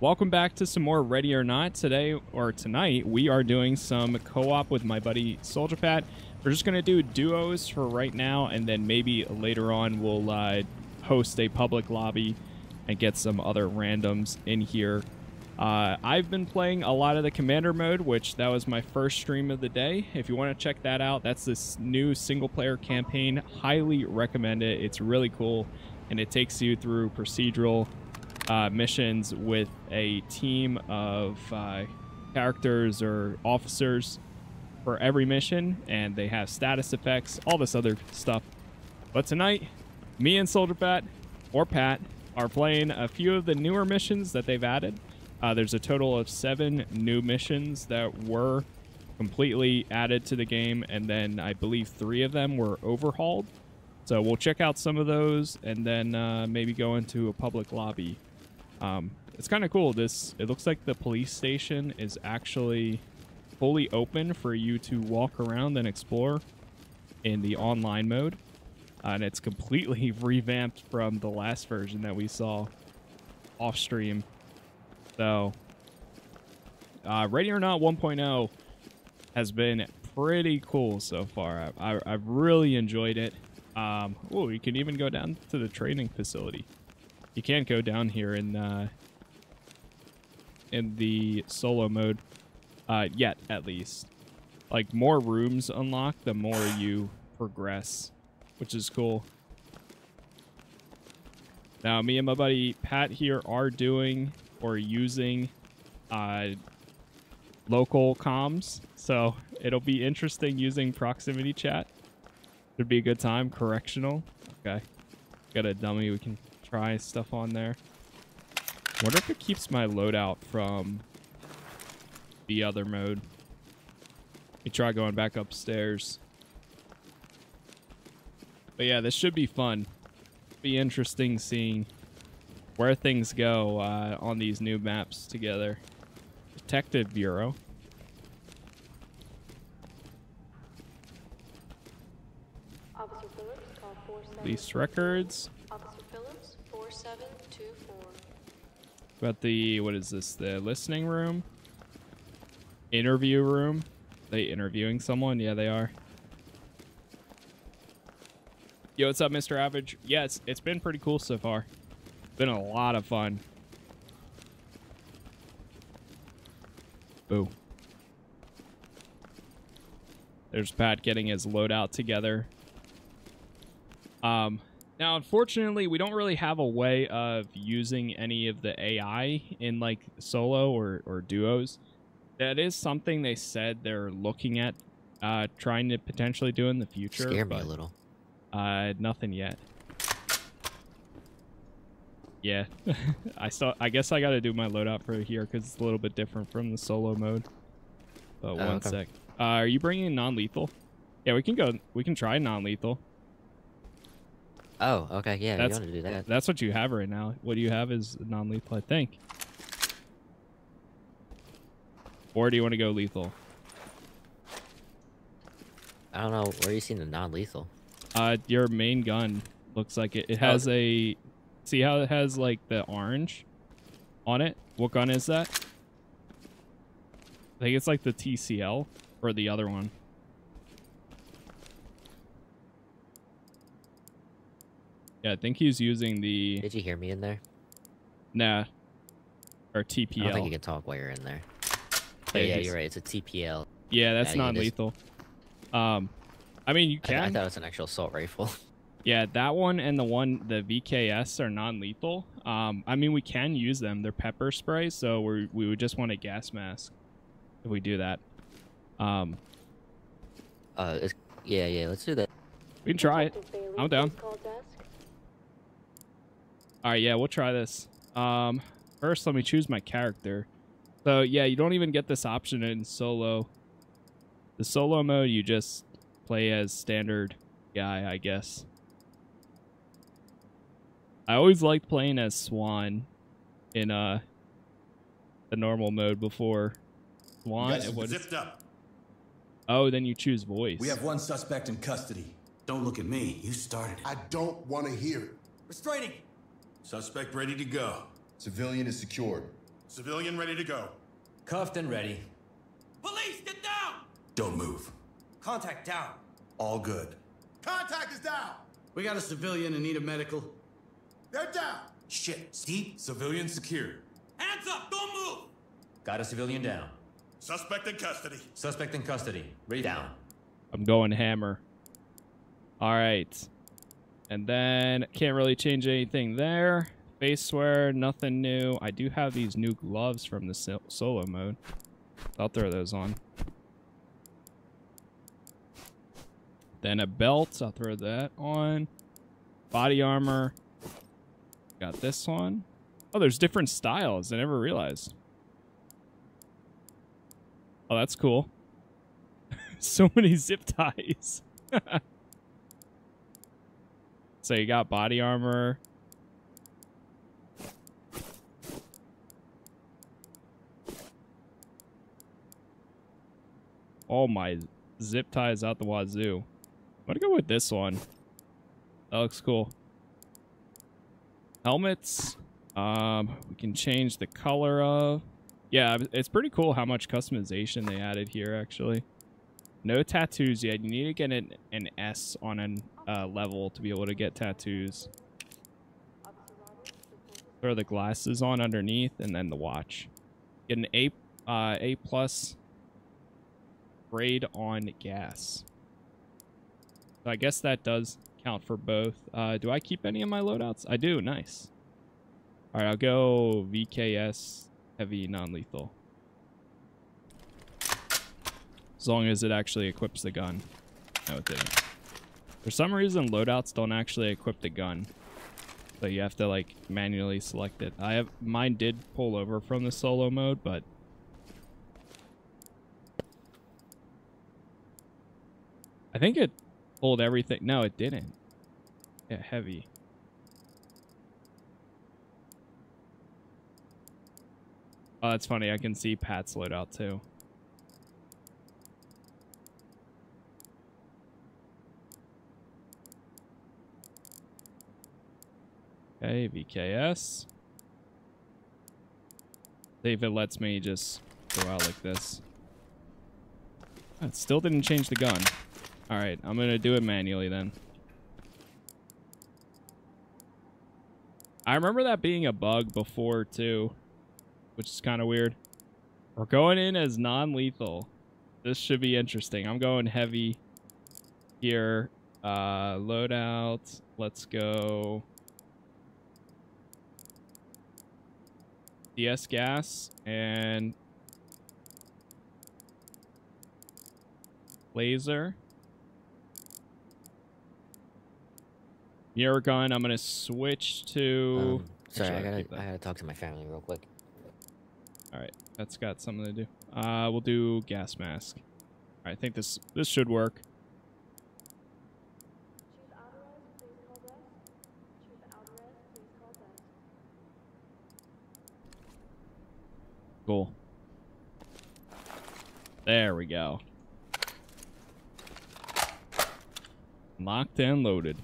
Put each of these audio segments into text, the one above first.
Welcome back to some more Ready or Not. Today or tonight, we are doing some co-op with my buddy Soldier Pat. We're just gonna do duos for right now, and then maybe later on we'll uh, host a public lobby and get some other randoms in here. Uh, I've been playing a lot of the commander mode, which that was my first stream of the day. If you want to check that out, that's this new single player campaign. Highly recommend it. It's really cool, and it takes you through procedural uh, missions with a team of uh, characters or officers for every mission, and they have status effects, all this other stuff. But tonight, me and Soldier Pat, or Pat, are playing a few of the newer missions that they've added. Uh, there's a total of seven new missions that were completely added to the game, and then I believe three of them were overhauled. So we'll check out some of those, and then uh, maybe go into a public lobby. Um, it's kind of cool. This it looks like the police station is actually fully open for you to walk around and explore in the online mode. Uh, and it's completely revamped from the last version that we saw off stream. So, uh, Ready or Not 1.0 has been pretty cool so far. I, I, have really enjoyed it. Um, oh, you can even go down to the training facility. You can't go down here in uh, in the solo mode uh, yet, at least. Like more rooms unlock the more you progress, which is cool. Now, me and my buddy Pat here are doing or using uh, local comms, so it'll be interesting using proximity chat. It'd be a good time. Correctional. Okay. Got a dummy we can try stuff on there. wonder if it keeps my loadout from the other mode. Let me try going back upstairs. But yeah, this should be fun. Be interesting seeing where things go uh, on these new maps together. Detective Bureau. Police records. About the, what is this, the listening room? Interview room? Are they interviewing someone? Yeah, they are. Yo, what's up, Mr. Average? Yeah, it's, it's been pretty cool so far. Been a lot of fun. Boo. There's Pat getting his loadout together. Um, now, unfortunately, we don't really have a way of using any of the AI in like solo or, or duos. That is something they said they're looking at uh, trying to potentially do in the future. Scare me a little. Uh, nothing yet. Yeah, I saw. I guess I got to do my loadout for here because it's a little bit different from the solo mode. But oh, one okay. sec. Uh, are you bringing non-lethal? Yeah, we can go. We can try non-lethal. Oh, okay, yeah, that's, you want to do that. That's what you have right now. What do you have is non-lethal, I think. Or do you want to go lethal? I don't know. Where are you seeing the non-lethal? Uh, your main gun looks like it. It has oh. a... See how it has, like, the orange on it? What gun is that? I think it's, like, the TCL or the other one. Yeah, I think he's using the... Did you hear me in there? Nah. Or TPL. I don't think you can talk while you're in there. But yeah, yeah you're right. It's a TPL. Yeah, that's non-lethal. Um, I mean, you can. I, I thought it was an actual assault rifle. Yeah, that one and the one, the VKS are non-lethal. Um, I mean, we can use them. They're pepper spray, so we we would just want a gas mask if we do that. Um. Uh, yeah, yeah. Let's do that. We can try it. I'm down. All right, yeah, we'll try this. Um, first, let me choose my character. So, yeah, you don't even get this option in solo. The solo mode, you just play as standard guy, I guess. I always liked playing as Swan in uh the normal mode before Swan. You zipped up. Oh, then you choose voice. We have one suspect in custody. Don't look at me. You started it. I don't want to hear. It. Restraining. Suspect ready to go. Civilian is secured. Civilian ready to go. Cuffed and ready. Police, get down! Don't move. Contact down. All good. Contact is down. We got a civilian in need of medical. They're down. Shit, Steve. Civilian secure. Hands up! Don't move! Got a civilian down. Suspect in custody. Suspect in custody. Ready down. I'm going hammer. All right. And then can't really change anything there. Face wear, nothing new. I do have these new gloves from the solo mode. I'll throw those on. Then a belt. I'll throw that on. Body armor. Got this one. Oh, there's different styles. I never realized. Oh, that's cool. so many zip ties. so you got body armor. Oh my zip ties out the wazoo. I'm gonna go with this one. That looks cool. Helmets. Um, we can change the color of. Yeah, it's pretty cool how much customization they added here, actually. No tattoos yet. You need to get an, an S on a uh, level to be able to get tattoos. Throw the glasses on underneath and then the watch. Get an A, uh, A plus grade on gas. So I guess that does count for both. Uh, do I keep any of my loadouts? I do. Nice. All right, I'll go VKS heavy non-lethal. As long as it actually equips the gun. No, it didn't. For some reason, loadouts don't actually equip the gun. So you have to like manually select it. I have mine did pull over from the solo mode, but I think it pulled everything. No, it didn't. Yeah, heavy. Oh, that's funny. I can see Pat's loadout too. Okay, VKS. See if it lets me just go out like this. It still didn't change the gun. Alright, I'm going to do it manually then. I remember that being a bug before too, which is kind of weird. We're going in as non-lethal. This should be interesting. I'm going heavy here. Uh, loadout. Let's go. DS gas and laser. Mirror gun. I'm gonna switch to. Um, sorry, I gotta I gotta talk to my family real quick. All right, that's got something to do. Uh, we'll do gas mask. Right, I think this this should work. Cool. There we go. Locked and loaded.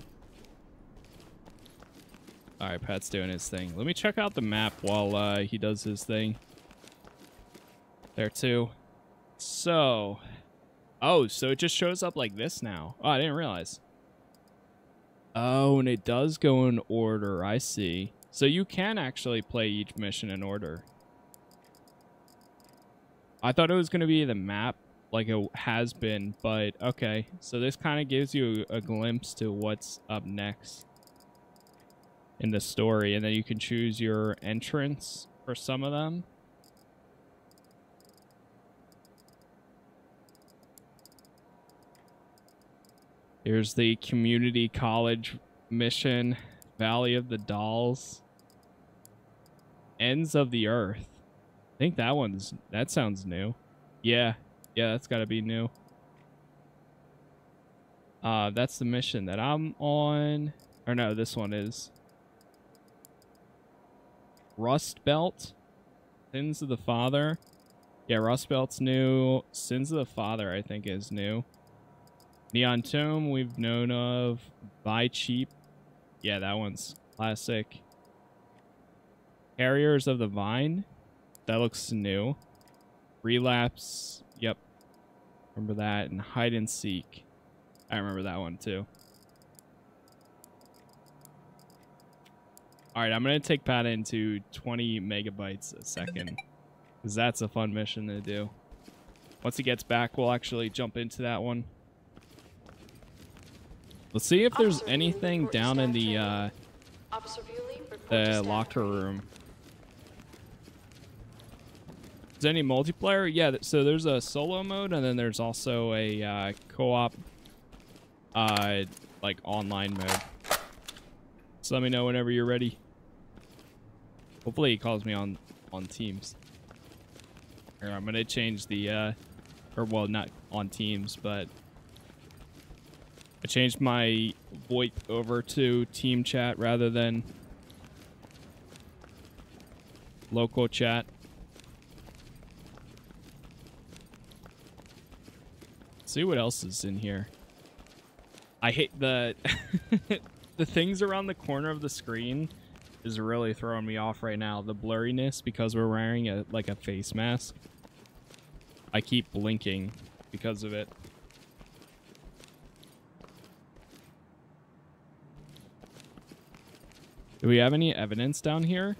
Alright, Pat's doing his thing. Let me check out the map while uh, he does his thing. There too. So. Oh, so it just shows up like this now. Oh, I didn't realize. Oh, and it does go in order. I see. So you can actually play each mission in order. I thought it was going to be the map like it has been, but okay. So this kind of gives you a glimpse to what's up next in the story, and then you can choose your entrance for some of them. Here's the community college mission, Valley of the Dolls, Ends of the Earth. I think that one's, that sounds new. Yeah, yeah, that's got to be new. Uh, that's the mission that I'm on. Or no, this one is. Rust Belt, Sins of the Father. Yeah, Rust Belt's new. Sins of the Father, I think, is new. Neon Tomb, we've known of. Buy Cheap. Yeah, that one's classic. Carriers of the Vine. That looks new. Relapse. Yep. Remember that. And hide and seek. I remember that one too. All right, I'm going to take Pat into 20 megabytes a second. Because that's a fun mission to do. Once he gets back, we'll actually jump into that one. Let's see if there's anything down in the uh, the locker room. Is there any multiplayer? Yeah, so there's a solo mode, and then there's also a uh, co-op, uh, like online mode. So let me know whenever you're ready. Hopefully he calls me on on Teams. Here, I'm gonna change the, uh, or well, not on Teams, but I changed my VoIP over to Team Chat rather than local chat. See what else is in here. I hate the the things around the corner of the screen is really throwing me off right now. The blurriness because we're wearing a like a face mask. I keep blinking because of it. Do we have any evidence down here?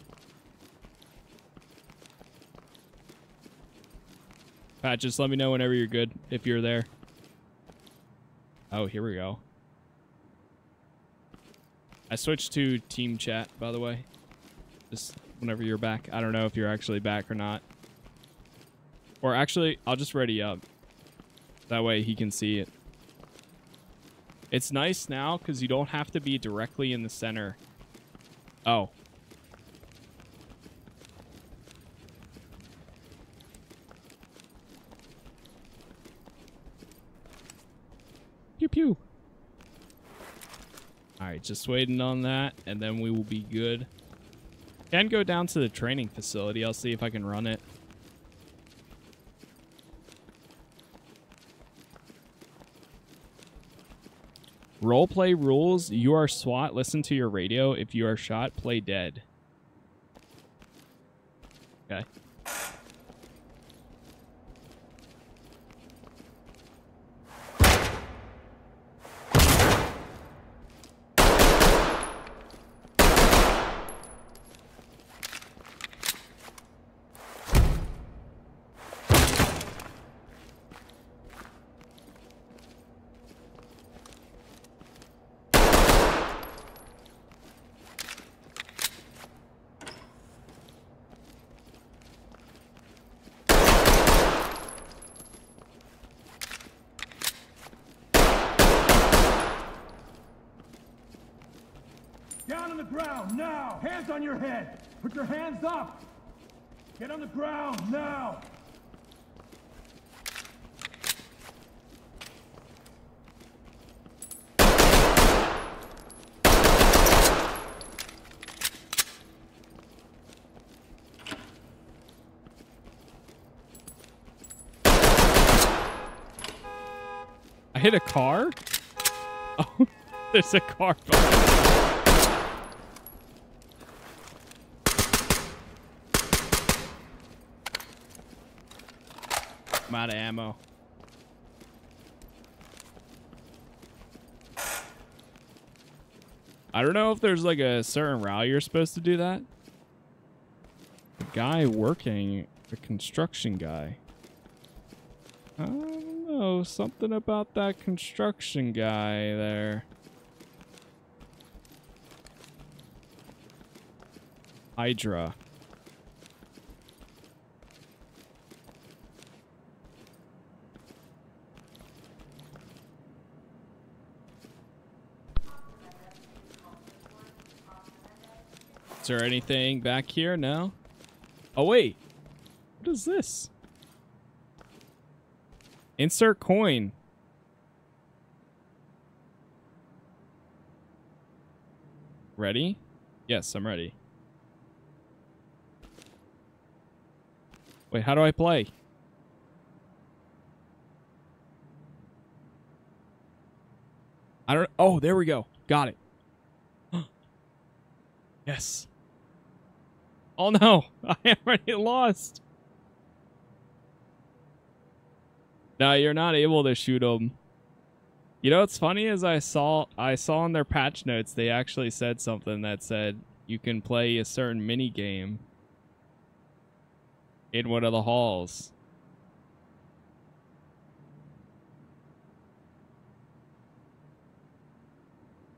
Pat, just let me know whenever you're good, if you're there. Oh, here we go. I switched to team chat, by the way. Just whenever you're back. I don't know if you're actually back or not. Or actually, I'll just ready up. That way he can see it. It's nice now because you don't have to be directly in the center. Oh. Pew pew. Alright, just waiting on that, and then we will be good. Can go down to the training facility. I'll see if I can run it. Roleplay rules. You are SWAT. Listen to your radio. If you are shot, play dead. Okay. Down on the ground, now! Hands on your head! Put your hands up! Get on the ground, now! I hit a car? Oh, there's a car. behind. Out of ammo. I don't know if there's like a certain route you're supposed to do that. The guy working, the construction guy. I don't know. Something about that construction guy there. Hydra. There anything back here? No? Oh, wait. What is this? Insert coin. Ready? Yes, I'm ready. Wait, how do I play? I don't Oh, there we go. Got it. yes. Oh no, I already lost. No, you're not able to shoot them. You know what's funny is I saw I saw in their patch notes they actually said something that said you can play a certain mini game in one of the halls.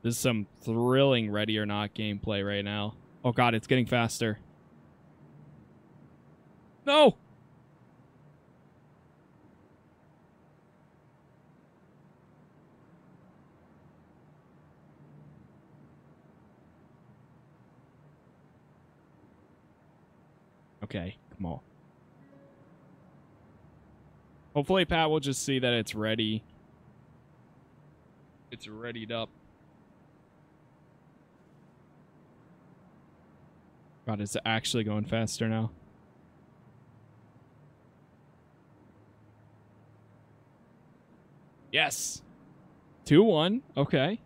This is some thrilling ready or not gameplay right now. Oh god, it's getting faster. No! Okay, come on. Hopefully Pat will just see that it's ready. It's readied up. God, it's actually going faster now. Yes. 2 1. Okay.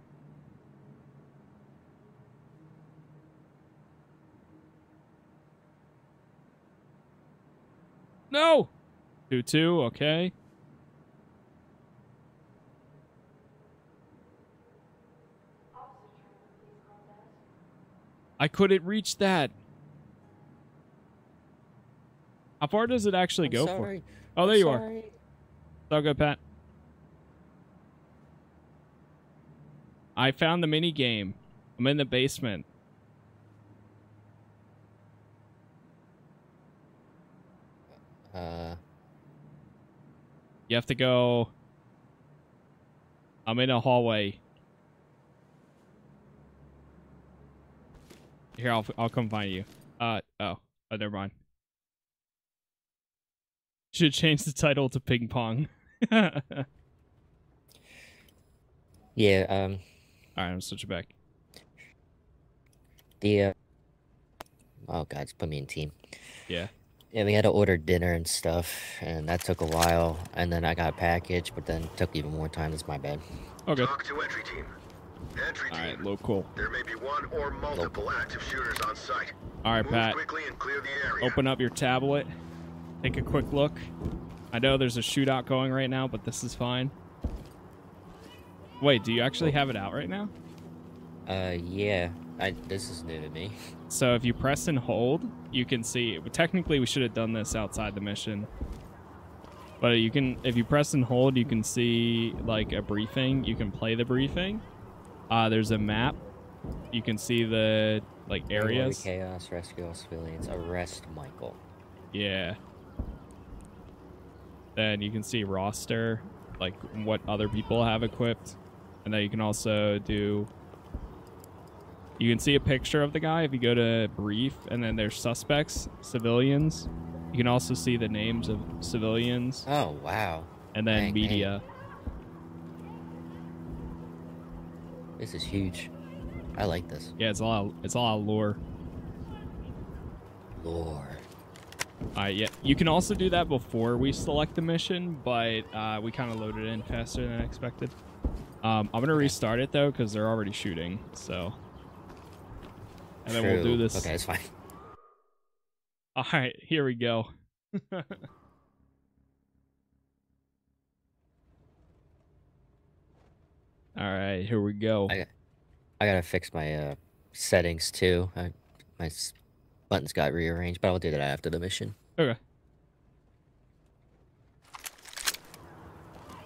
No. 2 2. Okay. I couldn't reach that. How far does it actually I'm go sorry. for? Oh, there you are. Sorry. It's all good, Pat. I found the mini game. I'm in the basement. Uh, You have to go. I'm in a hallway. Here, I'll I'll come find you. Uh oh, oh never mind. Should change the title to ping pong. All right. I'm switching back. the. Uh, oh God, it's put me in team. Yeah. Yeah, we had to order dinner and stuff, and that took a while. And then I got a package, but then took even more time. That's my bad. Okay. TOC to entry team. Entry All team. right, local. There may be one or multiple active shooters on site. All right, Move Pat. quickly and clear the area. Open up your tablet. Take a quick look. I know there's a shootout going right now, but this is fine. Wait, do you actually have it out right now? Uh, yeah. I this is new to me. So if you press and hold, you can see. Technically, we should have done this outside the mission. But you can, if you press and hold, you can see like a briefing. You can play the briefing. Uh, there's a map. You can see the like areas. Chaos, rescue all civilians, arrest Michael. Yeah. Then you can see roster, like what other people have equipped. And then you can also do. You can see a picture of the guy if you go to brief, and then there's suspects, civilians. You can also see the names of civilians, Oh wow, and then Dang, media. this is huge. I like this. Yeah, it's a lot. Of, it's a lot of lore. Lore. All right, yeah. You can also do that before we select the mission, but uh, we kind of loaded in faster than expected. Um, I'm gonna restart it though because they're already shooting. So, and then we'll do this. Okay, it's fine. All right, here we go. All right, here we go. I- I gotta fix my uh settings too. I, my s- buttons got rearranged, but I'll do that after the mission. Okay.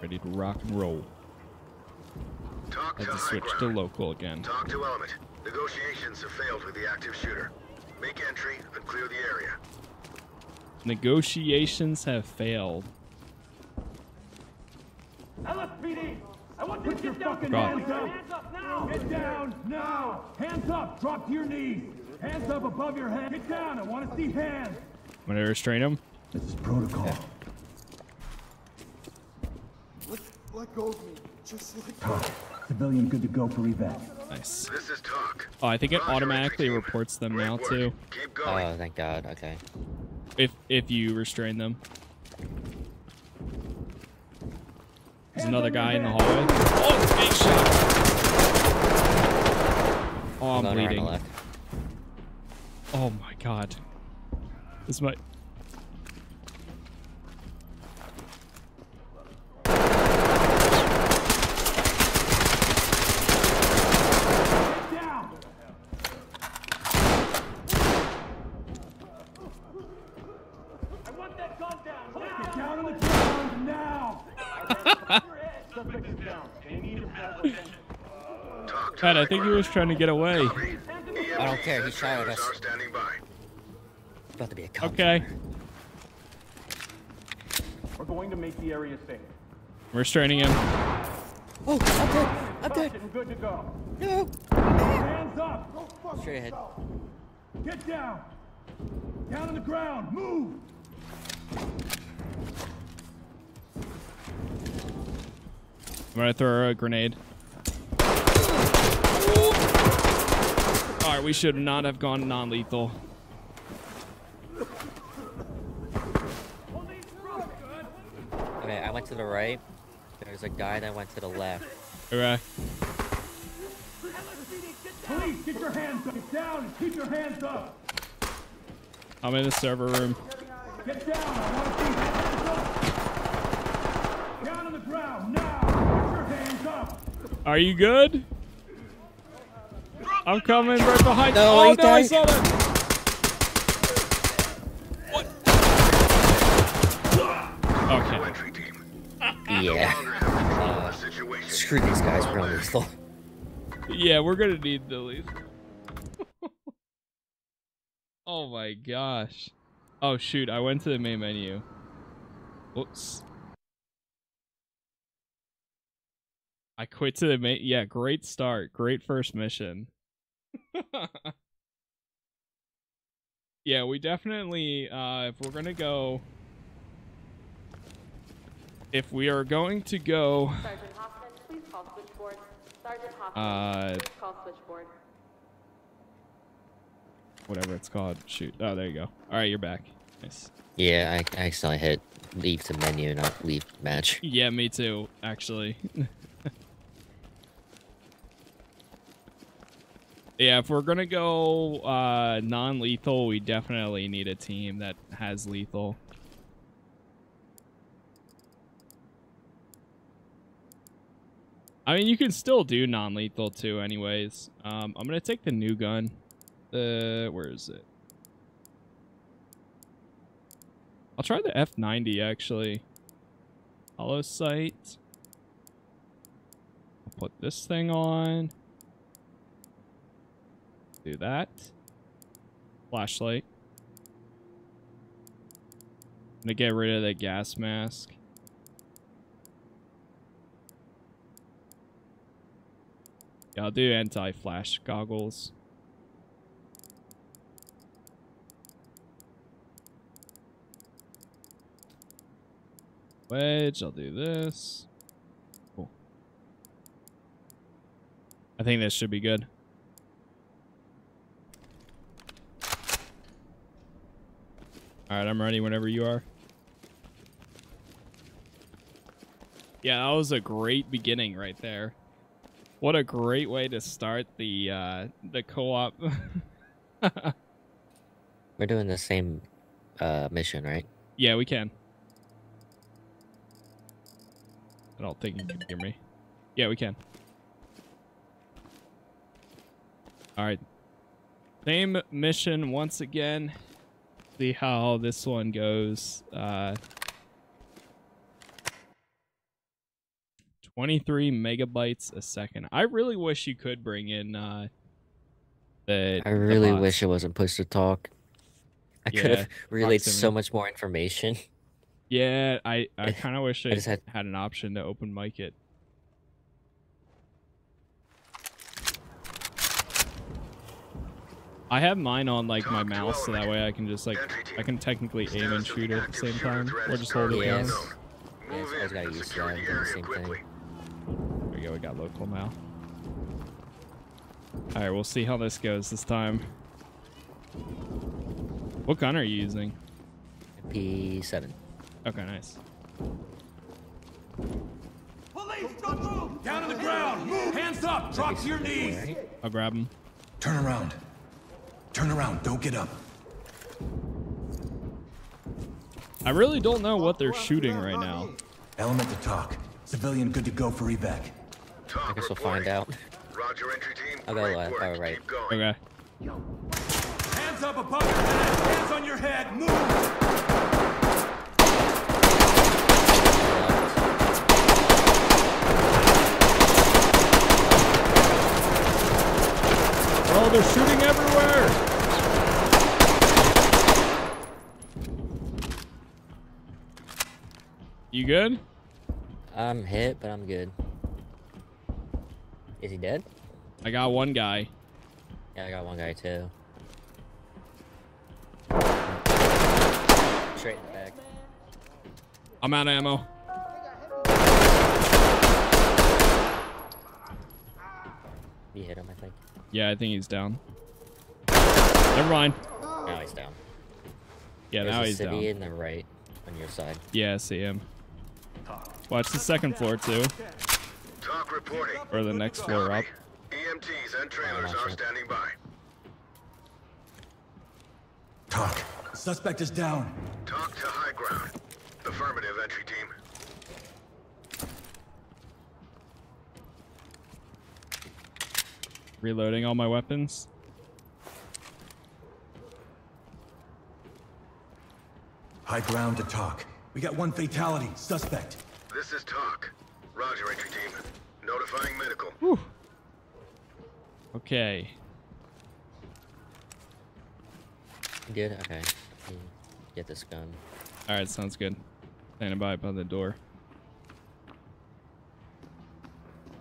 Ready to rock and roll. Talk Had to to high switch to local again. TOC to element. Negotiations have failed with the active shooter. Make entry and clear the area. Negotiations have failed. LSPD! I want you to get down. God. Hands up. Hands up now. Get down now. Hands up. Drop to your knees. Hands up above your head. Get down. I want to see hands. I'm gonna restrain him. This is protocol. Let, let go of me. Just let go. Talk. Civilian good to go for evac. Nice. This is TOC. Oh, I think it Roger, automatically team. reports them Great now work. too. Keep going. Oh, thank God. Okay. If if you restrain them. There's another guy in the hallway. Oh, it's being shot. Oh, I'm going around the bleeding. Oh my god. This might. Down! I want that gun down now! Get down on the ground now! Suspect is down. They need him Talk to God, I think he was trying to get away. I don't care. He shot at us. Are standing by. About to be a cop. Okay. We're going to make the area safe. Restraining him. Oh, I'm dead. I'm dead. Busted and good to go. No. Hands up! Straight ahead. Get down! Down on the ground! Move! I'm gonna throw a grenade. Right, we should not have gone non-lethal. Okay, I went to the right. There's a guy that went to the left. Okay. Police, get your hands up! Get down and keep your hands up! I'm in the server room. Get down! I want to see hands up! Down on the ground, now! Get your hands up! Are you good? I'm coming right behind No, Oh no, I saw that. What? Okay. Yeah. Longer have control of the situation. Screw these guys. We're on lethal. Yeah, we're gonna need the least. oh my gosh. Oh shoot, I went to the main menu. Whoops. I quit to the main. Yeah, great start. Great first mission. yeah, we definitely, uh, if we're gonna go. If we are going to go. Sergeant Hoffman, please call switchboard. Sergeant Hoffman, Uh, please call switchboard. whatever it's called. Shoot. Oh, there you go. All right, you're back. Nice. Yeah, I, I accidentally hit leave to menu, not leave match. Yeah, me too, actually. yeah, if we're gonna go uh, non-lethal, we definitely need a team that has lethal. I mean, you can still do non-lethal too, anyways. Um, I'm gonna take the new gun. The where is it? I'll try the F90 actually. Hollow sight. I'll put this thing on. Do that. Flashlight. I'm gonna get rid of the gas mask. Yeah, I'll do anti-flash goggles. Wedge, I'll do this. Cool. I think this should be good. Alright, I'm ready whenever you are. Yeah, that was a great beginning right there. What a great way to start the uh the co-op. We're doing the same uh, mission, right? yeah, we can. I don't think you can hear me. Yeah, we can. All right. Same mission once again. See how this one goes. Uh 23 megabytes a second. I really wish you could bring in uh the I really the wish it wasn't push to talk. I could have relayed so much more information. Yeah, I I kind of wish I, I just had... had- an option to open mic it. I have mine on like my mouse, so that way I can just like I can technically aim and shoot the at the same time, or just hold it Yes. down. zone. Yes, I was gotta use secure that, the do the same thing. There we go, we got local now. All right, we'll see how this goes this time. What gun are you using? P7. Okay, nice. Police, don't move! Down on the ground! Move! Hands up! Drop to your knees! I'll grab him. Turn around. Turn around. Don't get up. I really don't know what they're shooting right now. Element to TOC. Civilian good to go for evac. Talk I guess we'll find out. Roger, entry team. I'll go Great left, work. or right. Keep going. Okay. Hands up above your head! Hands on your head! Move! Oh, they're shooting everywhere. You good? I'm hit, but I'm good. Is he dead? I got one guy. Yeah, I got one guy too. Straight in the back. I'm out of ammo. You hit him, I think. Yeah, I think he's down. Never mind. Now he's down. Yeah, There's now a he's down. in the right on your side. Yeah, I see him. Watch the second floor too, Talk reporting. or the next floor up. EMTs and trailers are shit. standing by. Talk. Suspect is down. TOC to high ground. Affirmative, entry team. Reloading all my weapons. High ground to TOC. We got one fatality. Suspect. This is TOC. Roger, entry team. Notifying medical. Okay. Good? Okay. Get this gun. All right, sounds good. Standing by by the door.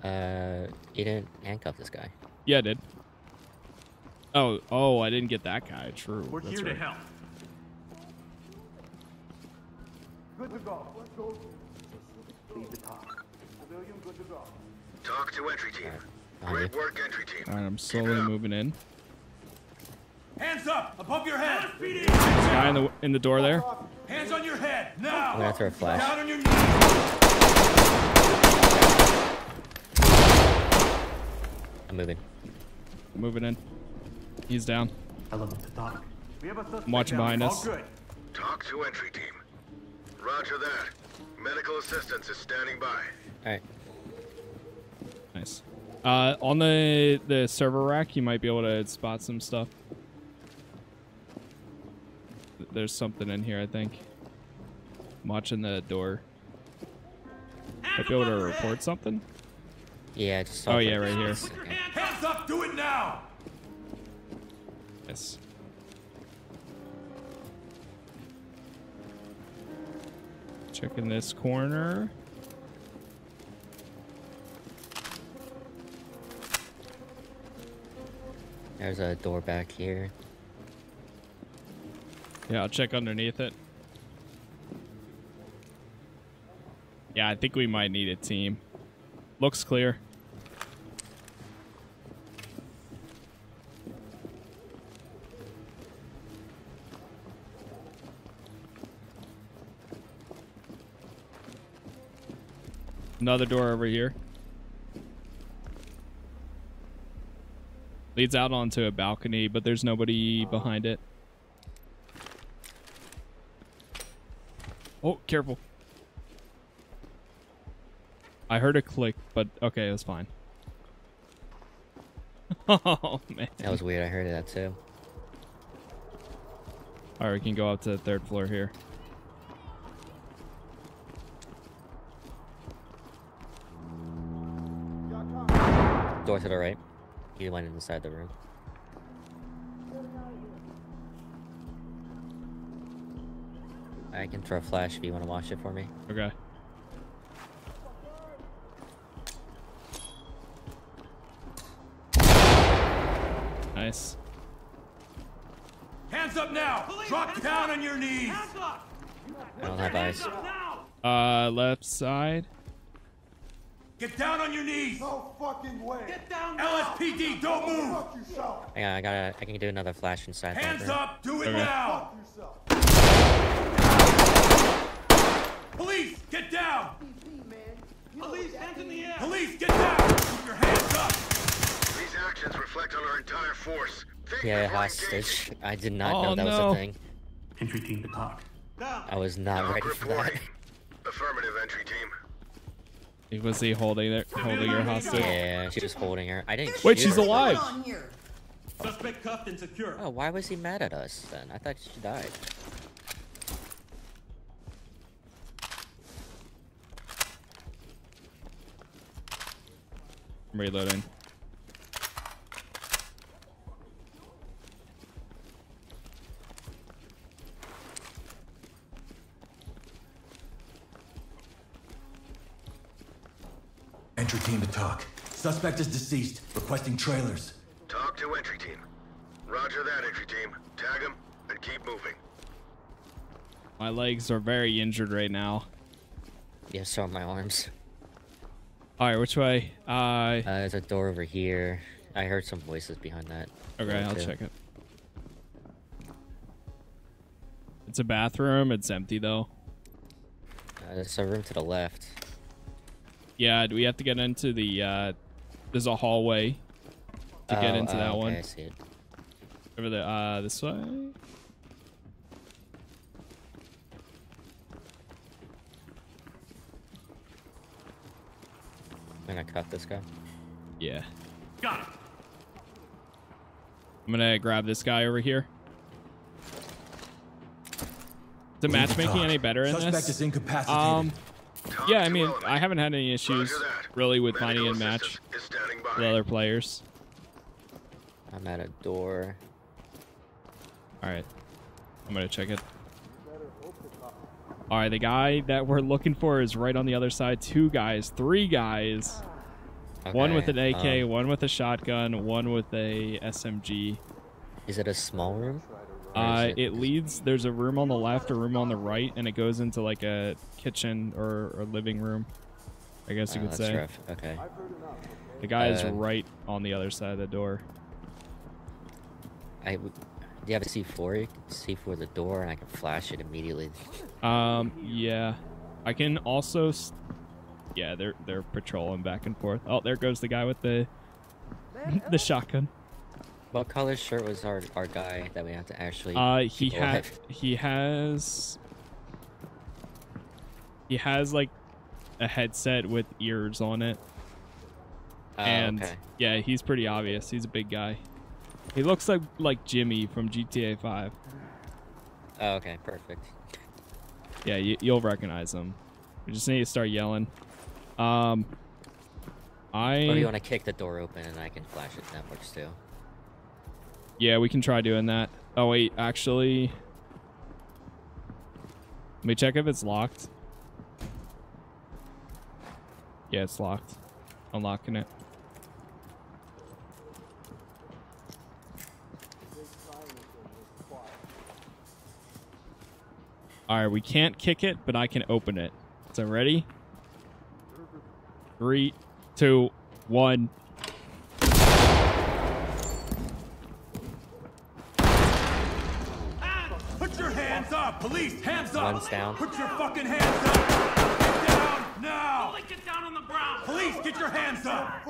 Uh, you didn't handcuff this guy. Yeah, I did. Oh, oh, I didn't get that guy. True. We're That's here right. to help. Good to go. Let's go. Leave the talk. Civilian, good to go. TOC to entry team. Great work, entry team. All right, I'm slowly moving in. Hands up above your head! Guy in the in the door there. Hands on your head! Now! Oh, I'm gonna throw a flash. Down on your knees! I'm moving. Moving in. He's down. Element to TOC. We have a suspect I'm watching down. behind All us. good. TOC to entry team. Roger that. Medical assistance is standing by. All right. Nice. Uh, on the the server rack, you might be able to spot some stuff. There's something in here, I think. I'm watching the door. Might be able to report something. Yeah, I just Oh, yeah, for right a here. second. Hands up! Do it now! Yes. Checking this corner. There's a door back here. Yeah, I'll check underneath it. Yeah, I think we might need a team. Looks clear. Another door over here. Leads out onto a balcony, but there's nobody behind it. Oh, careful. I heard a click, but okay, it was fine. oh, man. That was weird. I heard that too. Alright, we can go up to the third floor here. Door to the right. You went inside the room. I can throw a flash if you want to watch it for me. Okay. Nice. Hands up now! Drop down on your knees! I don't have eyes. Uh, left side. Get down on your knees! No fucking way. Get down. LSPD, don't move! Hang on, I gotta. I can do another flash inside that Hands room. up! Do it Okay. now! Police, get down! Police, hands in the air. Police, get down! Keep your hands up! These actions reflect on our entire force. Think Yeah, hostage. I did not Oh, know that was no. a thing. Entry team to TOC. I was not Talk ready for that. Affirmative entry team. Was he holding it, holding her hostage? Yeah, she was holding her. I didn't. Wait, shoot she's her. alive. Suspect cuffed and secure. Oh, why was he mad at us then? I thought she died. I'm reloading. Entry team to TOC. Suspect is deceased. Requesting trailers. TOC to entry team. Roger that, entry team. Tag him and keep moving. My legs are very injured right now. Yeah, so are my arms. All right, which way? Uh, Uh, there's a door over here. I heard some voices behind that. okay, door, I'll too. check it. It's a bathroom. It's empty though. Uh, there's a room to the left. Yeah, do we have to get into the? uh There's a hallway to get Oh, into oh, that okay, one. I see it. Over the uh this way. I'm gonna cut this guy. Yeah. Got it. I'm gonna grab this guy over here. Is the matchmaking any better in Suspect this? is incapacitated. Um, TOC yeah, I mean, element. I haven't had any issues really with Medical finding a match assistance is standing by. with other players. I'm at a door. All right, I'm gonna check it. All right, the guy that we're looking for is right on the other side. Two guys, three guys. One with an AK, um, one with a shotgun, one with a SMG. is it a small room? Or Uh, is it leads. There's a room on the left, a room on the right, and it goes into like a kitchen or, or living room. I guess you Oh, could that's say. rough. Okay. The guy is Uh, right on the other side of the door. I w- do you have a C4? You can C4 the door, and I can flash it immediately. Um, yeah, I can also. yeah, they're they're patrolling back and forth. Oh, there goes the guy with the the shotgun. What color shirt was our our guy that we have to actually? Uh, he had he has he has like a headset with ears on it, Oh, and okay. yeah, he's pretty obvious. He's a big guy. He looks like like Jimmy from GTA 5. Oh, okay, perfect. Yeah, you, you'll recognize him. We just need to start yelling. Um, I Or do you want to kick the door open and I can flash it? That works too. Yeah, we can try doing that. Oh wait, actually, let me check if it's locked. Yeah, it's locked. Unlocking it. All right, we can't kick it, but I can open it. So ready? Three, two, one. Put your hands up! Police, hands up! One's down. Put your fucking hands up! Get down now! get down on the ground! Police, get your hands up!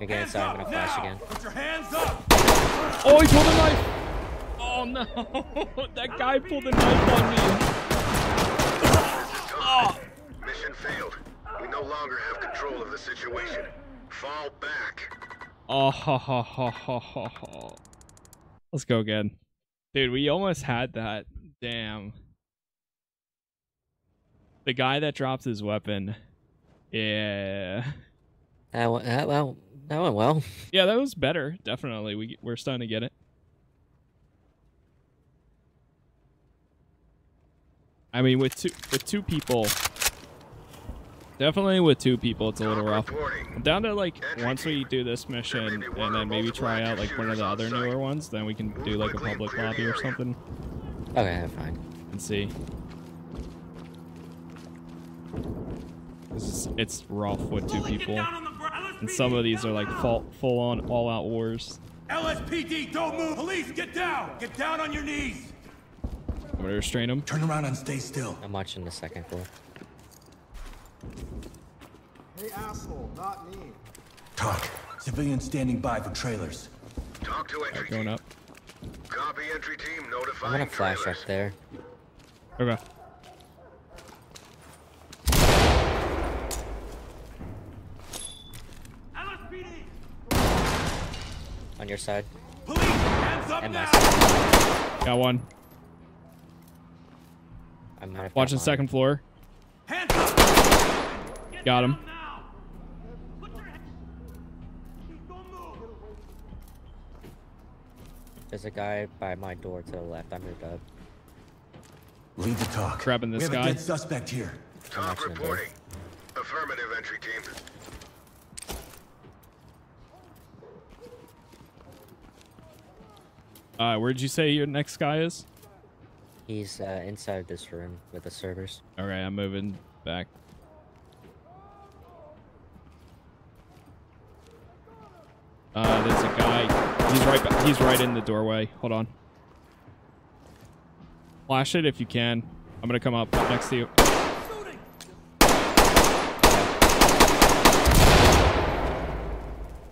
Again, Hands sorry, I'm gonna flash now! again. Put your hands up! Oh, he pulled a knife! Oh no! that guy pulled a knife on me. Oh. Mission failed. We no longer have control of the situation. Fall back. Ah, oh, ho, ho, ho, ho, ho, ho. Let's go again. Dude, we almost had that. Damn. The guy that drops his weapon. Yeah. That went, that, well, that went well. Yeah, that was better. Definitely. We, we're starting to get it. I mean, with two with two people, definitely with two people, it's a little rough. I'm down to like once we do this mission and then maybe try out like one of the other newer ones, then we can do like a public lobby or something Okay, fine. and see. This is, it's rough with two people, and some of these are like full full on all out wars. LSPD, don't move! Police, get down! Get down on your knees! I'm gonna restrain them. Turn around and stay still. I'm watching the second floor. Hey, asshole, not me. TOC. Civilians standing by for trailers. TOC to entry Going up. Copy entry team I'm gonna flash trailers. up there. Okay. On your side. Police, hands up And now! side. Got one. I might have got Watching one. second floor. Hands up! Got him. Now! Put your hands... Don't move! There's a guy by my door to the left. I moved up. Lead the TOC. Grabbing this we this have guy. a dead suspect here. TOC actually in reporting. Affirmative entry team. Uh, where'd you say your next guy is? He's uh, inside this room with the servers. All right, I'm moving back. Uh, there's a guy. He's right. ba- He's right in the doorway. Hold on. Flash it if you can. I'm gonna come up next to you.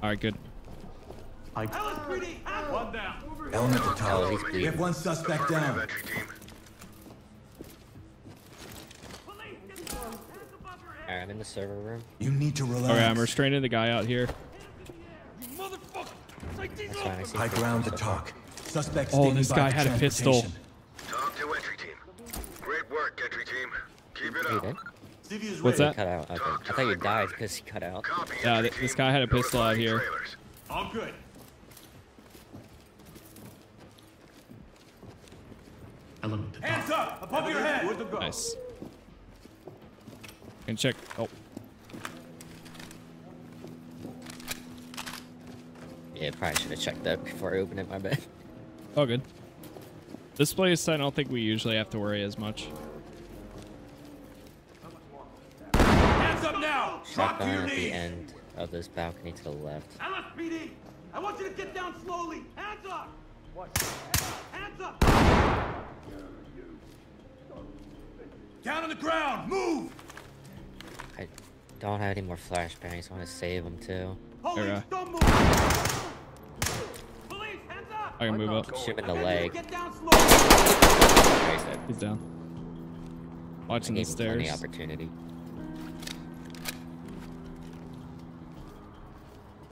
All right, good. LSPD, one down! Element to Oh, TOC. we have one suspect down. entry team. Police, get down! Hands above your head! Alright, I'm in the server room. You need to relax. Okay, I'm restraining the guy out here. High ground to TOC. Suspect Oh, this guy had a pistol. TOC to entry team. Great work, entry team. Keep it up. What's that? Cut out. Okay. I thought you died because he cut out. Yeah, entry th- this guy had a pistol out here. All good. Element Hands up! Above your head! Good to go. Nice. Can check. Oh, Yeah, probably should have checked that before I opened it. My bad. oh, good. This place, I don't think we usually have to worry as much. Hands up now! Drop to your at the end of this balcony to the left. LSPD! I want you to get down slowly! Hands up! Hands up! Down on the ground! Move! I don't have any more flashbangs. I want to save them too. Police, Okay. don't move! Police, hands up! I can move up. Shoot him in the leg. Get down slowly! Alright, so He's down. Watching the gave him plenty stairs. opportunity.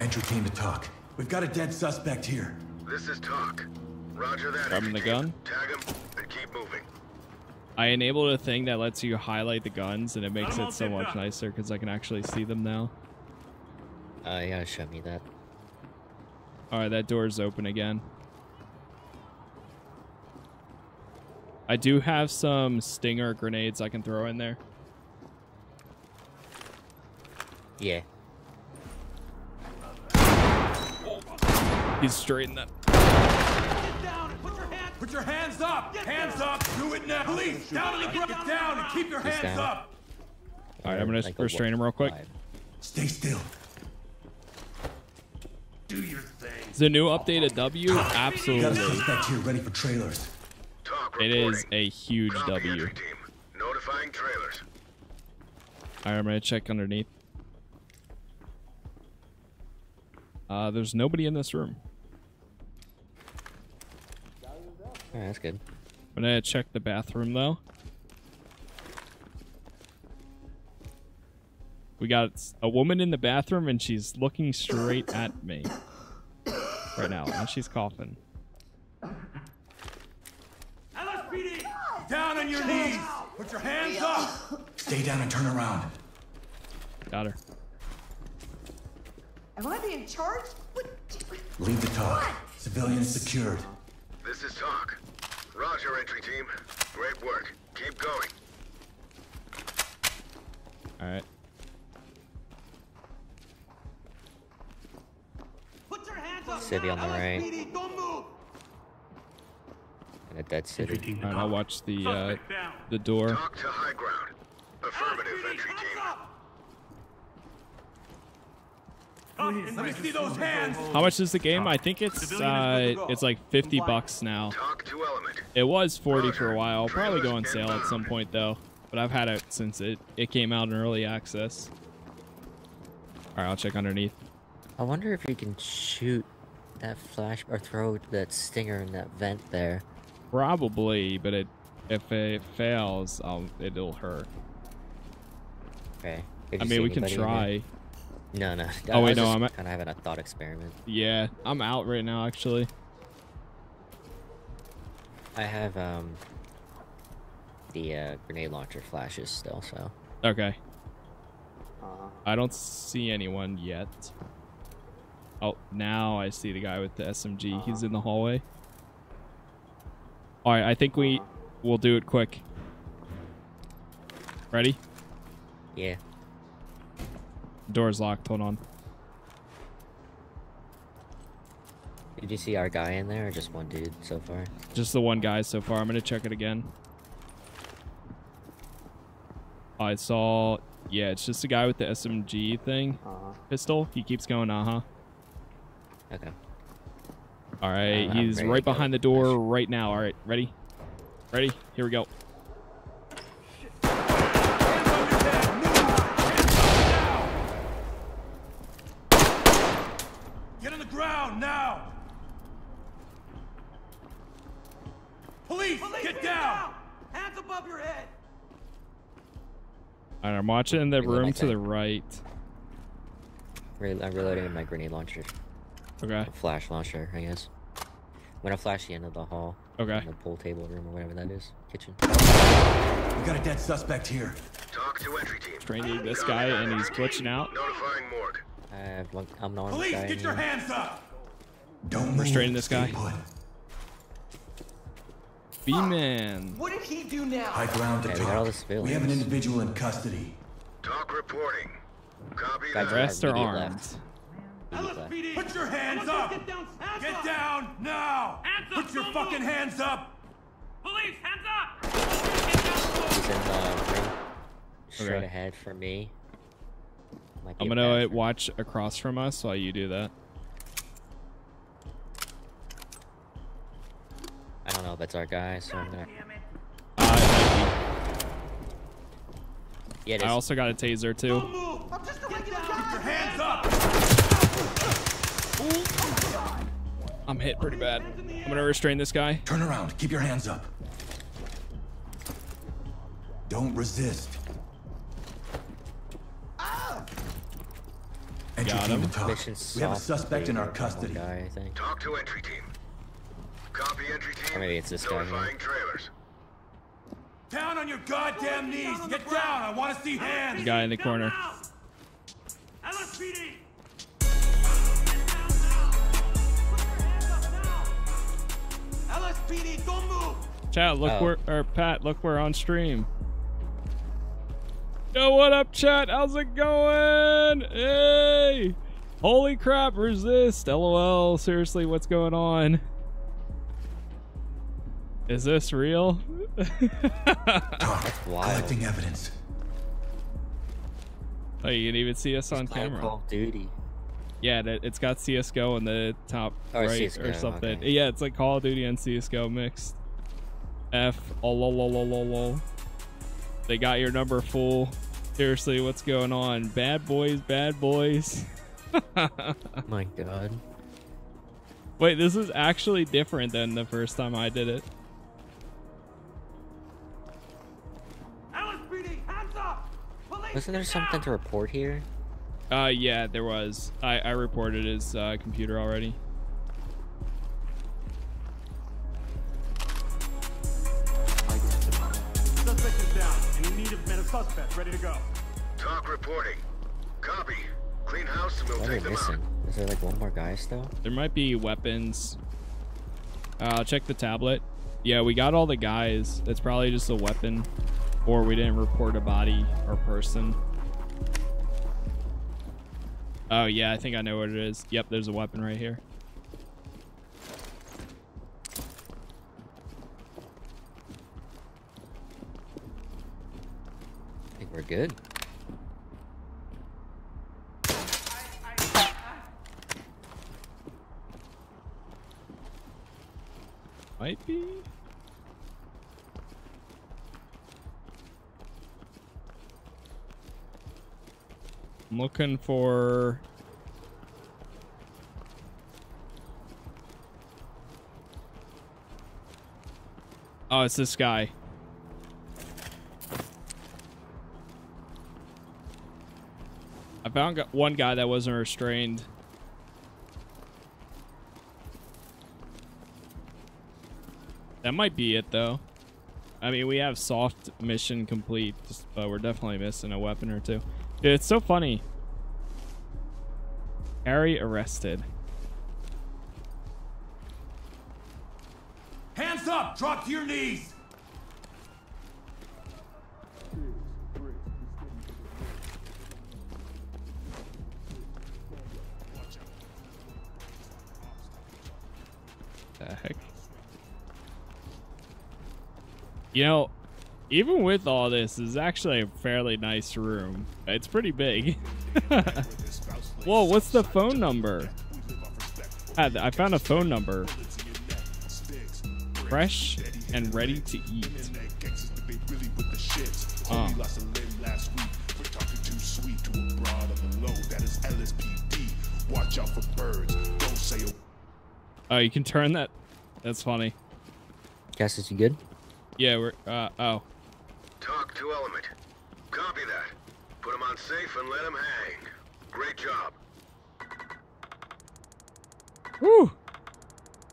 Entry team to TOC. We've got a dead suspect here. This is TOC. Roger that. Grabbing entry the gun? Tag him and keep moving. I enabled a thing that lets you highlight the guns, and it makes I'm it so much nicer because I can actually see them now. Uh, you gotta show me that. All right, that door's open again. I do have some stinger grenades I can throw in there. Yeah. He's straight in that. Get down and put your hands... Put your hands up! Hands up! Do it now! Police, down on the ground! Get down and keep your He's hands down. up! All right, I'm gonna Like restrain him real quick. five. Stay still. Do your thing! Is the new update a W? We got a Absolutely. suspect here ready for trailers. TOC It a huge Copy, W. team. Notifying trailers. All right, I'm gonna check underneath. Uh, there's nobody in this room. Alright, that's good. I'm gonna check the bathroom though. We got a woman in the bathroom and she's looking straight at me right now, and she's coughing. LSPD! Down on your knees! Put your hands up! Stay down and turn around. Got her. Am I being charged? What? Lead the TOC. Civilians secured. This is TOC. Roger, entry team. Great work. Keep going. All right. Put your hands up! Civvy now. on the right. LSPD, don't a dead city. team to All right, I'll watch the uh, the door. TOC to high ground. Affirmative, entry team. Please, let me see those hands! How much is the game? I think it's uh, it's like 50 bucks now. TOC to element. It was 40 for a while. Probably go on sale at some point though. But I've had it since it it came out in early access. All right, I'll check underneath. I wonder if you can shoot that flash or throw that stinger in that vent there. Probably, but it if it fails, I'll it'll hurt. Okay. I mean, we can try. No, no. Oh, wait, no, I'm kind of having a thought experiment. Yeah, I'm out right now, actually. I have um the uh, grenade launcher flashes still, so Okay. I don't see anyone yet. Oh, now I see the guy with the SMG. He's uh-huh. in the hallway. All right, I think we uh-huh. will do it quick. Ready? yeah. Door's locked. Hold on. Did you see our guy in there, or just one dude so far? Just the one guy so far. I'm gonna check it again. I saw. Yeah, it's just a guy with the SMG thing. Uh-huh. Pistol. He keeps going. Uh huh. Okay. All right, I'm he's right behind the door right now. All right, ready? Ready? Here we go. Get on the ground now! Police, get down! Hands above your head! All right, I'm watching the Reload room to the right. Re- I'm reloading my grenade launcher, Okay. flash launcher, I guess. I'm gonna flash the end of the hall. Okay. In the pool table room or whatever that is, kitchen. We got a dead suspect here. TOC to entry team. Training this guy and he's glitching out. Notifying morgue. I have one. I'm the armed Police, guy. get your here. hands up! Don't Restraining move. this Stay guy. put. B-man. What did he do now? High ground to Okay, we TOC. the We have an individual in custody. TOC reporting. Copy Got that. Dressed or immediate armed? left. Immediate left. LSPD! Put your hands up! Get down! Hands Get up! down now! Hands up, Put your don't fucking move. hands up! Police, hands up! He's in the room straight Okay. ahead for me. I'm gonna bathroom. watch across from us while you do that. I don't know if it's our guy, so I'm gonna. Uh, Yeah. I also got a taser too. Move! I'm just a regular guy! Put your hands up! I'm hit pretty bad. I'm gonna restrain this guy. Turn around. Keep your hands up. Don't resist. Entry Got team him. to TOC. Mission We have a suspect in our custody. Guy, I think. TOC to entry team. Copy entry team. Or maybe it's this guy here. Trailers. Down on your goddamn knees! Get down! I want to see hands. The hands! guy in the corner. LSPD! LSPD, don't move! Chat, look Oh. where or Pat, look we're on stream. Yo, what up, chat? How's it going? Hey! Holy crap, resist. LOL. Seriously, what's going on? Is this real? Talk. wild. Collecting evidence. oh, you can even see us on Playing camera. Call of Duty. Yeah, that- it's got CS:GO in the top Oh, right CS:GO, or something. okay. Yeah, it's like Call of Duty and CS:GO mixed. F oh, lol, lol, lol, lol, lol. They got your number full. Seriously, what's going on? Bad boys, bad boys. My God. Wait, this is actually different than the first time I did it. LSPD, hands up! Police, Wasn't there something to report here? Uh, yeah, there was. I, I reported his uh, computer already. Suspect is down, and in need of men of suspect ready to go. TOC reporting. Copy. Clean house and we'll What are take we them out. missing? Is there like one more guy still? There might be weapons. Uh, I'll check the tablet. Yeah, we got all the guys. It's probably just a weapon. Or we didn't report a body or person. Oh, yeah, I think I know what it is. Yep, there's a weapon right here. I think we're good. Might be. I'm looking for... Oh, it's this guy. I found one guy that wasn't restrained. That might be it, though. I mean, we have soft mission complete, but we're definitely missing a weapon or two. Dude, it's so funny. Harry arrested. Hands up! Drop to your knees! The heck? You know, even with all this, this is actually a fairly nice room. It's pretty big. Whoa, what's the phone number? I found a phone number. Fresh and ready to eat. Oh. Watch out for birds. Don't say Oh, you can turn that. That's funny. Guess is you good? Yeah, we're. Uh, oh. To Element. Copy that. Put him on safe and let him hang. Great job. Whew.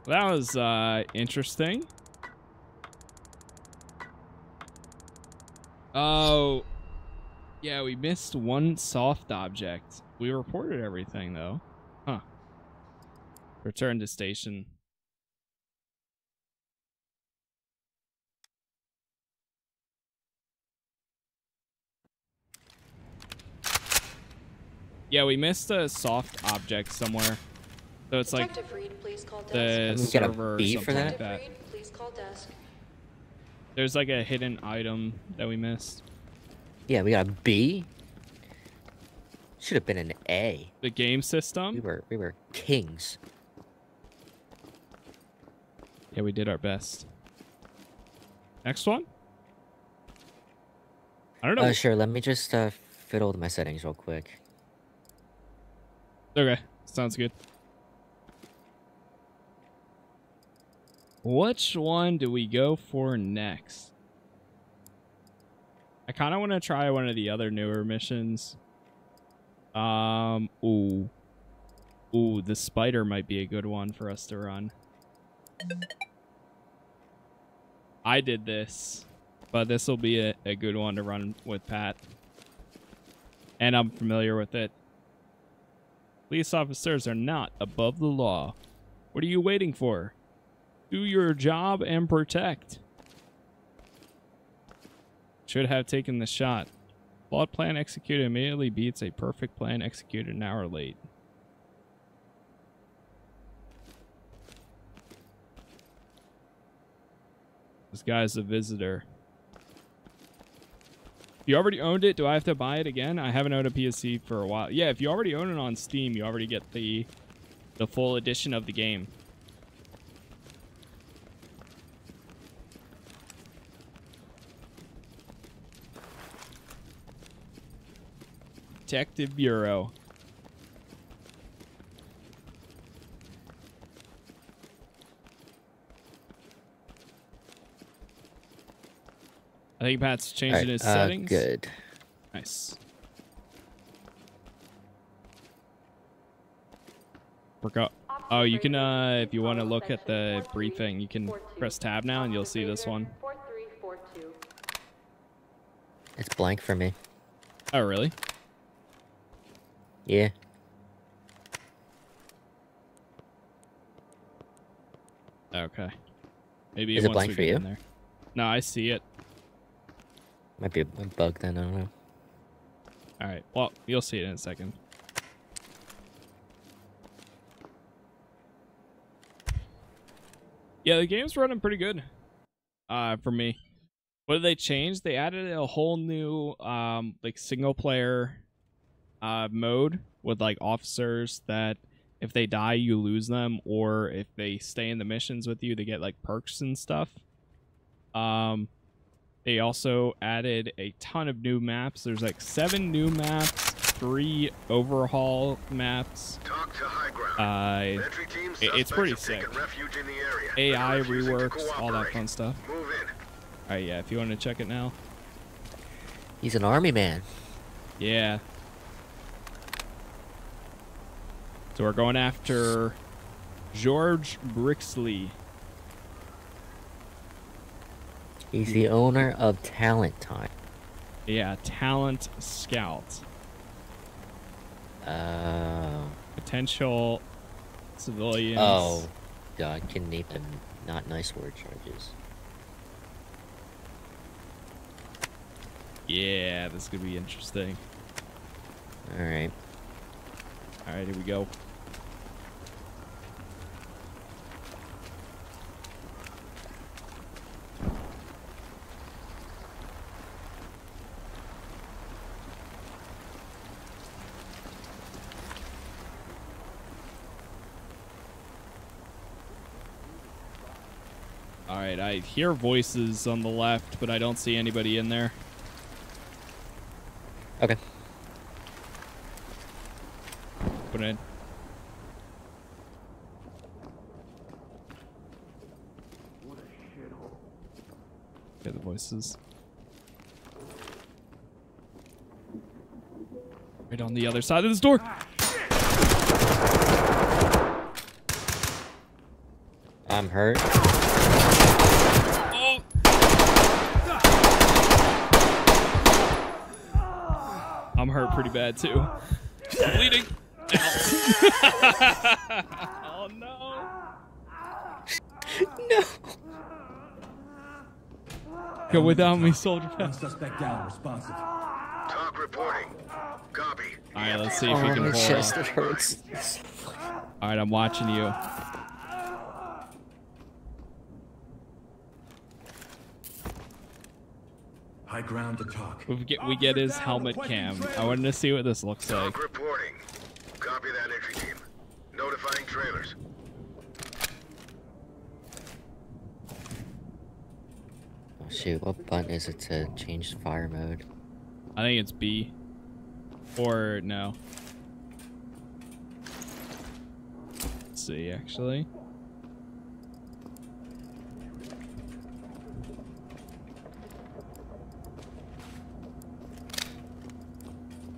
That was uh, interesting. Oh. Yeah, we missed one soft object. We reported everything, though. Huh. Return to station. Yeah, we missed a soft object somewhere. So it's like Detective Reed, please call desk. the Haven't we got a server or B for something like that? that. Reed, please call desk. There's like a hidden item that we missed. Yeah, we got a B. Should have been an A. The game system. We system. were we were kings. Yeah, we did our best. Next one. I don't know. Uh, sure. Let me just uh, fiddle with my settings real quick. Okay, sounds good. Which one do we go for next? I kind of want to try one of the other newer missions. Um, ooh. Ooh, the spider might be a good one for us to run. I did this, but this will be a, a good one to run with Pat. And I'm familiar with it. Police officers are not above the law. What are you waiting for? Do your job and protect. Should have taken the shot. Flawed plan executed immediately beats a perfect plan executed an hour late. This guy's a visitor. You already owned it, do I have to buy it again? I haven't owned a PSC for a while. Yeah, if you already own it on Steam, you already get the the full edition of the game. Detective Bureau. I think Pat's changing Alright, his uh, settings. good. Nice. Forgot. Oh, you can, uh, if you want to look at the briefing, you can press tab now and you'll see this one. 4342. It's blank for me. Oh, really? Yeah. Okay. Maybe Is it blank for you? there. No, I see it. Might be a bug then. I don't know. All right. Well, you'll see it in a second. Yeah, the game's running pretty good. Uh, for me. What did they change? They added a whole new um like single player uh mode with like officers that if they die you lose them or if they stay in the missions with you they get like perks and stuff. Um they also added a ton of new maps. There's like seven new maps, three overhaul maps. TOC to high ground. Uh, Entry team it- it's pretty sick. in the area. AI They're refusing to reworks, all that fun stuff. Move in. All right, yeah. If you want to check it now. He's an army man. Yeah. So we're going after George Brixley. He's the owner of Talent Time. Yeah, talent scout. Uh, Potential civilians. oh, God, can name them not nice word charges. Yeah, this could be interesting. All right. All right, here we go. All right, I hear voices on the left, but I don't see anybody in there. Okay. Put it in. Okay, the voices. Right on the other side of this door. I'm hurt. I'm hurt pretty bad too. I'm bleeding. oh no. no. Go without me, soldier. One suspect down, responsive. TOC reporting. Copy. All right, let's see if we Oh, can my pull. chest, it. it hurts. All right, I'm watching you. High ground to TOC. We get we get his helmet cam. I wanted to see what this looks like. Reporting. Copy that entry team. Notifying trailers. Oh, shoot, what button is it to change fire mode? I think it's B. Or no. Let's see, actually.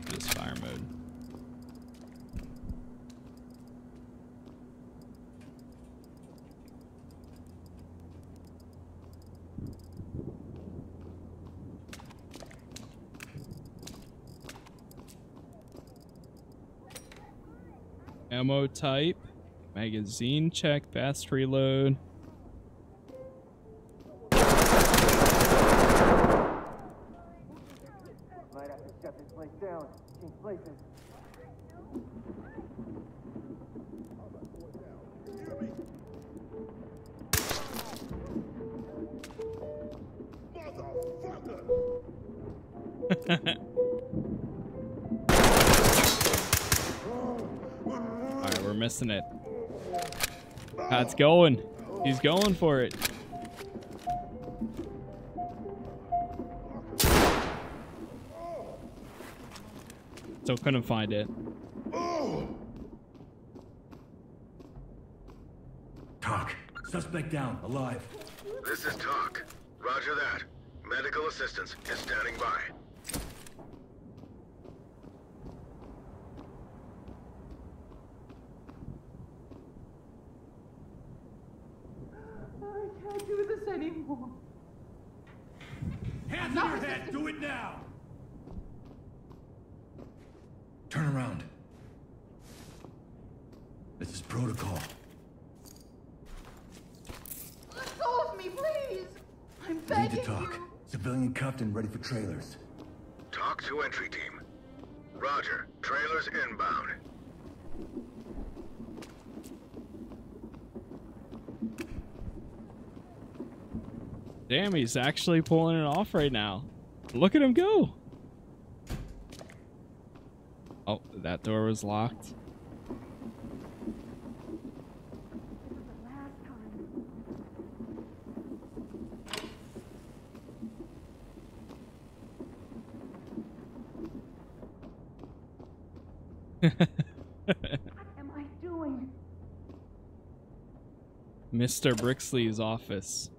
This fire mode. Ammo type. Magazine check. Fast reload. Pat's going. He's going for it. Still couldn't find it. TOC. Suspect down, alive. This is TOC. Roger that. Medical assistance is standing by. I can't do this anymore. Hands on your head! Do it now! Turn around. This is protocol. Let go of me, please! I'm Need begging to TOC. you. Civilian cuffed and ready for trailers. TOC to team. Roger. Trailers inbound. Damn, he's actually pulling it off right now. Look at him go. Oh, that door was locked. Mr. Brixley's office.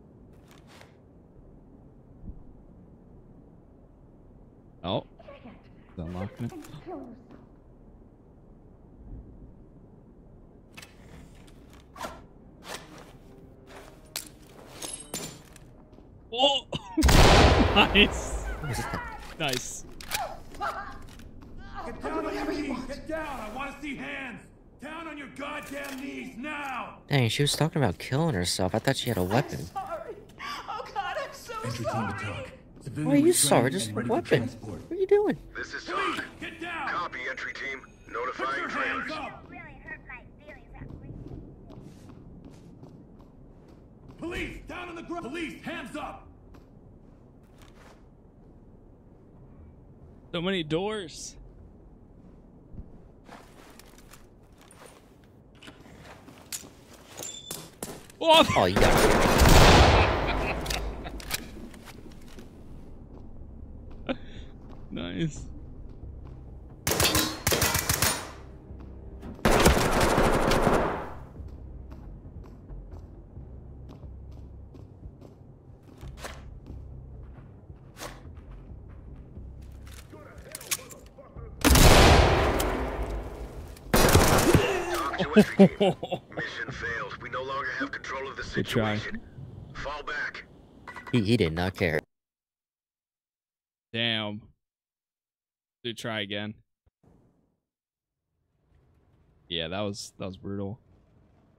Oh. Unlocking it. Oh! nice. Nice. Goddamn knees now! Dang, she was talking about killing herself. I thought she had a weapon. Sorry. Oh God, I'm so Entry team sorry. to TOC. Why are you sorry? Just a weapon. transport. What are you doing? This is Police, get down! Copy, entry team. Put Notifying your hands trailers. up! Police, down on the ground! Police, hands up! So many doors. Oh, Oh, you got nice. TOC to entry team. Mission failed. Control of the try. situation. Fall back. he, he did not care. Damn. Do try again. Yeah, that was that was brutal.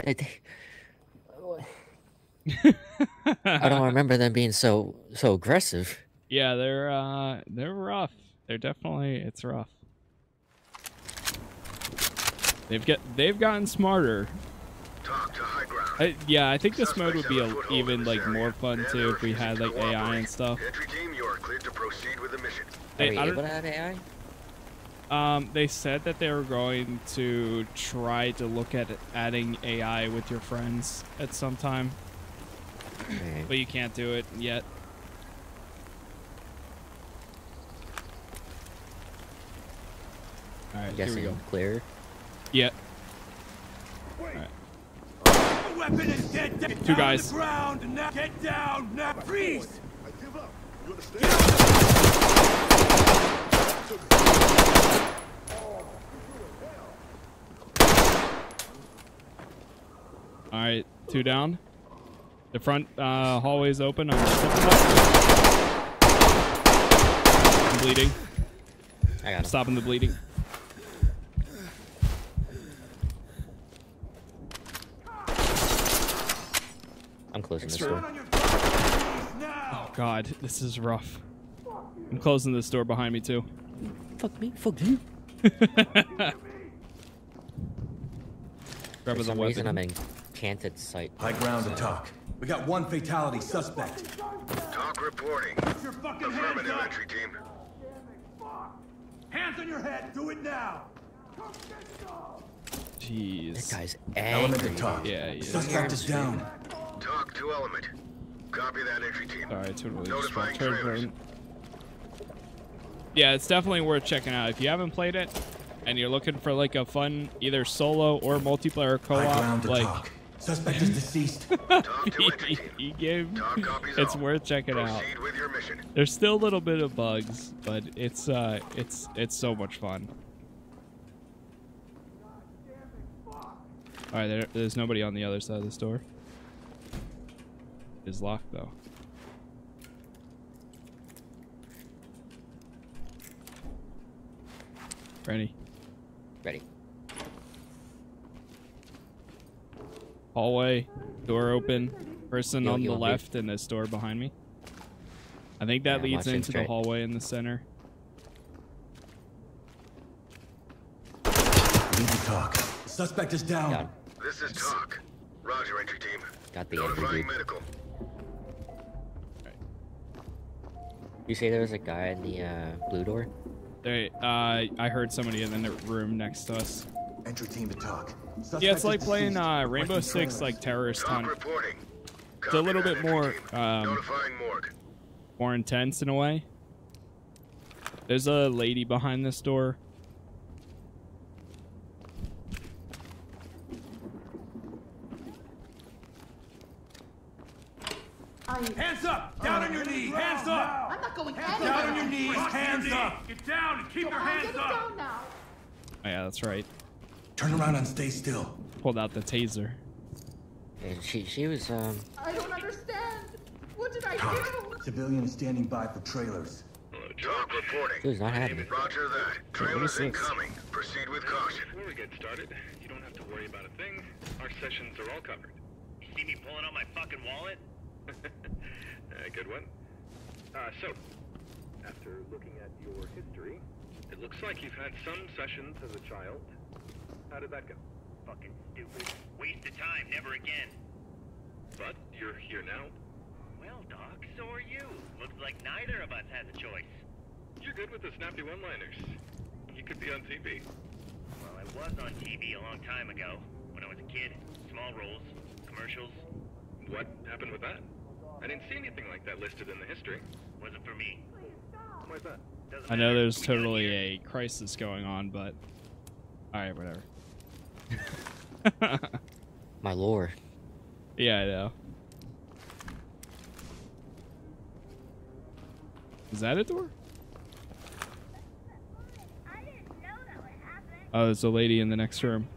I, I don't remember them being so so aggressive. Yeah, they're uh they're rough. They're definitely it's rough. They've get they've gotten smarter. TOC to high ground. I, yeah, I think this mode would be a, even like area. more fun They're too if we had like AI and stuff. Team, you are cleared to proceed with the mission. Are They, we able to have AI? um, they said that they were going to try to look at adding AI with your friends at some time, Okay. but you can't do it yet. All right, I'm here we go. clear. Yeah, The weapon is dead! Get Two down guys. on the ground now get down now! Freeze! I give up. You understand? All right, two down. The front uh, hallway's open. I'm. I'm bleeding. I got I'm him. stopping the bleeding. I'm closing this door. on your goddamn knees now! God, this is rough. I'm closing this door behind me too. Fuck me. Fuck you. Grab For the some reason, I'm weapon. in canted sight. High ground to TOC. We got one fatality suspect. TOC reporting. Put your fucking hands Affirmative, up! entry team. Hands on your head! Do it now! That Jeez. guy's Element angry. to TOC. Yeah, he is. Suspect is down. TOC to element. Copy that, entry team. Sorry, I totally Notifying walked trailers. Yeah, it's definitely worth checking out. If you haven't played it and you're looking for like a fun either solo or multiplayer High ground co-op, to like TOC. Suspect is deceased. TOC to he, entry team. TOC copies it's all. worth checking out. Proceed with your mission. There's still a little bit of bugs, but it's uh it's it's so much fun. All right, there, there's nobody on the other side of this door. It's locked though. Ready? Ready. Hallway, door open. Person Yo, on yo, the here. left and this door behind me. I think that I'm leads watching into the hallway in the center. Need to TOC. Suspect is down. Got. This is TOC. Roger, entry team. Got the angry Notifying dude. medical. You say there was a guy in the uh, blue door? They, uh, I heard somebody in the room next to us. Entry team to TOC. Suspect Yeah, it's is like playing uh, Rainbow Requesting Six, trailers. like Terrorist TOC Hunt. reporting. It's a little bit more, um, more intense in a way. There's a lady behind this door. Hands up! Down on your knees! Hands up! I'm not going Hands anywhere. down on your knees! Drop Hands up! Get down and keep So your I'm hands getting up! down now. Oh, yeah, that's right. Turn around and stay still. Pulled out the taser. And she she was um I don't understand. What did I TOC. do? Civilians standing by for trailers. TOC reporting. she was not happy. Roger that. Trailers this? incoming. Proceed with caution. Before we get started, you don't have to worry about a thing. Our sessions are all covered. You see me pulling out my fucking wallet? uh, good one. Uh, so, after looking at your history, it looks like you've had some sessions as a child. How did that go? Fucking stupid. Waste of time, never again. But you're here now. Well, Doc, so are you. Looks like neither of us has a choice. You're good with the snappy one-liners. You could be on TV. Well, I was on TV a long time ago. When I was a kid. Small roles. Commercials. What happened with that? I didn't see anything like that listed in the history. Wasn't for me. Why's that? Doesn't I know matter. there's totally a crisis going on, but all right, whatever. My lord. yeah, I know. Is that a door? Oh, there's a lady in the next room.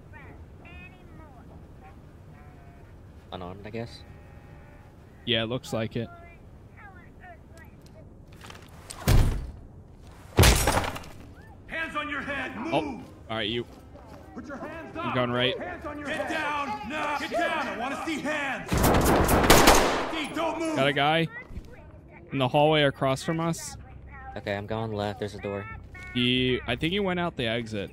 Unarmed, I guess. Yeah, it looks like it. Hands on your head! Oh, move! Oh, all right, you. Put your hands You up! going right? Hands on your Get down! No! Get down! I want to see hands! See, don't move! Got a guy in the hallway across from us. Okay, I'm going left. There's a door. He, I think he went out the exit.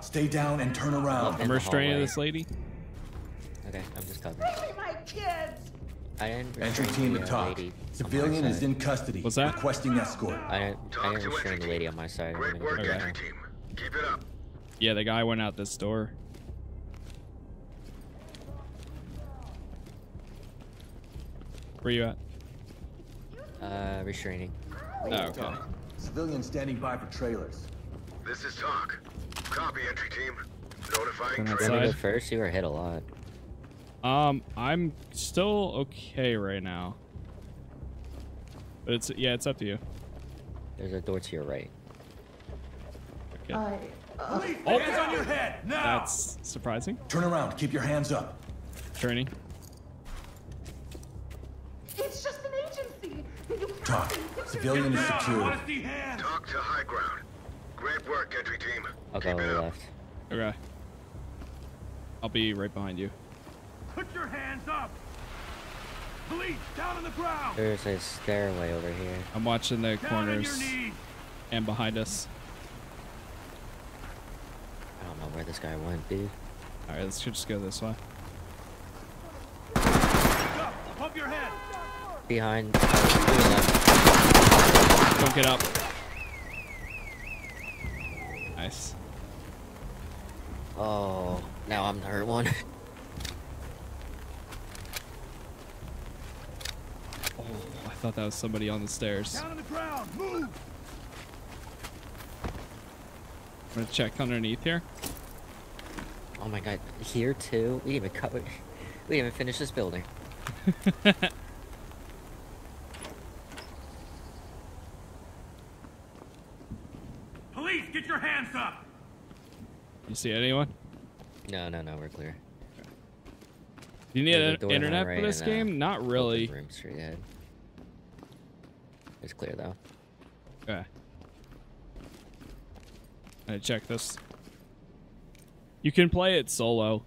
Stay down and turn around. In I'm restraining this lady. Okay, I'm just covered. Give my kids. I didn't Entry team to TOC. lady on my Civilian is in custody. What's that? Requesting escort. I didn't, I didn't restrain entry the lady team. on my side. Great work, gonna entry team. Keep it up. Yeah, the guy went out this door. Where you at? Uh, restraining. Oh, okay. TOC. Civilians standing by for trailers. This is TOC. Copy, entry team. Notifying Going You trailers. want me to go first? You were hit a lot. Um, I'm still okay right now. But it's yeah, it's up to you. There's a door to your right. Okay. I. Uh, Oh. hands on your head! Now! That's surprising. Turn around. Keep your hands up. Turning. it's just an agency. TOC. be- Civilian is down! I secured. want to see hands! TOC to high ground. Great work, entry team. I'll Keep go it left. Okay. I'll be right behind you. Put your hands up! Police, down on the ground! There's a stairway over here. I'm watching the Down corners and behind us. I don't know where this guy went, dude. All right, let's just go this way. Hands up! Your head! Behind. To the left. Don't get up. Nice. Oh, now I'm the hurt one. Oh, I thought that was somebody on the stairs. Down on the ground! Move! I'm gonna check underneath here. oh my god, here too? We didn't even cover. We didn't even finish this building. Police, get your hands up! You see anyone? No, no, no, we're clear. Do you need an door on the internet right for this and, uh, game? Not really. Room straight ahead. It's clear though. Okay. I check this. You can play it solo.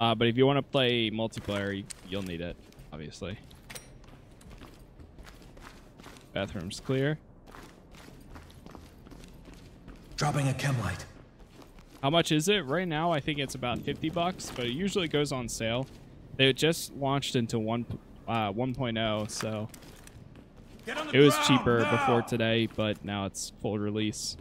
Uh, but if you want to play multiplayer, you'll need it, obviously. Bathroom's clear. Dropping a chem light. How much is it? Right now, I think it's about 50 bucks, but it usually goes on sale. They just launched into 1, uh, 1.0, so Get on the it was cheaper now! before today, but now it's full release.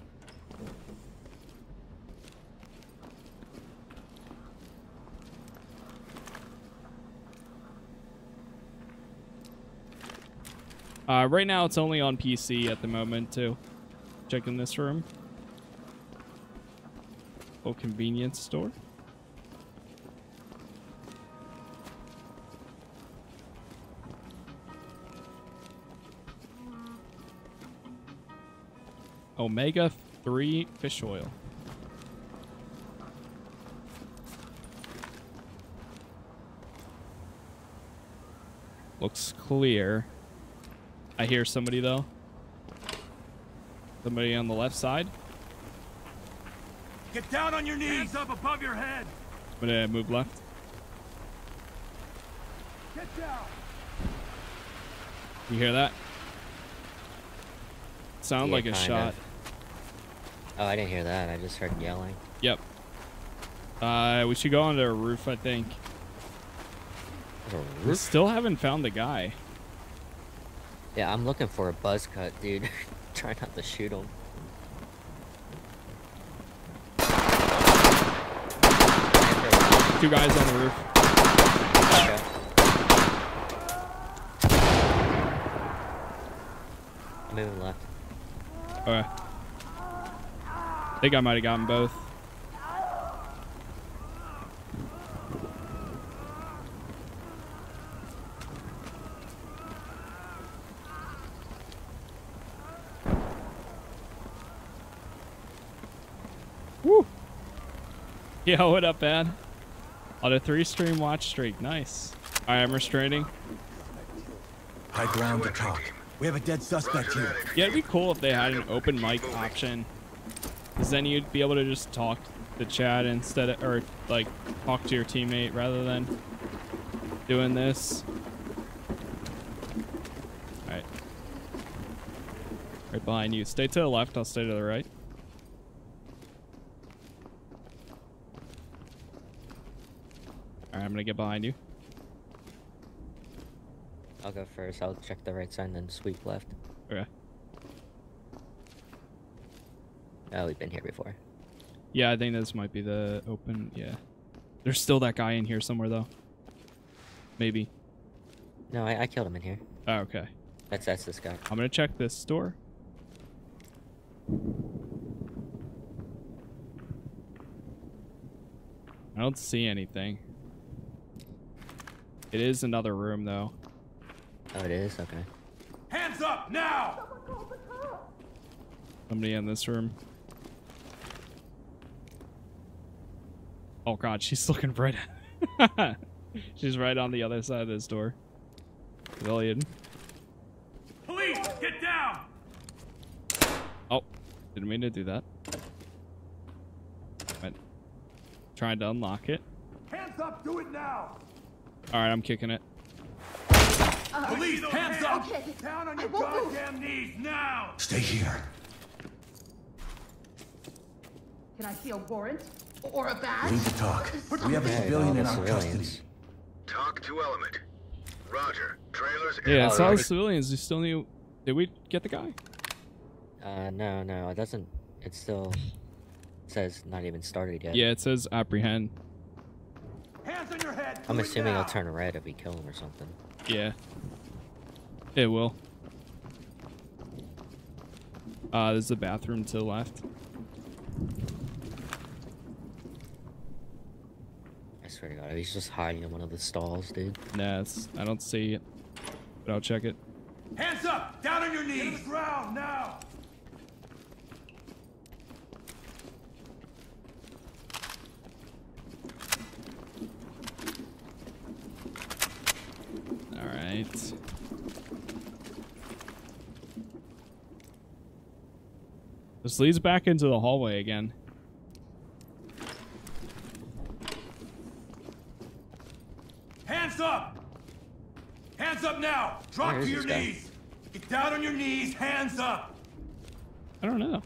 Uh, right now, it's only on PC at the moment, too. Checking this room local convenience store. Omega 3 fish oil. Looks clear. I hear somebody though. Somebody on the left side. Get down on your knees! Hands up above your head! I'm gonna move left. Get down! You hear that? Sound Yeah, like a shot. of. Oh, I didn't hear that. I just heard yelling. Yep. Uh, we should go onto a roof, I think. There's We still haven't found the guy. Yeah, I'm looking for a buzz cut, dude. Try not to shoot him. Two guys on the roof. Okay. I'm moving left. Okay. I think I might have gotten both. Woo! Yo, what up, man? On a three stream watch streak. Nice. I am restraining. High ground to TOC. We have a dead suspect here. Yeah, it'd be cool if they had an open mic option. Because then you'd be able to just talk to chat instead of, or like talk to your teammate rather than doing this. Alright. Right behind you. Stay to the left, I'll stay to the right. Alright, I'm gonna get behind you. I'll go first. I'll check the right side and then sweep left. Okay. Oh, we've been here before. Yeah, I think this might be the open. Yeah. There's still that guy in here somewhere, though. Maybe. No, I, I killed him in here. Oh, okay. That's that's this guy. I'm gonna check this door. I don't see anything. It is another room though. Oh, it is? Okay. Hands up now! Somebody in this room. Oh god, she's looking right at She's right on the other side of this door. Civilian. Police, get down! Oh, didn't mean to do that. But trying to unlock it. Hands up, do it now! Alright, I'm kicking it. Police, hands up! Okay. Down on your won't move. goddamn knees now! Stay here. Can I see a warrant? Or a badge? Leave the TOC. We have a civilian in our custody. TOC to element. Roger. Trailers Yeah, it's all civilians. You still need. Did we get the guy? Uh, no, no, it doesn't. It still says not even started yet. Yeah, it says apprehend. Hands on your head! I'm assuming now. it'll turn red if we kill him or something. Yeah. It will. Uh, there's a bathroom to the left. I swear to God, he's just hiding in one of the stalls, dude. Nah, it's, I don't see it. But I'll check it. Hands up! Down on your knees! Get to the ground now! Alright. This leads back into the hallway again. Hands up! Hands up now! Drop to your this guy? knees! Get down on your knees, hands up! I don't know.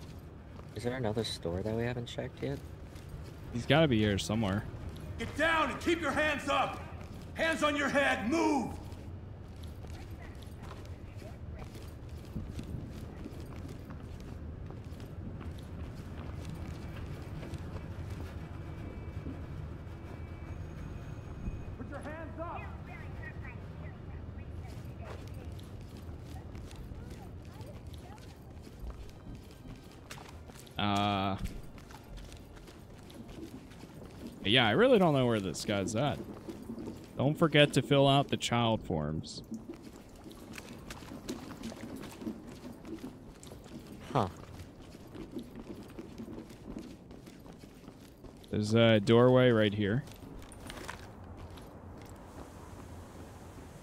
Is there another store that we haven't checked yet? He's got to be here somewhere. Get down and keep your hands up! Hands on your head, move! Uh, yeah, I really don't know where this guy's at. Don't forget to fill out the child forms. Huh. There's a doorway right here.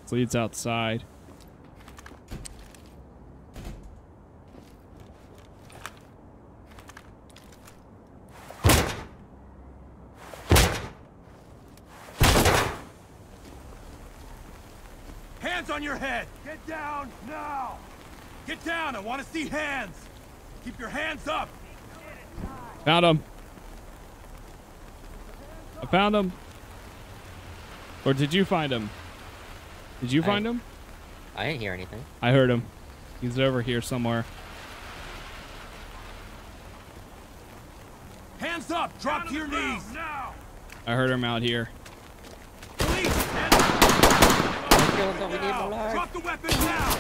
This leads outside. Hands up! Found him. I found him. Or did you find him? Did you I- find him? I didn't hear anything. I heard him. He's over here somewhere. Hands up! Drop to your knees! Now! I heard him out here. Police! Hands up! Kills what we need Now! more life. Drop the weapon now!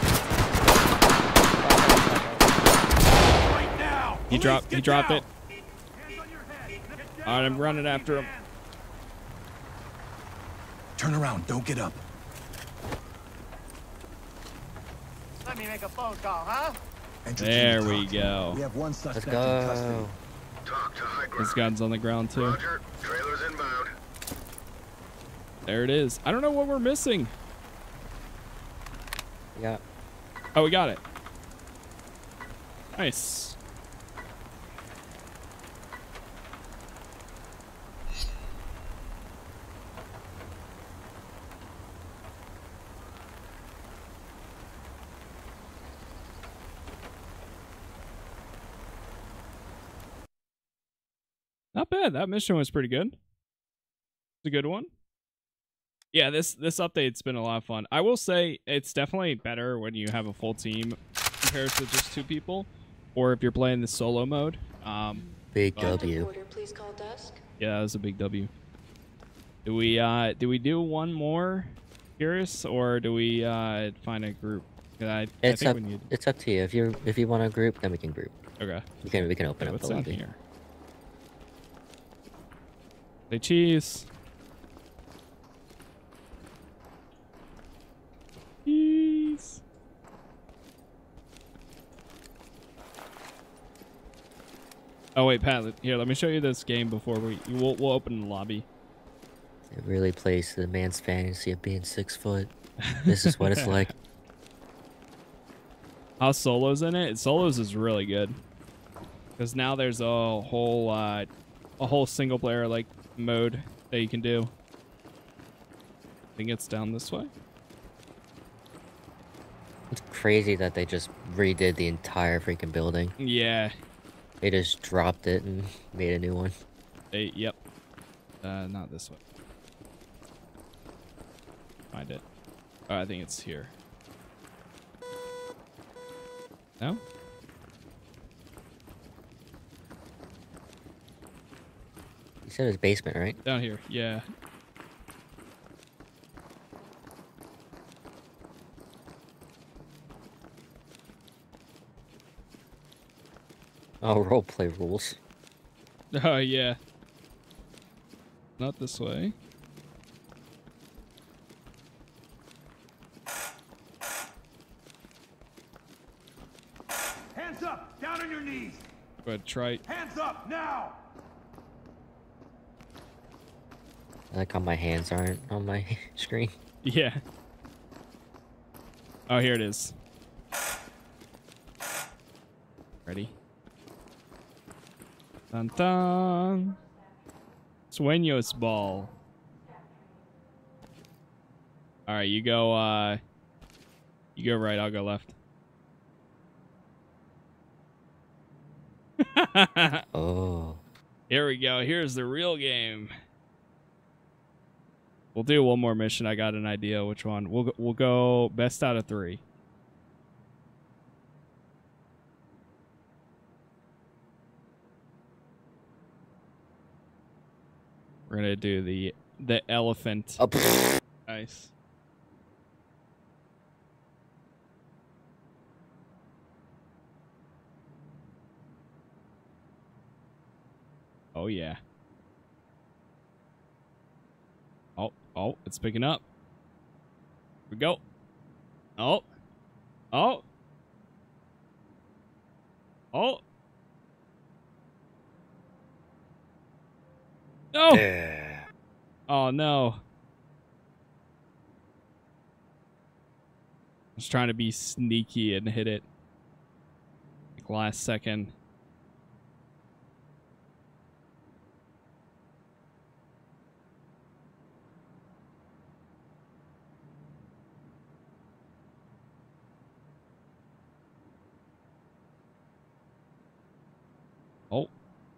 Right now! He Police, dropped. He dropped down! it. Hands on your head! Get down! All right, I'm running after him. Turn around. Don't get up. Let me make a phone call, huh? Entry team There we go. We have one Let's suspect in custody. go. TOC to high ground. His gun's on the ground too. Roger. Trailers inbound. There it is. I don't know what we're missing. Yeah. Oh, we got it. Nice. Not bad. That mission was pretty good. It's a good one. Yeah, this this update's been a lot of fun. I will say it's definitely better when you have a full team compared to just two people, or if you're playing the solo mode. Um, Big But- W. Order, please call desk. yeah, that was a big W. Do we uh do we do one more, Curious, or do we uh find a group? I, I It's think up. we need. It's up to you. If you if you want a group, then we can group. Okay. We can we can open Okay, up what's the in lobby. here? Say cheese. Cheese. Oh wait, Pat. Here, let me show you this game before we we'll, we'll open the lobby. It really plays to the man's fantasy of being six foot. This is what it's like. How solos in it? Solos is really good because now there's a whole uh, a whole single player like mode that you can do. I think it's down this way. It's crazy that they just redid the entire freaking building. Yeah. They just dropped it and made a new one. Hey, yep. Uh, not this way. Find it. Oh, I think it's here. No? You said it was basement, right? Down here. Yeah. Oh, roleplay rules. Oh, yeah. Not this way. Hands up! Down on your knees! But try. Hands up now! I like how my hands aren't on my screen. Yeah. Oh, here it is. Ready? Dun dun. Sueños ball. All right, you go. uh You go right. I'll go left. Oh. Here we go. Here's the real game. We'll do one more mission. I got an idea which one. We'll go, we'll go best out of 3. We're going to do the the elephant. Oh. Nice. Oh yeah. Oh, it's picking up. Here we go. Oh. Oh. Oh. No. Yeah. Oh no. I was trying to be sneaky and hit it. Like last second.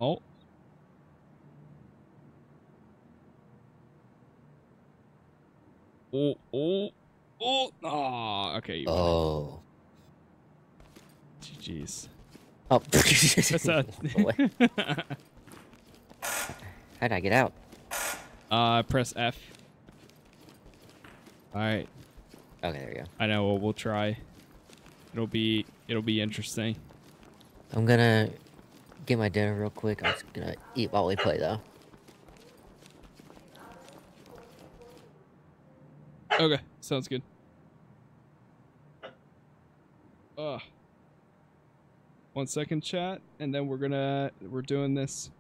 Oh. Oh. Oh, oh, oh, oh, okay. Oh. Jeez. Oh. What's? Boy. How'd I get out? uh, press F. All right. Okay, there we go. I know. We'll, we'll try. It'll be it'll be interesting. I'm gonna get my dinner real quick. I'm just gonna eat while we play, though. Okay, sounds good. Ugh. One second, chat, and then we're gonna we're doing this.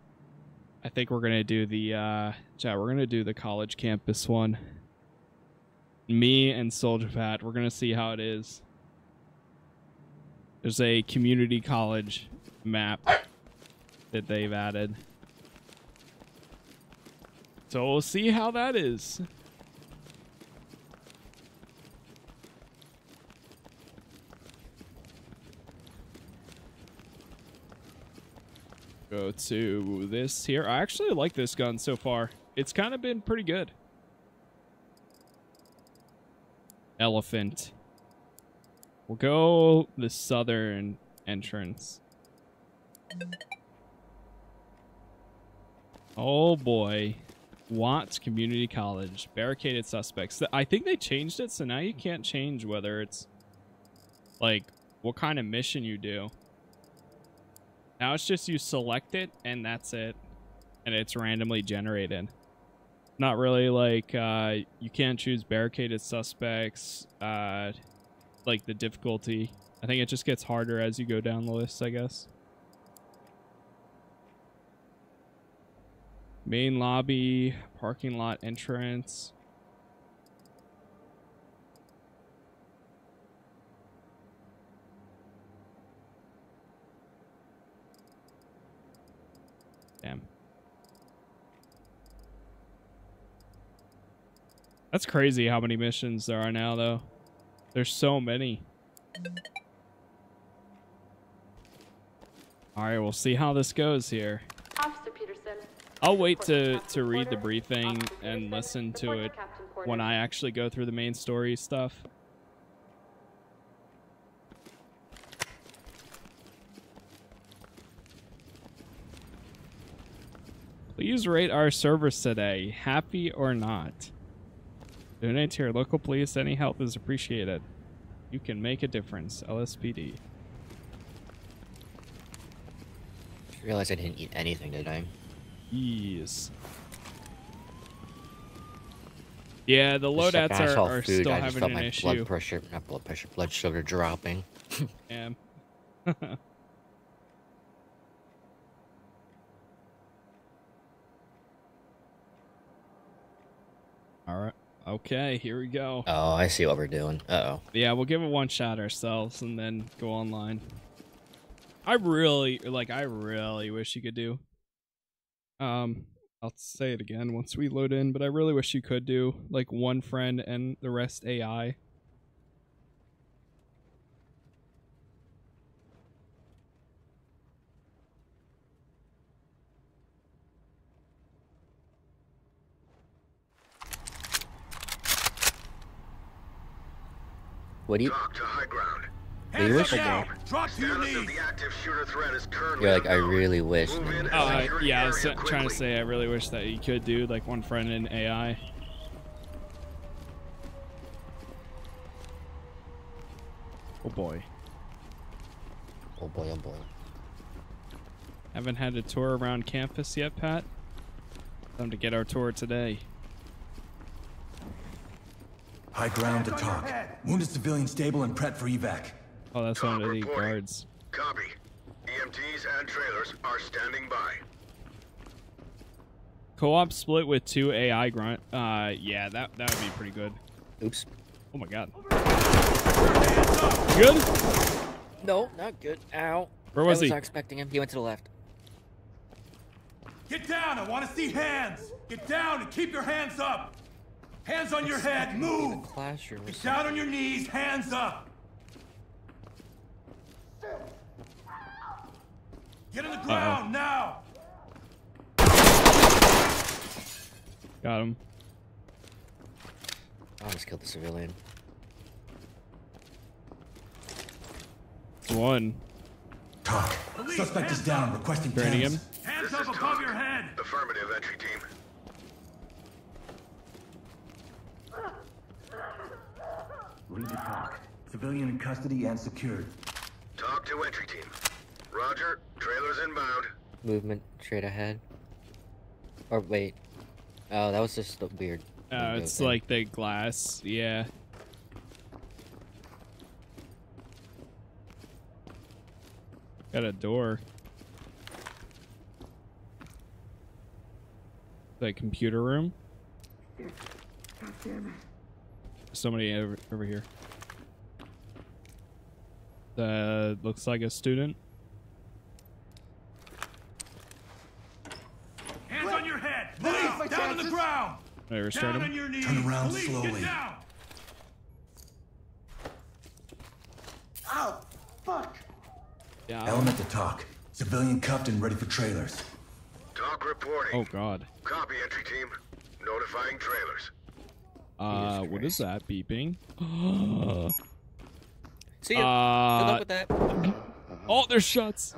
I think we're gonna do the uh chat. We're gonna do the college campus one. Me and Soldier Pat. We're gonna see how it is. There's a community college map that they've added. So we'll see how that is. Go to this here. I actually like this gun so far. It's kind of been pretty good. Elephant. We'll go the southern entrance. Oh boy. Watts Community College. Barricaded suspects. I think they changed it, so now you can't change whether it's like what kind of mission you do. Now it's just you select it and that's it. And it's randomly generated. Not really like uh you can't choose barricaded suspects, uh like the difficulty. I think it just gets harder as you go down the list, I guess. Main lobby, parking lot entrance. Damn. That's crazy how many missions there are now, though. There's so many. All right, we'll see how this goes here. I'll wait to to read the briefing and listen to it when I actually go through the main story stuff. Please rate our service today, happy or not. Donate to your local police. Any help is appreciated. You can make a difference. LSPD. Just realized I didn't eat anything today. Yes. Yeah, the loadouts I are, saw are food, still I just having felt an my issue. blood pressure, not blood pressure, blood sugar dropping. Yeah. All right. Okay, here we go. Oh, I see what we're doing. Uh oh. Yeah, we'll give it one shot ourselves and then go online. I really like I really wish you could do. Um I'll say it again once we load in, but I really wish you could do like one friend and the rest AI. What do you? TOC to high ground. What do you wish? Drop to your Status of knees. the active shooter threat is currently You're like, I really wish. Move Oh, uh, yeah, I was area trying to say I really wish that you could do like one friend in AI. Oh boy. Oh boy, oh boy. Haven't had a tour around campus yet, Pat? Time to get our tour today. High ground to Hands on your TOC. Wounded civilian stable and prep for evac. Oh, that's one of the Reporting. guards. Copy. EMTs and trailers are standing by. Co-op split with two AI grunt. Uh, yeah, that that would be pretty good. Oops. Oh my god. Good. No, not good. Ow. Where was I was he? not expecting him. He went to the left. Get down! I want to see hands! Get down and keep your hands up! Hands on your head! Move! Classroom. Get down on your knees! Hands up! Get on the ground now! Got him. I almost killed the civilian. One. TOC. Suspect is down, requesting Training him. Hands This up above TOC. your head! Affirmative, entry team. Lead to TOC. Civilian in custody and secured. TOC to entry team. Roger, trailers inbound. Movement straight ahead. Or wait. Oh, that was just a weird. Oh, it's thing. like the glass. Yeah. Got a door. The computer room. God damn it. Somebody over, over here. Uh, looks like a student. Hands on your head! Police, Now! my Down on the ground! I restrain Down him. on your knees! Turn around Police, slowly. Get down! Ow! Fuck! Yeah. Element to TOC. Civilian cuffed and ready for trailers. TOC reporting. Oh God. Copy, entry team. Notifying trailers. Uh, what is that beeping? See ya. Good Uh, luck with that. oh, there's shots.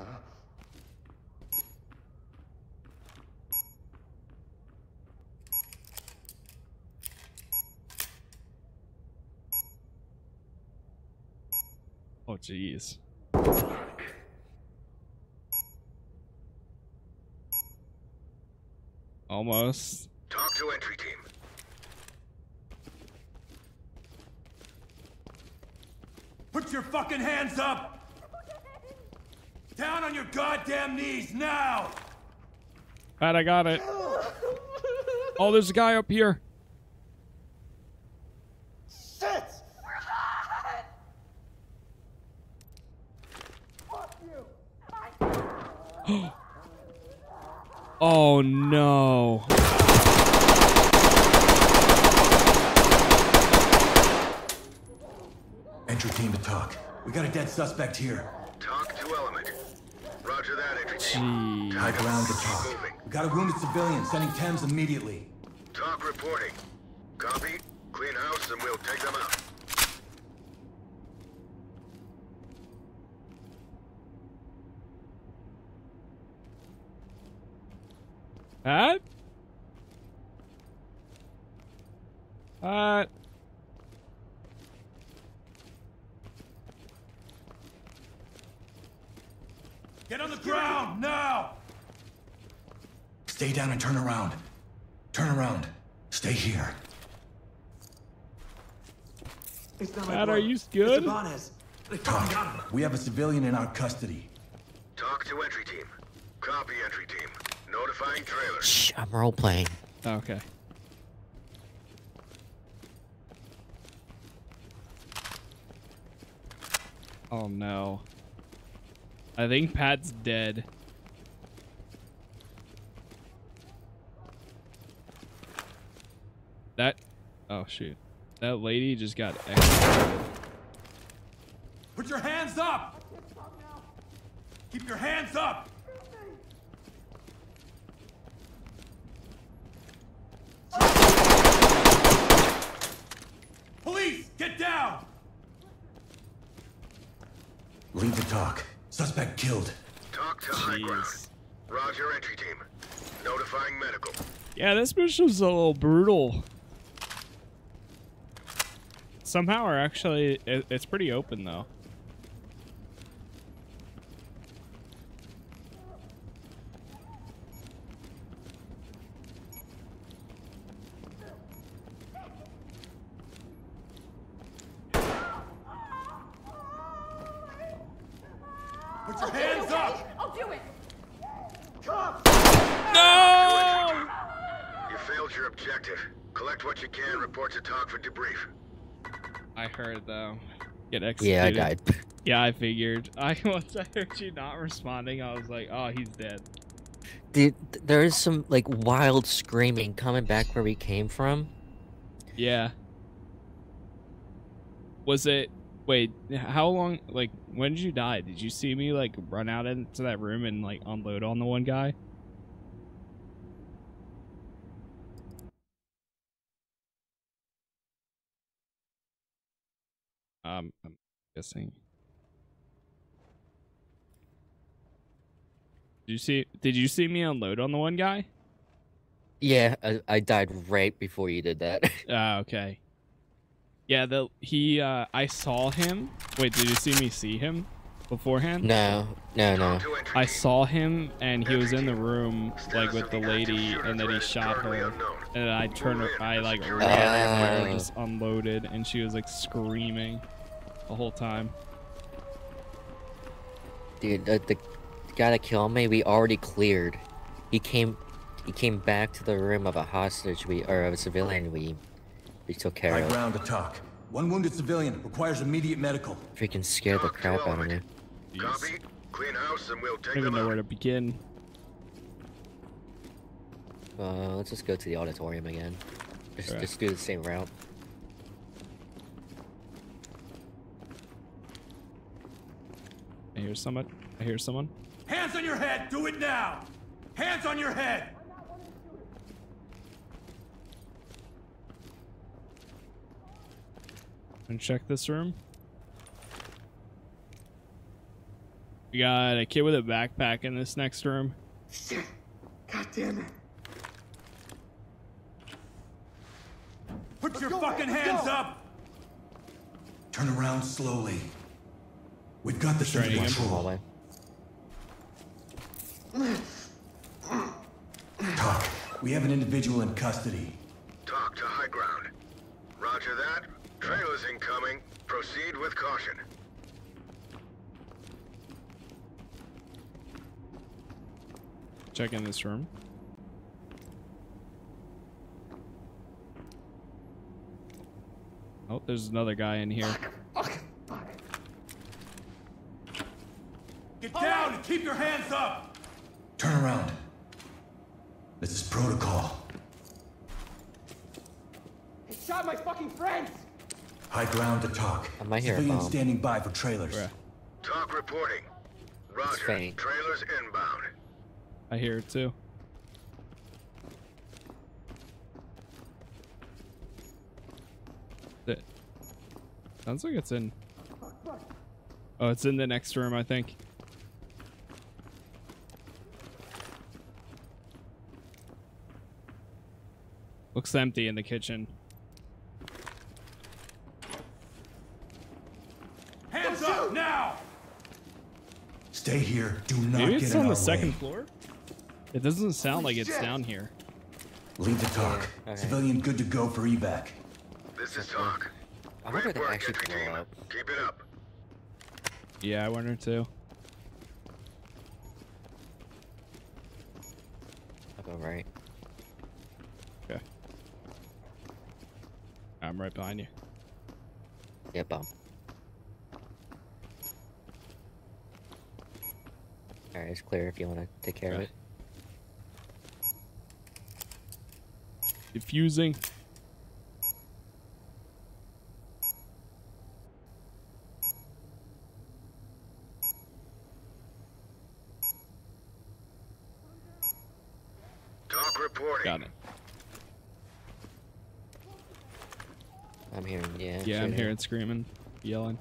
Oh, jeez. Almost. TOC to entry team. Put your fucking hands up! Down on your goddamn knees now! Pat, I got it. Oh, there's a guy up here. Shit! Fuck you! Oh no. Entry team to TOC. We got a dead suspect here. TOC to element. Roger that, entry team. Gee. High ground to TOC. We got a wounded civilian, sending Thames immediately. TOC reporting. Copy. Clean house and we'll take them out. Pat? Pat? Get on the ground now! Stay down and turn around. Turn around. Stay here. It's not my Pat, are you good? It's Ibanez. They fucking got him. TOC. We have a civilian in our custody. TOC to entry team. Copy, entry team. Notifying trailers. Shh, I'm role playing. Oh, okay. Oh no. I think Pat's dead. That. Oh shoot. That lady just got executed. Put your hands up! Keep your hands up! Police, get down! Lead the TOC. Suspect killed. TOC to high ground. Roger, entry team. Notifying medical. Yeah, this mission's a little brutal. Somehow, or actually, it, it's pretty open though. Put your hands up! I'll do it. No! nailed your objective. Collect what you can, report to TOC for debrief. I heard though. Get executed. Yeah, I died. Yeah, I figured. I once I heard you not responding, I was like, oh, he's dead. Dude, there is some like wild screaming coming back where we came from. Yeah. Was it? Wait, how long? Like, when did you die? Did you see me like run out into that room and like unload on the one guy? Um, I'm guessing. Did you see? Did you see me unload on the one guy? Yeah, I, I died right before you did that. Ah, okay. Yeah, the he uh I saw him. Wait, did you see me see him beforehand? no, no, no. I saw him and he was in the room like with the lady and then he shot her and I turned I like ran there and Oh. just unloaded and she was like screaming the whole time. Dude, the, the guy that killed me, we already cleared. He came, he came back to the room of a hostage we or of a civilian we, we took care High of. ground to TOC. One wounded civilian requires immediate medical. Freaking scared the crap out of me. Copy. Clean house and we'll I take don't even know out. where to begin. Uh, let's just go to the auditorium again. Just, Alright. just do the same route. I hear someone. I hear someone. Hands on your head! Do it now! Hands on your head! And check this room. We got a kid with a backpack in this next room. Shit. God damn it. Put your fucking hands up! Turn around slowly. We've got this under Training him. control. TOC. We have an individual in custody. TOC to high ground. Roger that. Trailers incoming. Proceed with caution. Check in this room. Oh, there's another guy in here. Get down and keep your hands up! Turn around. This is protocol. He shot my fucking friends! High ground to TOC. Am I might hear a Civilians bomb. standing by for trailers. Bruh. TOC reporting. Roger. faint. Trailers inbound. I hear it too. It sounds like it's in. Oh, it's in the next room, I think. Looks empty in the kitchen. Hands up now! Stay here. Do not Maybe get it's in on our the second way. floor. It doesn't sound like it's down here. Lead the TOC. okay. Civilian good to go for evac. This is TOC. I wonder if Great they work, actually entry blow up. Keep it up. Yeah, I wonder too. I'll go right. I'm right behind you. Yeah, bomb. Alright, it's clear if you want to take care of it. Diffusing. TOC reporting. Got it. I'm hearing, yeah. Yeah, I'm shooting. hearing screaming, yelling.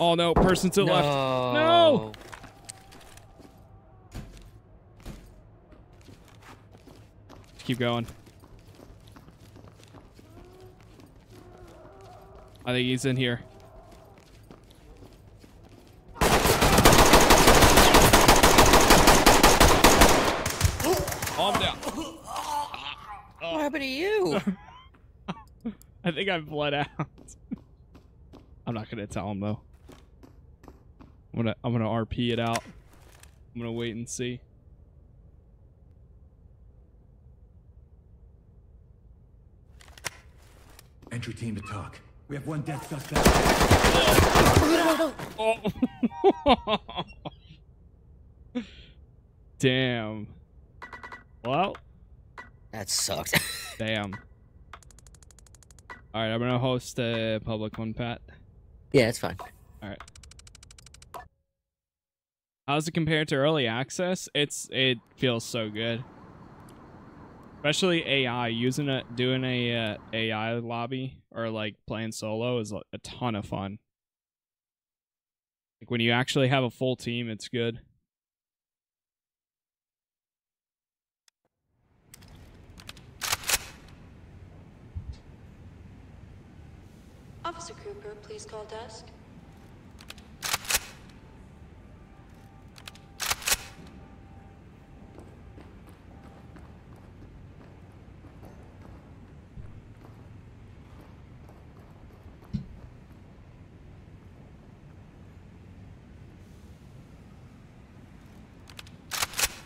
Oh no, person to the left. No! Keep going. I think he's in here. Oh, I'm down. What happened to you? I think I bled out. I'm not gonna tell him though. I'm gonna I'm gonna RP it out. I'm gonna wait and see. Entry team to TOC. We have one death suspect. Oh. Damn. Well, That sucks. damn. All right, I'm gonna host a public one, Pat. yeah, it's fine. All right. How's it compared to early access? It's it feels so good. Especially AI using it, doing a uh, AI lobby or like playing solo is a ton of fun. Like when you actually have a full team, it's good. Officer Cooper, please call desk.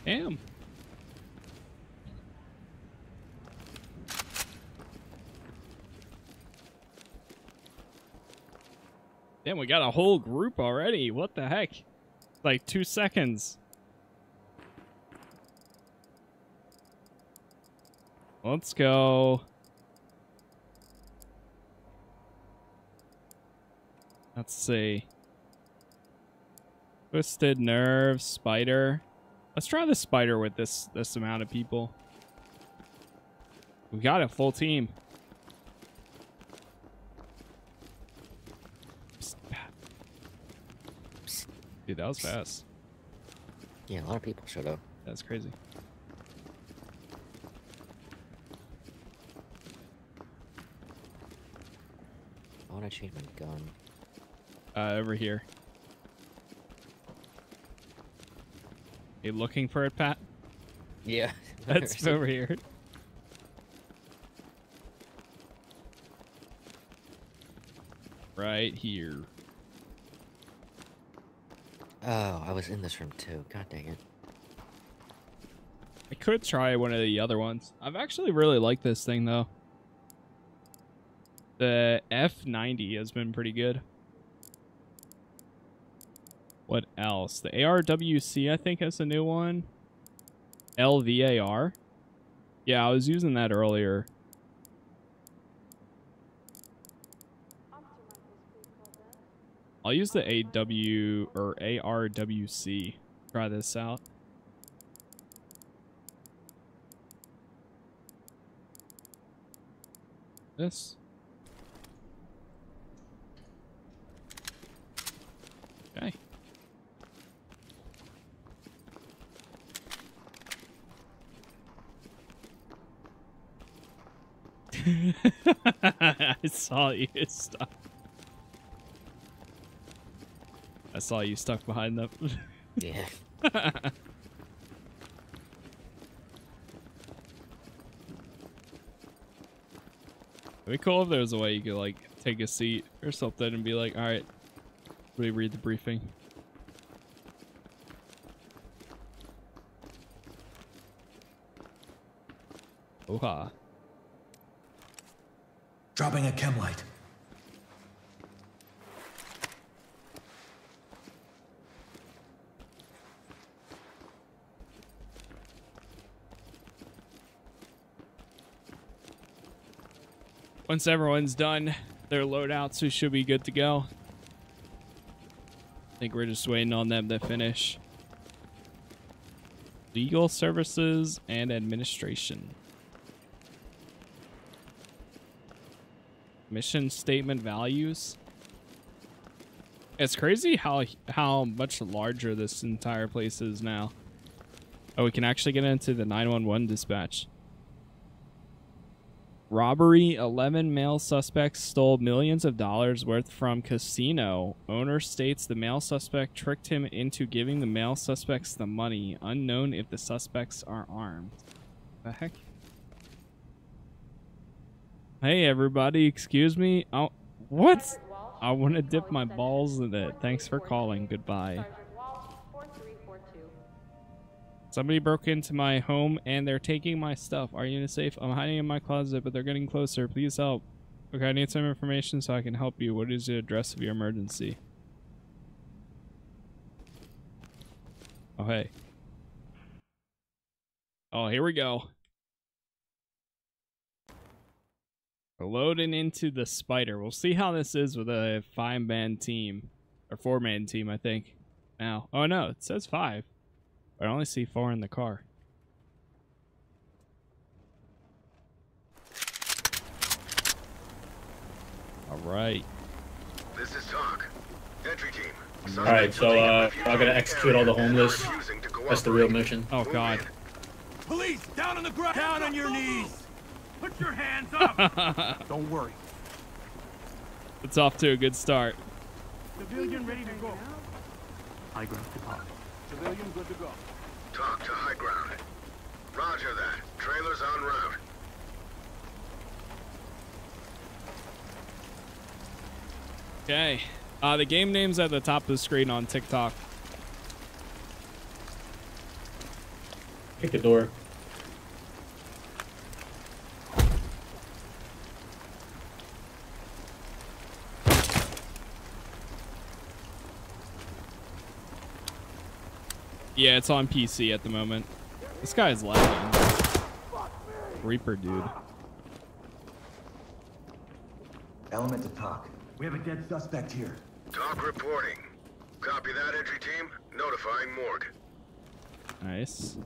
Damn. Damn, we got a whole group already. What the heck? Like two seconds. Let's go. Let's see. Twisted Nerve, Spider. Let's try the Spider with this this amount of people. We got a full team. Dude, that was fast. Yeah, a lot of people showed up. That's crazy. I want to change my gun. Uh, over here. You looking for it, Pat? Yeah. That's over here. Right here. Oh, I was in this room too. God dang it. I could try one of the other ones. I've actually really liked this thing though. The F90 has been pretty good. What else? The ARWC I think has a new one. LVAR. Yeah, I was using that earlier. I'll use the AW or ARWC. Try this out. This. Okay. I saw you stuck. I saw you stuck behind them. Yeah. It'd be cool if there was a way you could like take a seat or something and be like, all right, we read the briefing. Oha. Dropping a chem light. Once everyone's done their loadouts, we should be good to go. I think we're just waiting on them to finish. Legal services and administration. Mission statement values. It's crazy how how much larger this entire place is now. Oh, we can actually get into the 911 dispatch. Robbery 11 male suspects stole millions of dollars worth from casino. Owner states the male suspect tricked him into giving the male suspects the money, unknown if the suspects are armed. The heck? Hey everybody, excuse me. Oh, what? I want to dip my balls in it. Thanks for calling. Goodbye. Sergeant Walsh, 4342. Somebody broke into my home and they're taking my stuff. Are you in a safe? I'm hiding in my closet, but they're getting closer. Please help. Okay, I need some information so I can help you. What is the address of your emergency? Oh, hey. Oh, here we go. We're loading into the spider. We'll see how this is with a five-man team. Or four-man team, I think. Now. Oh, no. It says five. But I only see four in the car. All right. This is TOC. Entry team. Alright, so uh, I gotta execute all the homeless. That's the real mission. Oh god. Police, down on the ground! Down on your knees! Put your hands up! Don't worry. It's off to a good start. Civilian ready to go. High ground to TOC. Civilian good to go. TOC to high ground. Roger that. Trailers en route. Okay. Uh, the game name's at the top of the screen on TikTok. Kick the door. Yeah, it's on PC at the moment. This guy's lagging. Reaper dude. Element to TOC. We have a dead suspect here. TOC reporting. Copy that, entry team. Notifying morgue. Nice.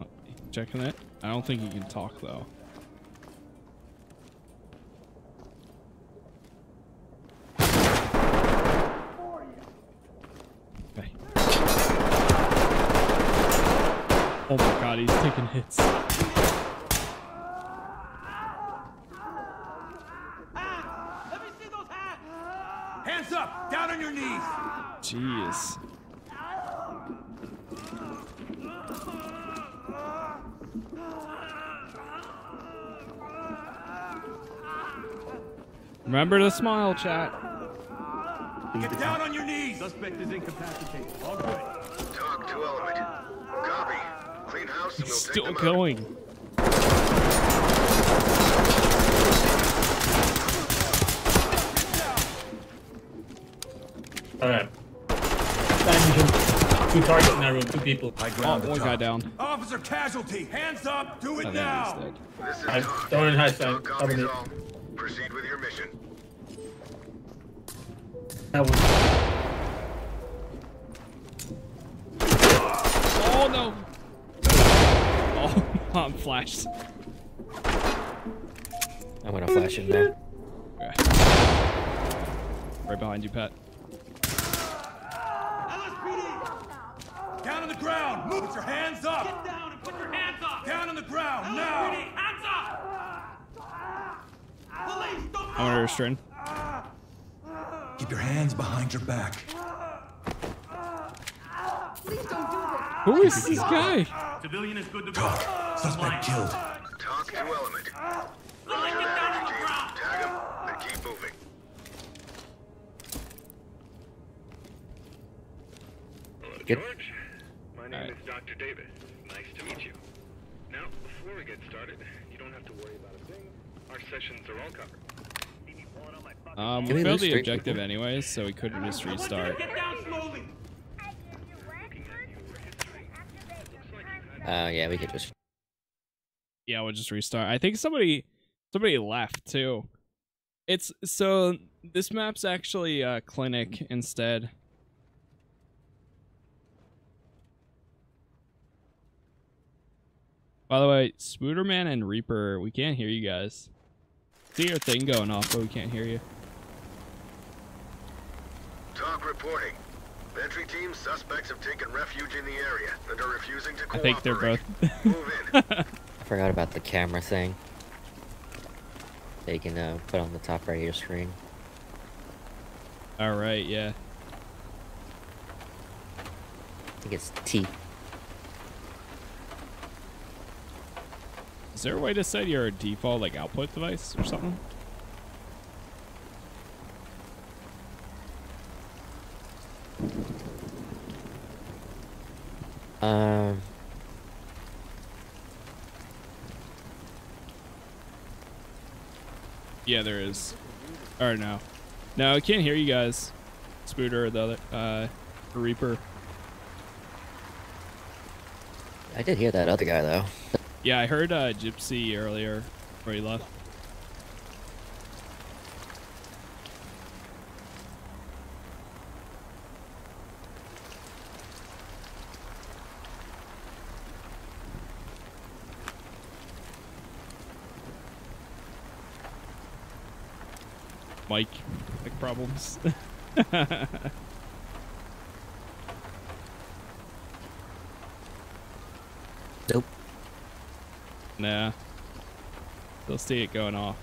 Oh, checking it. I don't think he can talk though. Okay. Oh my god, he's taking hits. Hands up! Down on your knees! Jeez. Remember to smile, chat. Get down on your knees! Suspect is incapacitated. All good. TOC to element. Copy. Clean house and we'll He's take still going. Alright. Two targets in that room, two people. Oh, one guy down. Officer casualty! Hands up! Do it I now! he's dead. I'm talk. throwing in high sign. Talk Cover copies me. Proceed with your mission. That one. Oh no! Oh, I'm flashed. I'm gonna flash him now. Okay. Right behind you, Pat. Down on the ground! Move! Put your hands up! Get down and put your hands up! Down on the ground, now! Hands up! Police, don't I'm gonna restrain. Keep your hands behind your back. Please don't do this. Who is this guy? Civilian is good to go. TOC. Suspect killed. TOC to element. Roger that, entry team. Tag him and keep moving. Hello, Yep. George. My name Alright. is Dr. Davis. Nice to meet you. Now, before we get started, you don't have to worry about a thing. Our sessions are all covered. See me pulling on my fucking Um, we we failed the objective anyways, so we couldn't just restart. Get down slowly! Uh, yeah, we could just. Yeah, we'll just restart. I think somebody somebody left too. It's so this map's actually a clinic instead. By the way, Spooderman and Reaper, we can't hear you guys. See your thing going off, but we can't hear you. TOC reporting. Entry team suspects have taken refuge in the area and are refusing to I cooperate. think they're both. Move in. I forgot about the camera thing. They can uh, put on the top right of your screen. All right, yeah. I think it's T. Is there a way to set your default like output device or something? Um. Yeah, there is. All right, now, No, I can't hear you guys. Spooter or the other, uh, Reaper. I did hear that other guy, though. Yeah, I heard uh, Gypsy earlier before he left. Mike, like problems. Nope. Nah. They'll see it going off.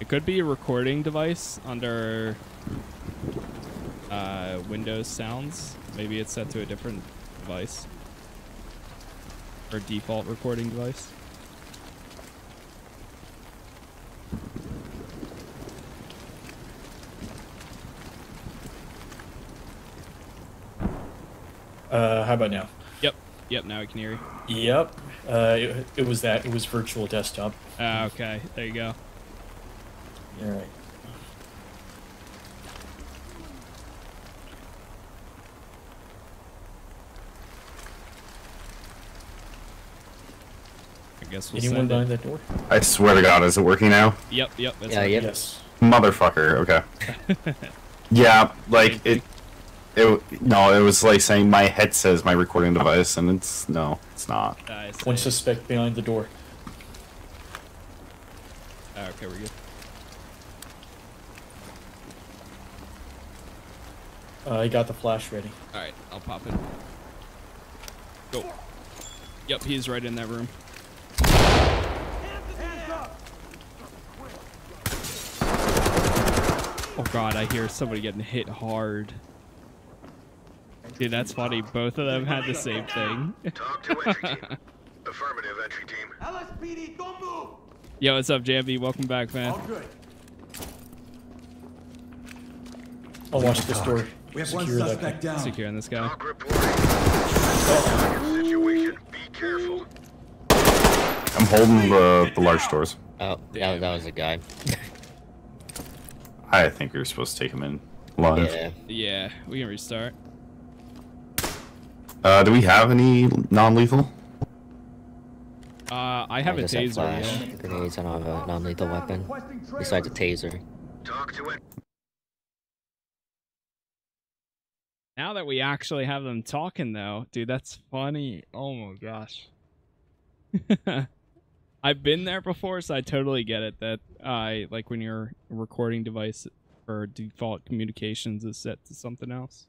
It could be a recording device under uh, Windows sounds. Maybe it's set to a different device. Or default recording device. Uh, how about now? Yep. Yep, now I can hear you. Yep. Uh, it, it was that. It was virtual desktop. Ah, okay. There you go. All right. I guess we'll Anyone behind that door? I swear to God, is it working now? Yep, yep. That's Yeah, right. yep. Yes. Motherfucker. Okay. yeah, like it. It no, it was like saying my head says my recording device, and it's no, it's not. I see. One suspect behind the door. Ah, okay, we're good. Uh, I got the flash ready. Alright, I'll pop it. Go. Yep, he's right in that room. Oh god, I hear somebody getting hit hard. Dude, that's funny. Both of them had the same thing. TOC to entry team. Affirmative, entry team. LSPD, don't move! Yo, what's up, Jambi? Welcome back, man. All good. I'll watch this door. We have one Secure that suspect down. Securing this guy. TOC reporting. Situation. Be careful. I'm holding the the large doors. Oh, yeah, that was a guy. I think we were supposed to take him in live. Yeah. Yeah, we can restart. Uh, do we have any non-lethal? Uh, I have I a just have taser. flash, Yeah. grenades. I don't have a non-lethal weapon besides a taser. Talk to it. Now that we actually have them talking, though, dude, that's funny. Oh my gosh. I've been there before, so I totally get it. That I like when your recording device or default communications is set to something else.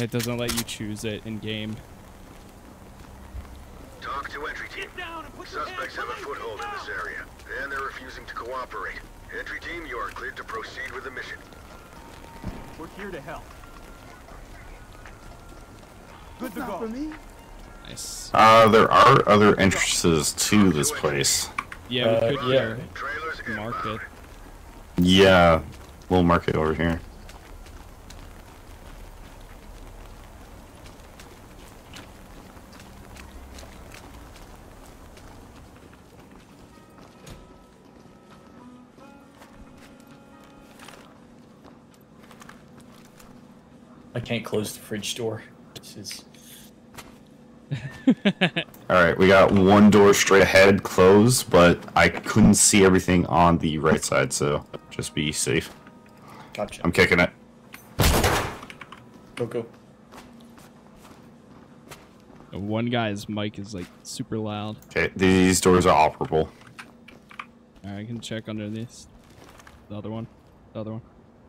It doesn't let you choose it in game. TOC to entry team. Suspects have a foothold in this area, and they're refusing to cooperate. Entry team, you are cleared to proceed with the mission. We're here to help. Good to Not go. for me. Nice. Uh, there are other entrances to this place. Yeah, we Uh, could yeah. uh, Trailers mark it. Yeah, we'll mark it over here. I can't close the fridge door. This is. All right, we got one door straight ahead closed, but I couldn't see everything on the right side, so just be safe. Gotcha. I'm kicking it. Go go. One guy's mic is like super loud. Okay, these doors are operable. Alright, I can check under this. The other one. The other one.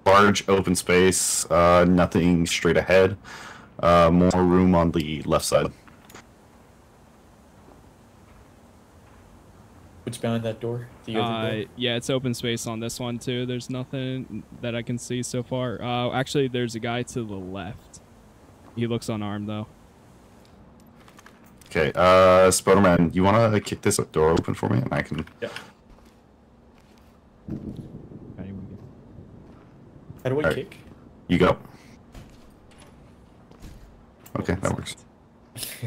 Large open space, uh, nothing straight ahead. Uh, more room on the left side. What's behind that door? The other Uh, door. yeah, it's open space on this one too. There's nothing that I can see so far. Uh, actually, there's a guy to the left. He looks unarmed though. Okay, uh, Spider-Man, you want to kick this door open for me, and I can. Yeah. Alright, we go. How do I Alright. kick? You go. Okay, that works.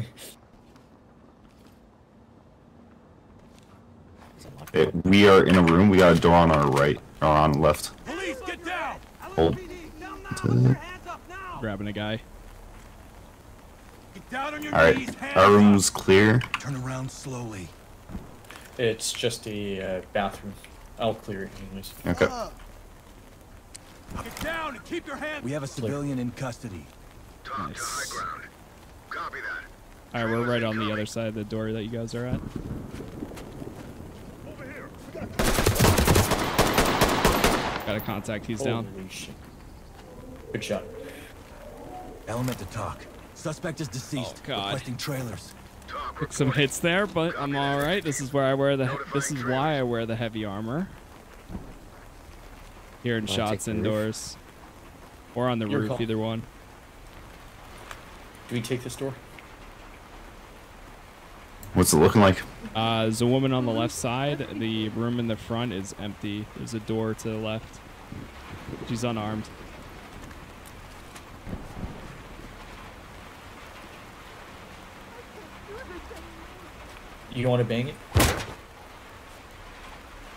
Okay, we are in a room. We got a door on our right or on left. Police, get down! Hold. Grabbing a guy. Get down on your All right, knees, hands our room's clear. Turn around slowly. It's just a uh, bathroom. I'll clear it anyways. Okay. Get down and keep your hands. We have a civilian in custody. TOC to high ground. Copy that. All right, we're right on the other side of the door that you guys are at. Got a contact. He's down. Holy shit. Good shot. Element to TOC. Suspect is deceased. Oh, God. Requesting trailers. Took some hits there, but I'm all right. This is where I wear the. This is why I wear the heavy armor. Hearing Wanna shots the roof? indoors, or on the Your roof, call. either one. Do we take this door? What's it looking like? Uh, there's a woman on the left side. The room in the front is empty. There's a door to the left. She's unarmed. You don't want to bang it?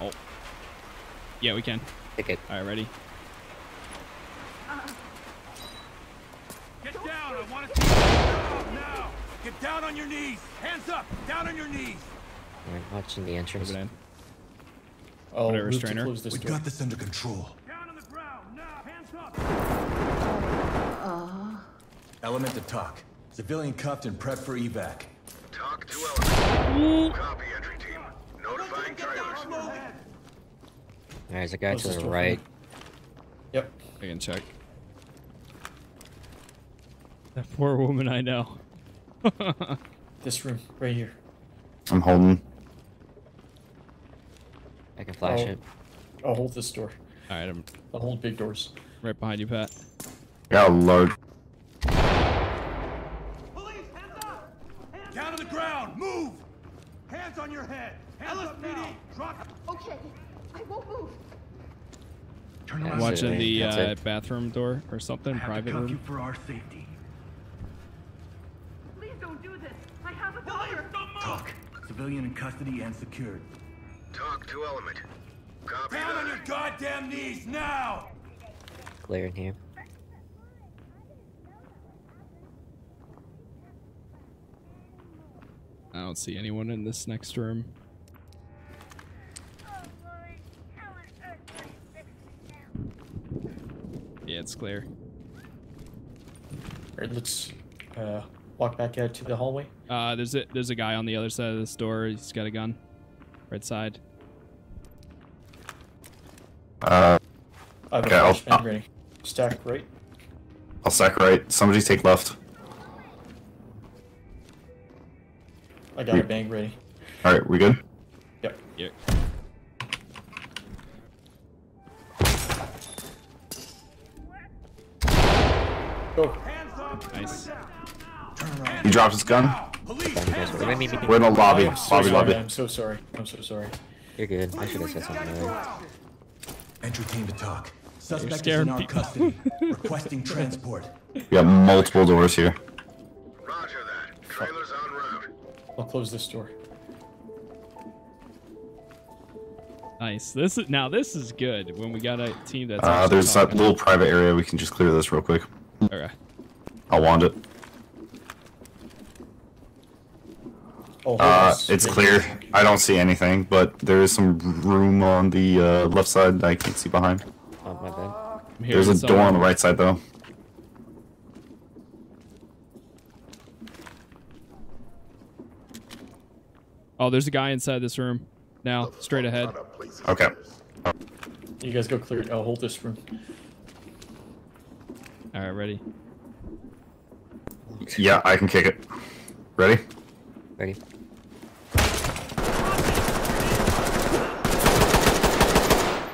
Oh. Yeah, we can. Take it. All right, ready? Get down. I want to see you now. Get down on your knees. Hands up. Down on your knees. Alright, watching the entrance. Move it in. Oh, Put move to restrainer. close this We door. got this under control. Down on the ground now. Hands up. Element to TOC. Civilian cuffed and prepped for evac. TOC to element. Copy entry team. Notifying trailers. There's a guy Close to the right. me. Yep. I can check. That poor woman I know. This room, right here. I'm holding. I can flash Oh. it. I'll hold this door. All right, I'm I'll hold big doors. right behind you, Pat. Got a large. Police, hands up. Down on the ground. Move. Hands on your head. Hands up now. Drop. Okay, I won't move. Turn That's around. Watching the uh, bathroom door or something, I have to private cuff you room. for our safety. Please don't do this. I have a daughter. TOC. Civilian in custody and secured. TOC to element. Copy Down on your goddamn knees now. Clear in here. I don't see anyone in this next room. Yeah, it's clear. Alright, let's uh, walk back out to the hallway. Uh, there's a there's a guy on the other side of this door. He's got a gun. Right side. Uh, I have Okay, a I'll- flashbang I'll- ready. Stack right. I'll stack right. Somebody take left. I got a bang ready. All right, we good? Yep. Yeah. Wait, his gun. We're in the lobby. I'm so Lobby, sorry. lobby. I'm so sorry. I'm so sorry. You're good. I should have said something earlier. Entry team to TOC. Suspect is in our custody. Requesting transport. We got multiple doors here. Roger that. Trailers en route. I'll close this door. Nice. This is now this is good when we got a team that's. Uh, there's that little private area. We can just clear this real quick. Okay. I'll wand it. I'll Uh, it's clear. I don't see anything, but there is some room on the uh, left side that I can't see behind. Oh, my bad. There's a door on the right side, though. Oh, there's a guy inside this room. Now, straight ahead. Okay. You guys go clear. I'll hold this room. All right, ready. Yeah, I can kick it. Ready? Ready?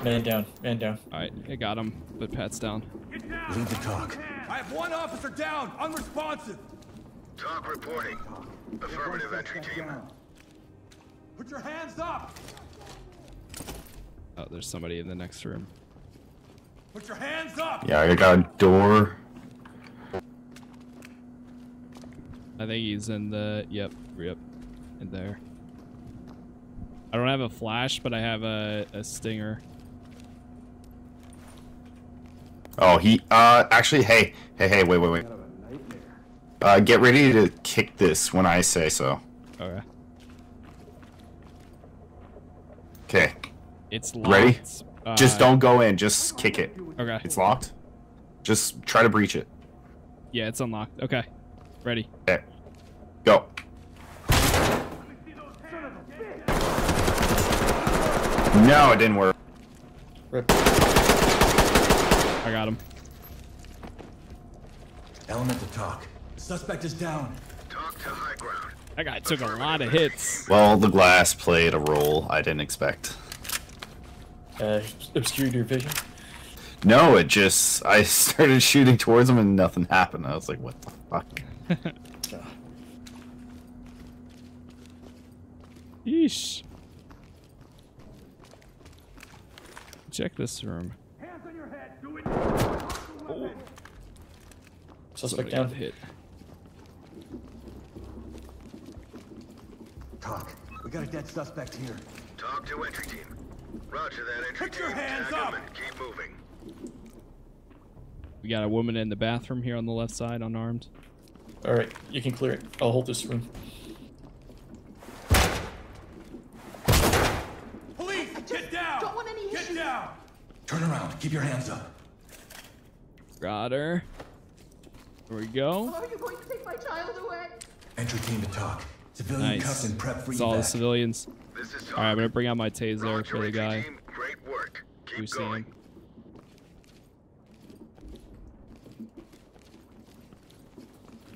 Man down. Man down. All right, I got him, but Pat's down. Lead the TOC. I have one officer down, unresponsive. TOC reporting. Affirmative entry team. Put your hands up. Oh, there's somebody in the next room. Put your hands up. Yeah, I got a door. I think he's in the yep, yep, in there. I don't have a flash, but I have a, a stinger. Oh, he. Uh, actually, hey, hey, hey, wait, wait, wait. Uh, get ready to kick this when I say so. Okay. Okay. It's locked. Ready? Uh, Just don't go in. Just kick it. Okay. It's locked. Just try to breach it. Yeah, it's unlocked. Okay. Ready. Okay. Go. No, it didn't work. I got him. Element to TOC. Suspect is down. TOC to high ground. That guy took a lot of hits. Well, the glass played a role I didn't expect. Uh, obscured your vision. No, it just I started shooting towards him and nothing happened. I was like, what the fuck? Yeesh. Check this room. Hands on your head. Suspect Somebody down. got hit. TOC. We got a dead suspect here. TOC to entry team. Roger that entry Put team. your hands Tag 'em up. and keep moving. We got a woman in the bathroom here on the left side, unarmed. All right, you can clear it. I'll hold this room. Police, get down. don't want any Get issues. down. Turn around. Keep your hands up. Got her. Here we go. Are you going to take my child away? Entry team to TOC. Civilian cuffed Nice. and prep for It's all the civilians. All right, I'm gonna bring out my taser Roger, for the guy team. Great work. who Keep see going. him.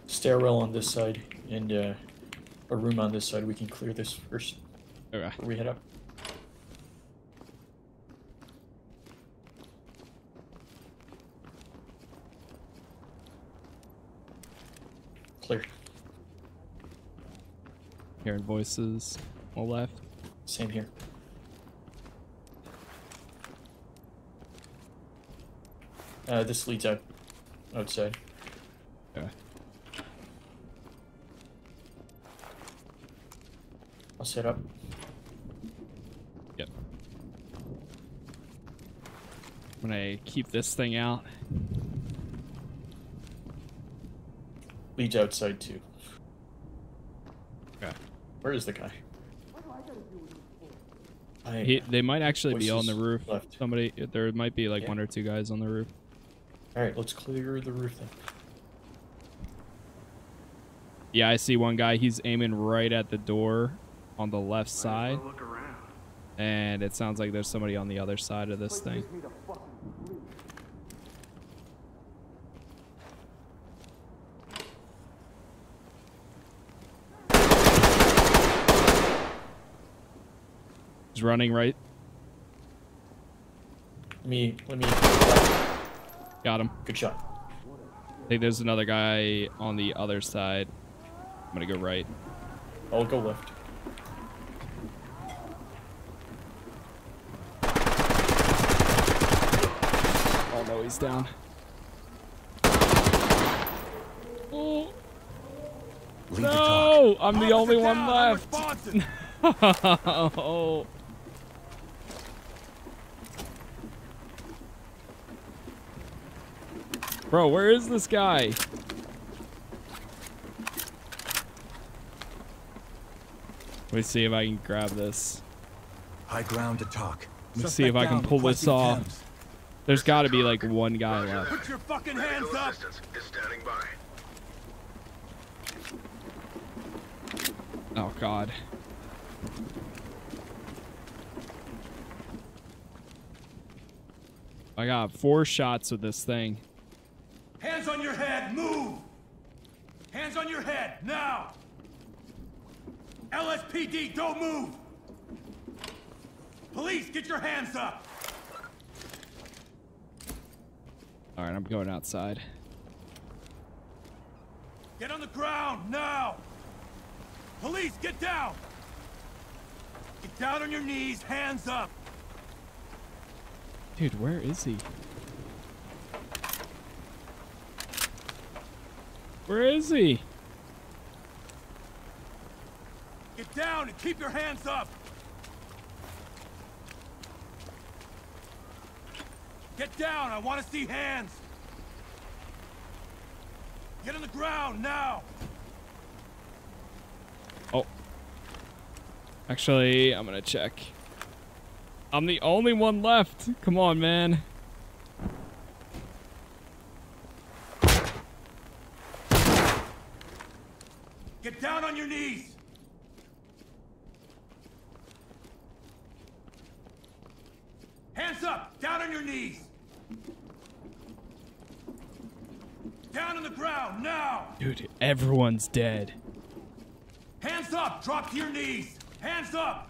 Stairwell on this side and uh, a room on this side. We can clear this first. Okay. Before we head up. Clear. Hearing voices on the left. Same here. Uh, this leads out outside. Okay. I'll set up. Yep. When I'm gonna keep this thing out. Leads outside too. Okay. Where is the guy? I, He, they might actually be on the roof. left. Somebody, there might be like Yeah. one or two guys on the roof. All right, let's clear the roof then. Yeah, I see one guy. He's aiming right at the door on the left side. Look around. And it sounds like there's somebody on the other side of this thing. Running right. Let me let me. Got him. Good shot. I think there's another guy on the other side. I'm gonna go right. I'll go left. Oh no, he's down. Oh. Lead the No, I'm the only one down, left. oh. Bro, where is this guy? Let me see if I can grab this. High ground to TOC. Let me see if I can pull this off. There's got to be like one guy left. Put your fucking hands up. is standing by. Oh god. I got four shots with this thing. Hands on your head. Move. Hands on your head now. LSPD, don't move. Police, get your hands up. All right, I'm going outside. Get on the ground now. Police, get down. Get down on your knees, hands up. Dude, where is he? Where is he? Get down and keep your hands up! Get down! I want to see hands! Get on the ground, now! Oh. Actually, I'm gonna check. I'm the only one left. Come on, man. Get down on your knees! Hands up! Down on your knees! Down on the ground, now! Dude, everyone's dead. Hands up! Drop to your knees! Hands up!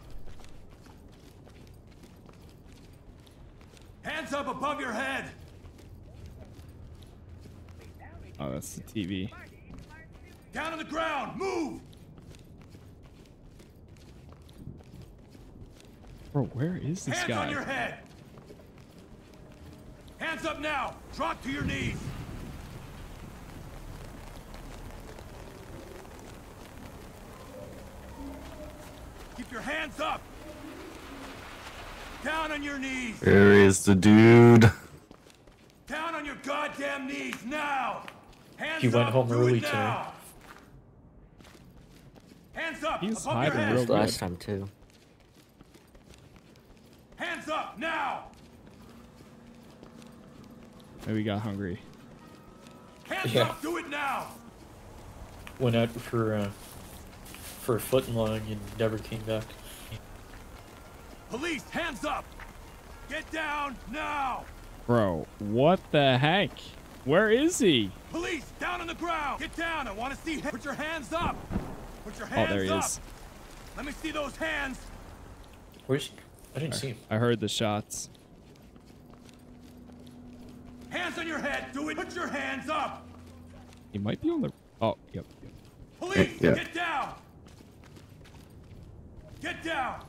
Hands up above your head! Oh, that's the TV. Down on the ground! Move! Bro, where is this Hands guy? on your head! Hands up now! Drop to your knees! Your hands up! Down on your knees! There is the dude. Down on your goddamn knees now! Hands He went up! home Do early it today. Hands up! He's above hiding head! real good. Last time too. Hands up now! Maybe he got hungry. Hands Yeah. up! Do it now! Went out for uh, for a foot in line and never came back. Police, hands up! Get down now! Bro, what the heck? Where is he? Police, down on the ground! Get down! I want to see. Put your hands up! Put your oh, hands Oh, hands there he up! is. Let me see those hands! Where's he? I didn't see him. I heard the shots. Hands on your head! Do it! Put your hands up! He might be on the. Oh, yep. yep. Police, Yeah. get down! Get down!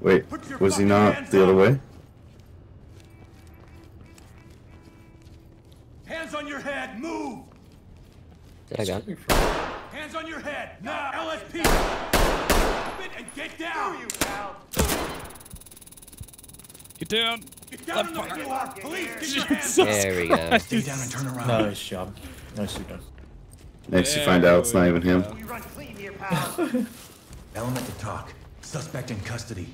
Wait, was he not the other way? Hands on your head! Move! Did I got? it? Hands on your head! Now! LSP! Stop it and get down! you! Get down. Get down on the floor! Police, get your hands up! There we go. Stay down and turn around. Nice job. Nicely done. Next, you find out it's not even him. You run clean here, pal. Element to TOC. Suspect in custody.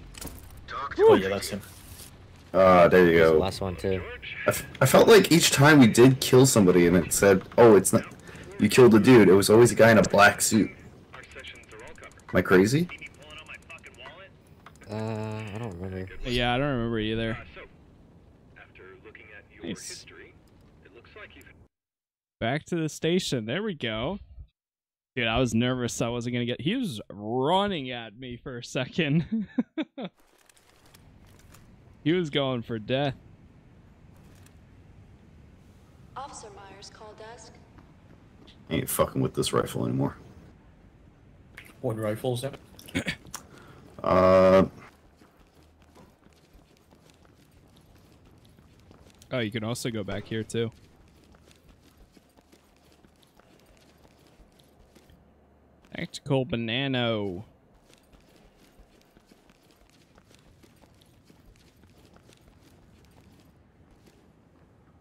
Oh yeah, that's him. Ah, there you There's the go. last one too. I, f- I felt like each time we did kill somebody and it said, "Oh, it's not you killed a dude." It was always a guy in a black suit. Am I crazy? Uh, I don't remember. Yeah, I don't remember either. Nice. Back to the station. There we go. Dude, I was nervous I wasn't gonna get. He was running at me for a second. he was going for death. Officer Myers, call desk. I Ain't fucking with this rifle anymore. What rifles that? Uh, Oh, you can also go back here too. Tactical banano.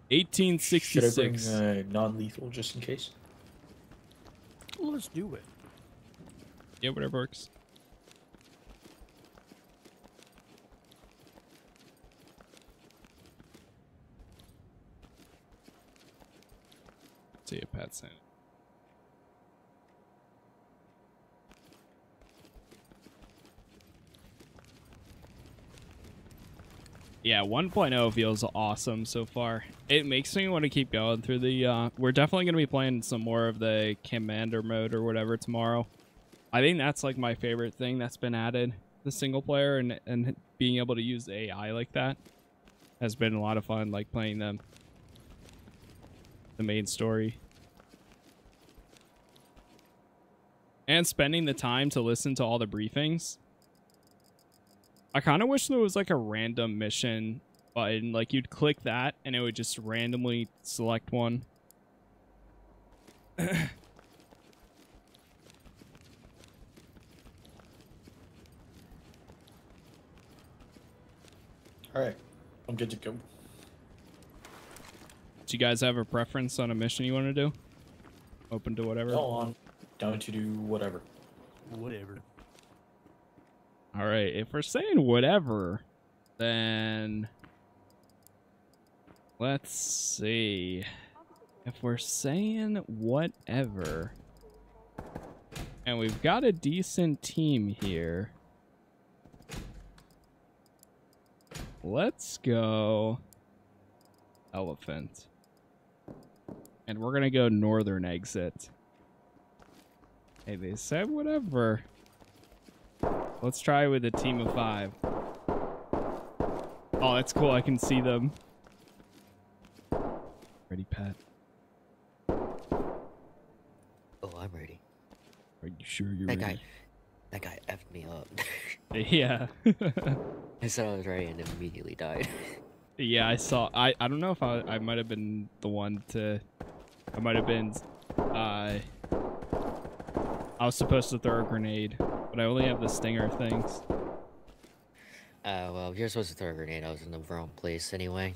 Eighteen Should I bring sixty-six. uh, non-lethal just in case? Let's do it. Yeah, whatever works. See if Pat's in. Yeah, 1.0 feels awesome so far. It makes me want to keep going through the. Uh, we're definitely going to be playing some more of the commander mode or whatever tomorrow. I think that's like my favorite thing that's been added. The single player and and being able to use AI like that has been a lot of fun. Like playing them. The main story. And spending the time to listen to all the briefings. I kind of wish there was like a random mission button. Like you'd click that and it would just randomly select one. All right, I'm good to go. Do you guys have a preference on a mission you want to do? Open to whatever. Go on. Don't you do whatever. Whatever. All right, if we're saying whatever, then let's see. If we're saying whatever, and we've got a decent team here, let's go elephant. And we're gonna go northern exit. Hey, they said whatever. Let's try with a team of five. Oh, that's cool. I can see them. Ready, Pat? Oh, I'm ready. Are you sure you're that ready? guy, that guy effed me up. Yeah. I said I was ready and immediately died. yeah, I saw. I I don't know if I I might have been the one to. I might have been. Uh. I was supposed to throw a grenade, but I only have the stinger things. Uh, well, you're supposed to throw a grenade, I was in the wrong place anyway.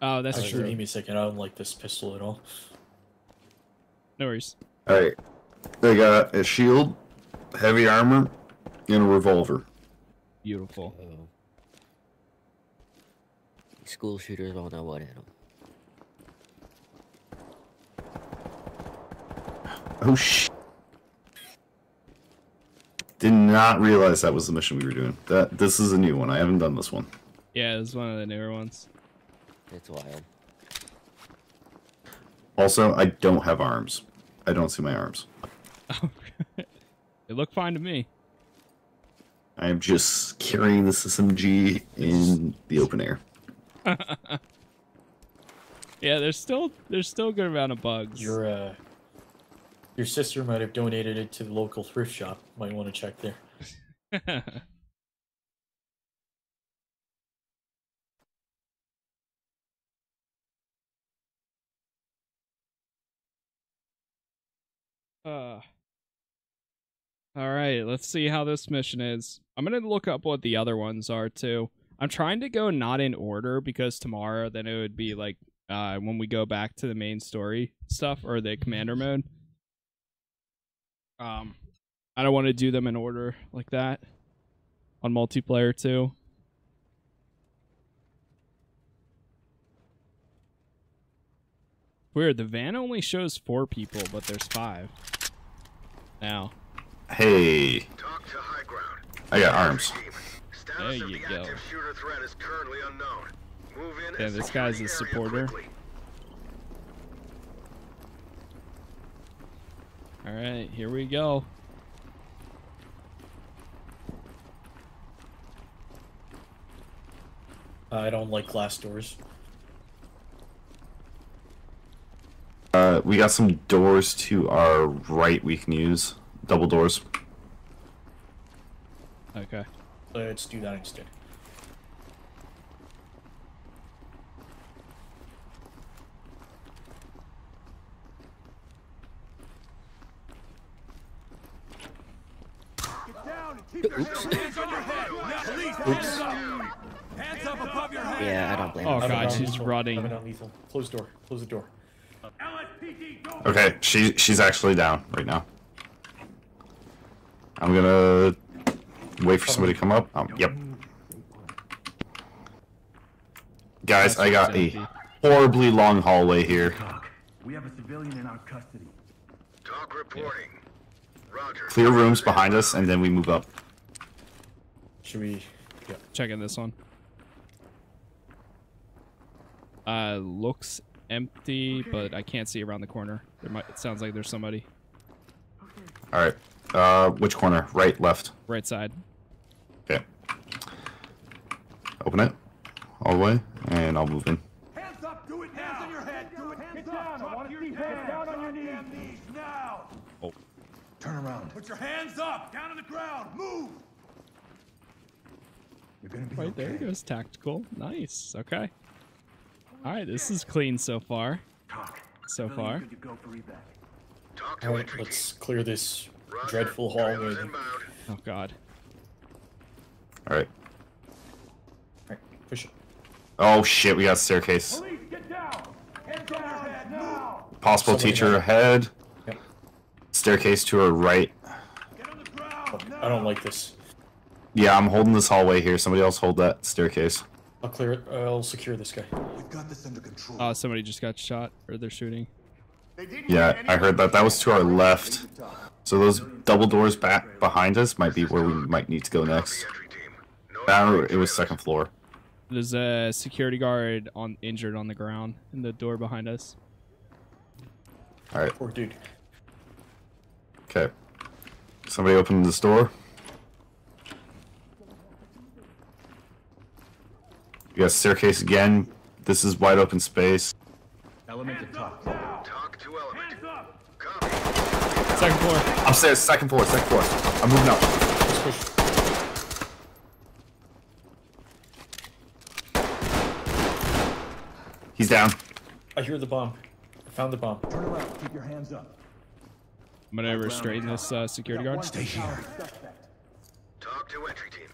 Oh, that's I true. Give me a second. I don't like this pistol at all. No worries. Alright. They got a shield, heavy armor, and a revolver. Beautiful. Oh. School shooters won't know what hit them. Oh sh. Did not realize that was the mission we were doing. That this is a new one. I haven't done this one. Yeah, it's one of the newer ones. It's wild. Also, I don't have arms. I don't see my arms. They look fine to me. I am just carrying this SMG in the open air. Yeah, there's still there's still a good amount of bugs. Your uh, your sister might have donated it to the local thrift shop. Might want to check there. Uh. All right, let's see how this mission is. I'm gonna look up what the other ones are too. I'm trying to go not in order because tomorrow then it would be like uh when we go back to the main story stuff or the commander mode. Um, I don't want to do them in order like that on multiplayer too. Weird. The van only shows four people, but there's five. Now. Hey. TOC to high ground. I got arms. There you the go. active shooter threat is currently unknown. Move in Yeah, and this guy's a supporter. quickly. All right, here we go. I don't like glass doors. Uh, we got some doors to our right we can use. Double doors. Okay. Let's do that instead. Get down and keep your hands on your head. Yeah, police, hands up. Hands up above your head. Yeah, I don't blame Oh him. god, she's I'm running. not lethal. Close door. Close the door. Okay, she she's actually down right now. I'm gonna wait for somebody to come up. Um, yep. Guys, I got a horribly long hallway here. We have a civilian in our custody. TOC reporting. Roger. Clear rooms behind us, and then we move up. Should we? Yeah. Checking this one. Uh, looks empty, but I can't see around the corner. There might. It sounds like there's somebody All right. Uh, which corner? Right, left. right side. Okay. Open it all the way, and I'll move in. Hands up, do it now. Hands on your head, do it. Hands up. I want to see hands down on your knees. now. Oh, Turn around. Put your hands up, down on the ground. Move. You're gonna be right okay. there goes tactical. Nice. Okay. All right, this is clean so far. TOC. So Civilian far. Good go for. TOC to All right, let's clear this Roger. dreadful hallway. Trailers then. inbound. Oh god. All right. All right, push it. Oh shit, we got staircase. Police, get down! Hands on your now! Possible Somebody teacher got ahead. Yep. Staircase to her right. Oh, I don't like this. Yeah, I'm holding this hallway here. Somebody else hold that staircase. I'll clear it. I'll secure this guy. We've got this under control. Oh, somebody just got shot, or they're shooting. They Yeah, I heard that. That was to our left. So those double doors back behind us might be where we might need to go next. That, it was second floor. There's a security guard on injured on the ground in the door behind us. All right. Poor dude. Okay. Somebody open this door. You got staircase again. This is wide open space. Element to TOC. TOC to element. Second floor. Upstairs, second floor, second floor. I'm moving up. He's down. I hear the bomb. I found the bomb. Turn around. Keep your hands up. I'm gonna restrain this uh, security guard. Stay here. TOC to entry team.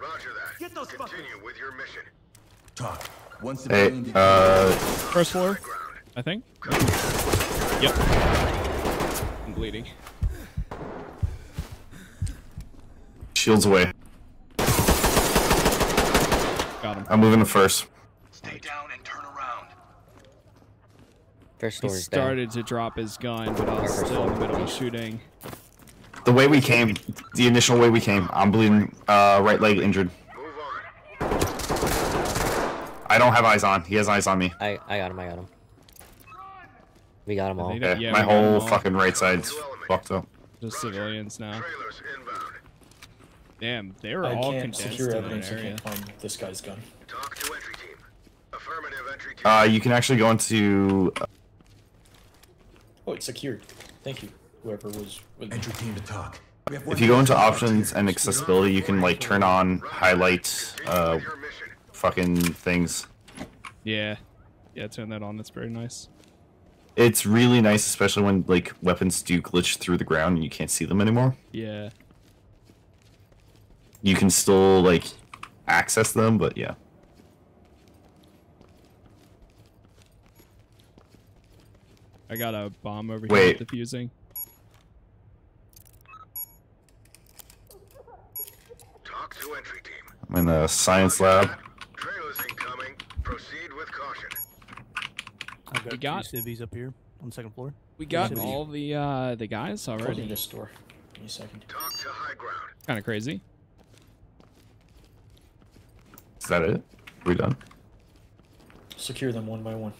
Roger that. Get those Continue with your mission. TOC. One Hey, uh, First floor, I think. Yep. I'm bleeding. shields away. Got him. I'm moving to first. Stay down and turn around. First He door is down. started to drop his gun, but I was still in the middle of shooting. The way we came, the initial way we came, I'm bleeding, uh, right leg injured. I don't have eyes on. He has eyes on me. I I got him. I got him. We got them all. Okay, yeah, my we got them whole all. fucking right side's fucked up. Just civilians now. Damn, they were I all can't condensed secure in evidence. that area. can't this guy's gun. TOC to entry team. Affirmative entry team. Uh, you can actually go into. uh, Oh, it's secured. Thank you, whoever was with. Entry team to TOC. We have one If you go into options and accessibility, you can like turn on highlight, uh, fucking things. Yeah. Yeah, turn that on. That's very nice. It's really nice, especially when like weapons do glitch through the ground and you can't see them anymore. Yeah. You can still like access them, but yeah. I got a bomb over Wait. here defusing. TOC to entry team. I'm in the science lab. Trailers incoming. Proceed with caution. I've got, We got- two civvies up here on the second floor. We got Civvies. all the uh the guys Closing already. this door. Give me a second. TOC to high ground. Kind of crazy. Is that it? we done? Secure them one by one.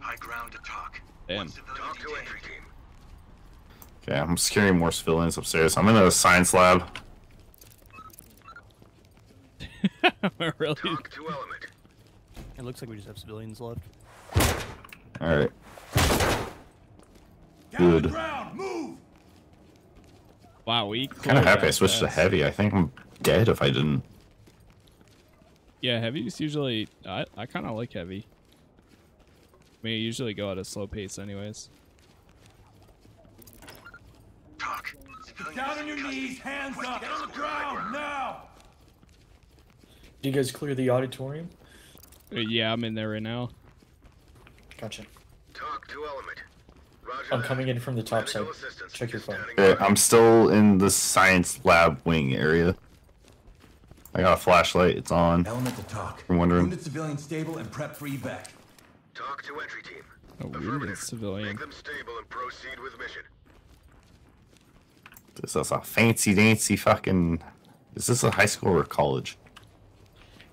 High ground to TOC. Damn. TOC to entry team. Okay, I'm securing more civilians upstairs. I'm in a science lab. really? TOC to element. It looks like we just have civilians left. All right. Good. ground. Move. Wow, we Kind of happy I that switched to heavy. I think I'm dead if I didn't. Yeah, heavy's usually I I kind of like heavy. I mean, I usually go at a slow pace, anyways. TOC. Get down on your knees. Hands up. Get on the ground now. Do you guys clear the auditorium? Uh, yeah, I'm in there right now. Gotcha. TOC to element. Roger I'm coming in from the top side. Check your phone. Okay, I'm still in the science lab wing area. I got a flashlight. It's on. Element to TOC. I'm wondering. Wounded civilian stable and prep for evac. TOC to entry team. A wounded civilian. Make them stable and proceed with mission. This is a fancy dancy fucking. Is this a high school or college?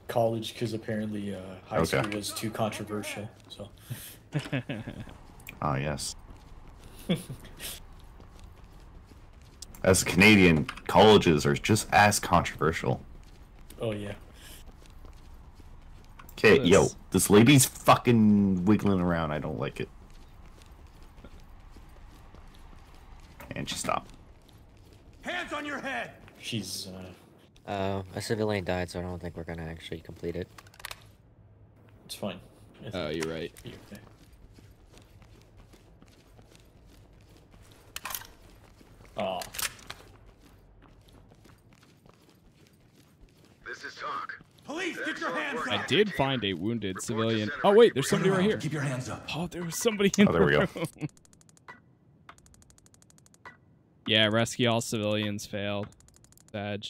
College, because apparently uh, high Okay. school was too controversial. So Ah, yes. As a Canadian, colleges are just as controversial. Oh yeah. Okay, Yes. yo, this lady's fucking wiggling around. I don't like it. And she stopped. Hands on your head. She's uh, Uh, a civilian died, so I don't think we're gonna actually complete it. it's fine. I Oh, you're right. it'll okay. Aw. This is TOC. Police, get your hands up! I did find a wounded civilian. Oh wait, there's somebody right here. Keep your hands up. Oh, there was somebody in Oh, there we the go. yeah, rescue all civilians failed. Sag.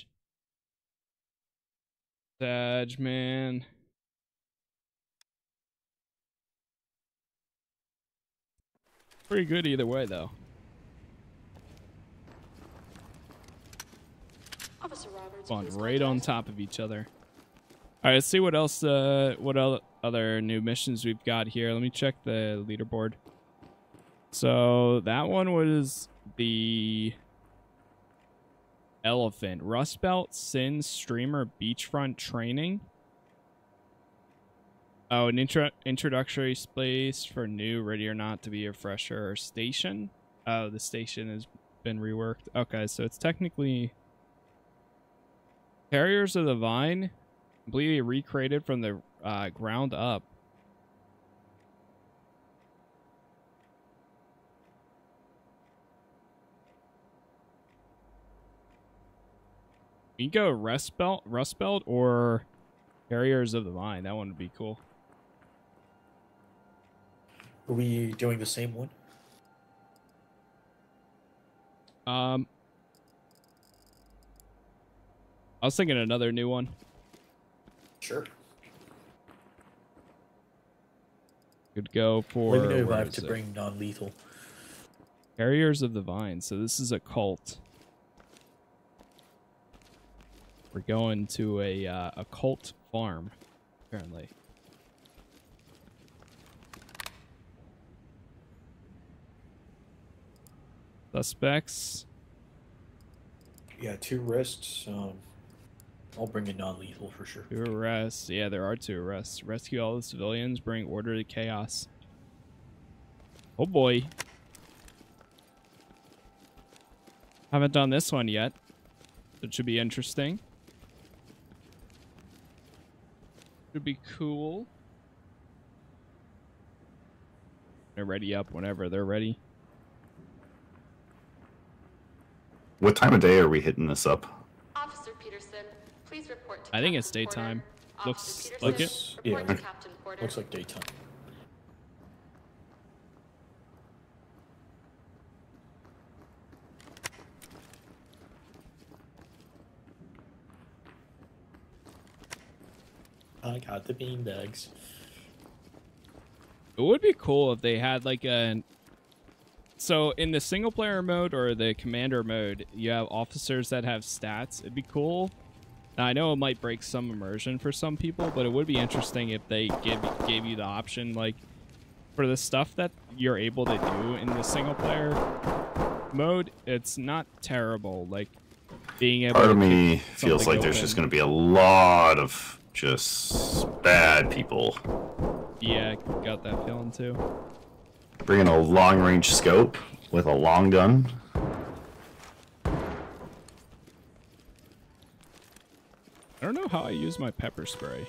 Sag, man. Pretty good either way, though. Roberts, Spawned right on top of each other. All right, let's see what else. Uh, what el- other new missions we've got here? Let me check the leaderboard. So that one was the elephant Rust Belt Sin Streamer Beachfront Training. Oh, an intro introductory space for new Ready or Not to be a fresher station. Oh, the station has been reworked. Okay, so it's technically Carriers of the Vine, completely recreated from the uh, ground up. You can go Rust Belt, Rust Belt, or Carriers of the Vine. That one would be cool. Are we doing the same one? Um, I was thinking another new one. Sure. Could go for. Let me know if I have to it? bring non-lethal. Carriers of the Vine. So this is a cult. We're going to a uh, a cult farm, apparently. Suspects. Yeah, two wrists. Um, I'll bring a non-lethal for sure. Two arrests. Yeah, there are two arrests. Rescue all the civilians. Bring order to chaos. Oh boy. Haven't done this one yet. It should be interesting. Should be cool. They're ready up whenever they're ready. What time of day are we hitting this up? Officer Peterson, please report to I think it's Captain Porter. daytime. Officer Looks like it. report to Captain Porter. Looks like daytime. I got the beanbags. It would be cool if they had like a. So in the single player mode or the commander mode, you have officers that have stats. It'd be cool. Now I know it might break some immersion for some people, but it would be interesting if they give gave you the option like for the stuff that you're able to do in the single player mode. It's not terrible. Like being able. Part to of me feels something like there's just going to be a lot of just bad people. Yeah, got that feeling too. Bringing a long range scope with a long gun. I don't know how I use my pepper spray.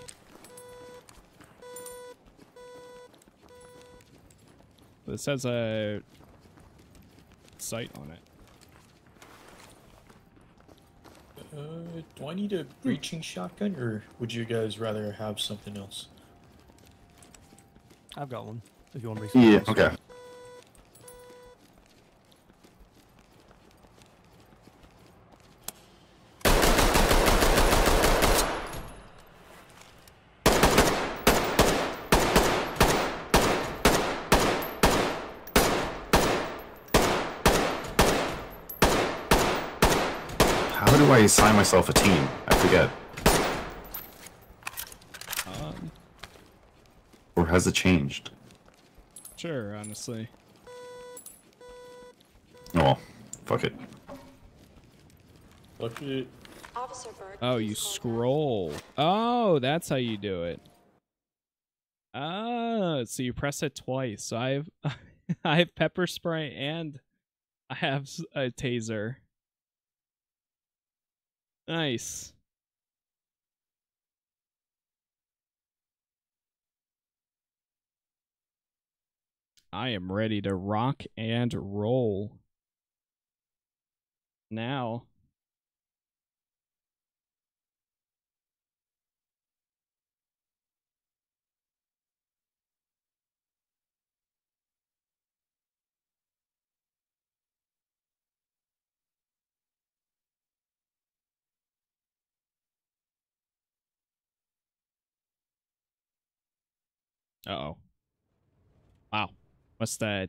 This has a sight on it. Uh, do I need a breaching shotgun, or would you guys rather have something else? I've got one. If you want to bring Yeah, else. okay. How do I assign myself a team? I forget. Um, Or has it changed? sure, honestly. Oh well, fuck it. Look at it. Officer Burke, Oh, you scroll. Oh, that's how you do it. Oh, so you press it twice. So I have, I have pepper spray and I have a taser. Nice. I am ready to rock and roll. Now. Uh oh. Wow. Must have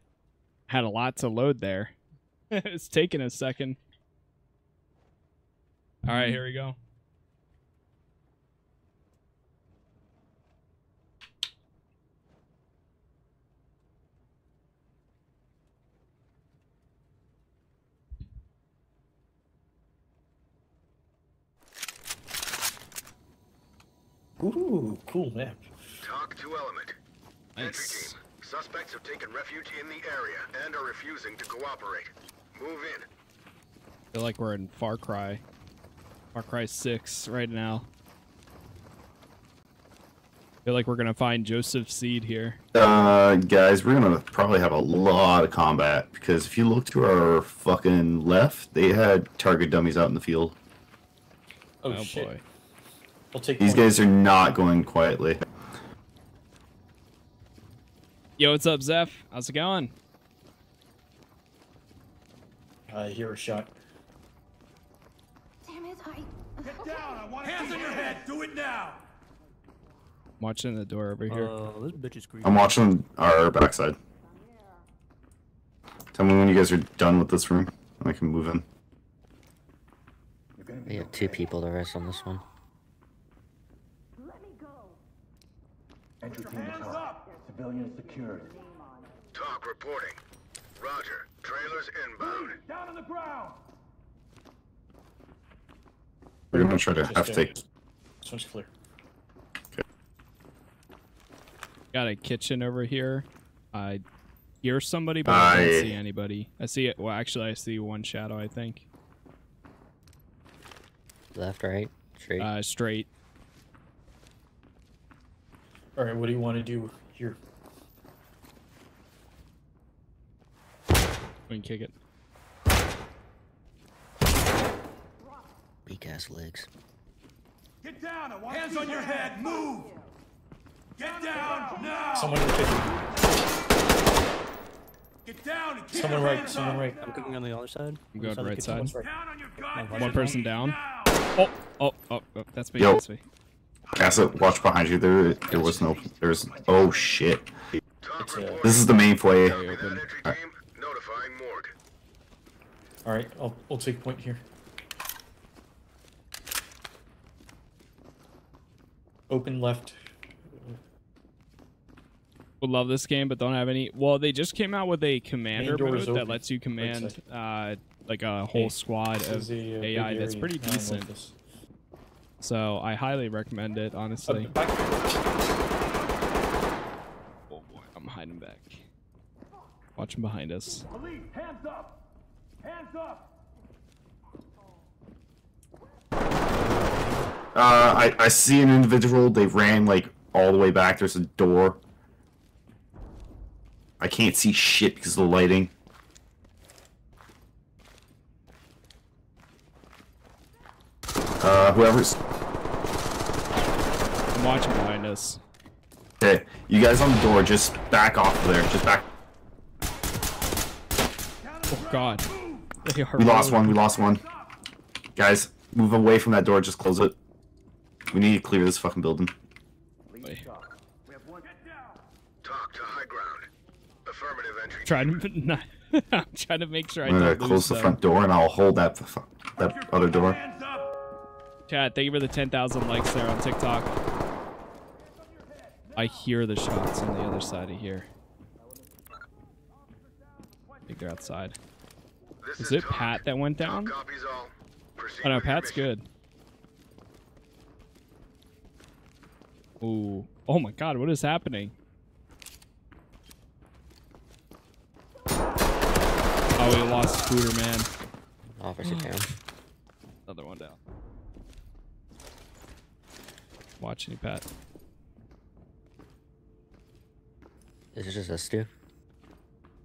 had a lot to load there. it's taking a second. All right, here we go. Ooh, cool map. TOC to element. Entry team. Suspects have taken refuge in the area and are refusing to cooperate. Move in. feel like we're in Far Cry. Far Cry 6 right now. feel like we're gonna find Joseph Seed here. Uh, guys, we're gonna probably have a lot of combat because if you look to our fucking left, they had target dummies out in the field. Oh, Oh, shit. boy. I'll take These point. guys are not going quietly. Yo, what's up, Zeph? How's it going? I hear a shot. Damn it, I. Get down! I want hands on your head. Do it now. I'm watching the door over here. Uh, this bitch is creepy. I'm watching our backside. Tell me when you guys are done with this room. and I can move in. We have two people to rest on this one. Entry team to TOC. Civilians secured. TOC reporting. Roger. Trailers inbound. Down on the ground. We're gonna try to Just, have to take. This one's clear. Got a kitchen over here. I hear somebody, but I I- don't see anybody. I see it. Well, actually, I see one shadow. I think. Left, right, straight. Uh, straight. All right, what do you want to do here? We can kick it. Weak ass legs. Get down! I want hands on your head. Move. Get down now. Someone in the kitchen. Get down and keep Someone your right. hands Someone up. right. I'm cooking on the other side. I'm going of the right side. Right. On One One person down. now. Oh, oh, oh, oh that's me. Yo. That's me. Acid, watch behind you. There, there was no. There's. Oh shit. TOC It's, uh. This is the main foyer. Notifying morgue. All right, I'll, I'll take point here. Open left. Would love this game, but don't have any. Well, they just came out with a commander mode that open. lets you command uh, like a whole Hey, squad of a, uh, AI that's pretty I don't like decent. So I highly recommend it, Uh, honestly. back. Oh boy, I'm hiding back. Watching behind us. Police, hands up. Hands up. Uh, I, I see an individual. They ran like all the way back. There's a door. I can't see shit because of the lighting. Uh, whoever's I'm watching behind us. okay, you guys on the door, just back off of there. Just back. God. They are We lost rolling. one. We lost one. Guys, move away from that door. Just close it. We need to clear this fucking building. Wait. TOC to high ground. Affirmative entry. Trying to not, I'm trying to make sure I I'm gonna don't lose close the them. front door and I'll hold that fu- that other door. Hands up. Chat, thank you for the 10,000 likes there on TikTok. I hear the shots on the other side of here. I think they're outside. This Is is it TOC. Pat that went down? copies all. Oh no, Pat's mission. good. Ooh. Oh my god, what is happening? Oh, we lost Scooter Man. Officer down. Another one down. Watching you, Pat. Is it just us two?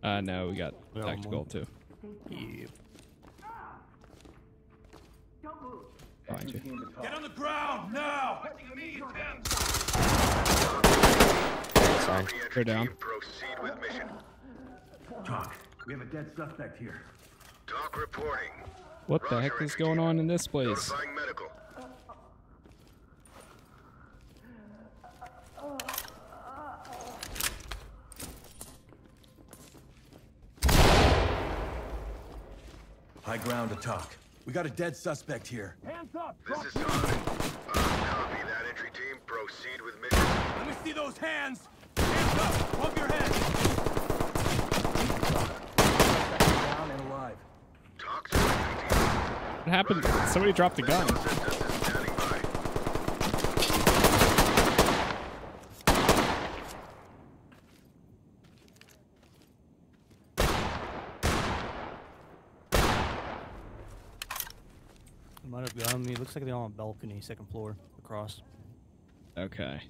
Uh, no, we got We tactical too. Yeah. Behind you. Get on the ground now. Side. They're down. Proceed with mission. TOC. We have a dead suspect here. TOC reporting. What the heck is going on in this place? High ground to TOC. We got a dead suspect here. Hands up! This is Donovan. Uh, copy that entry team. Proceed with mission. Let me see those hands! Hands up! Above your head! Down and alive. TOC to entry team. What happened? Somebody dropped the gun. Might have got me. Looks like they're on a balcony, second floor, across. Okay.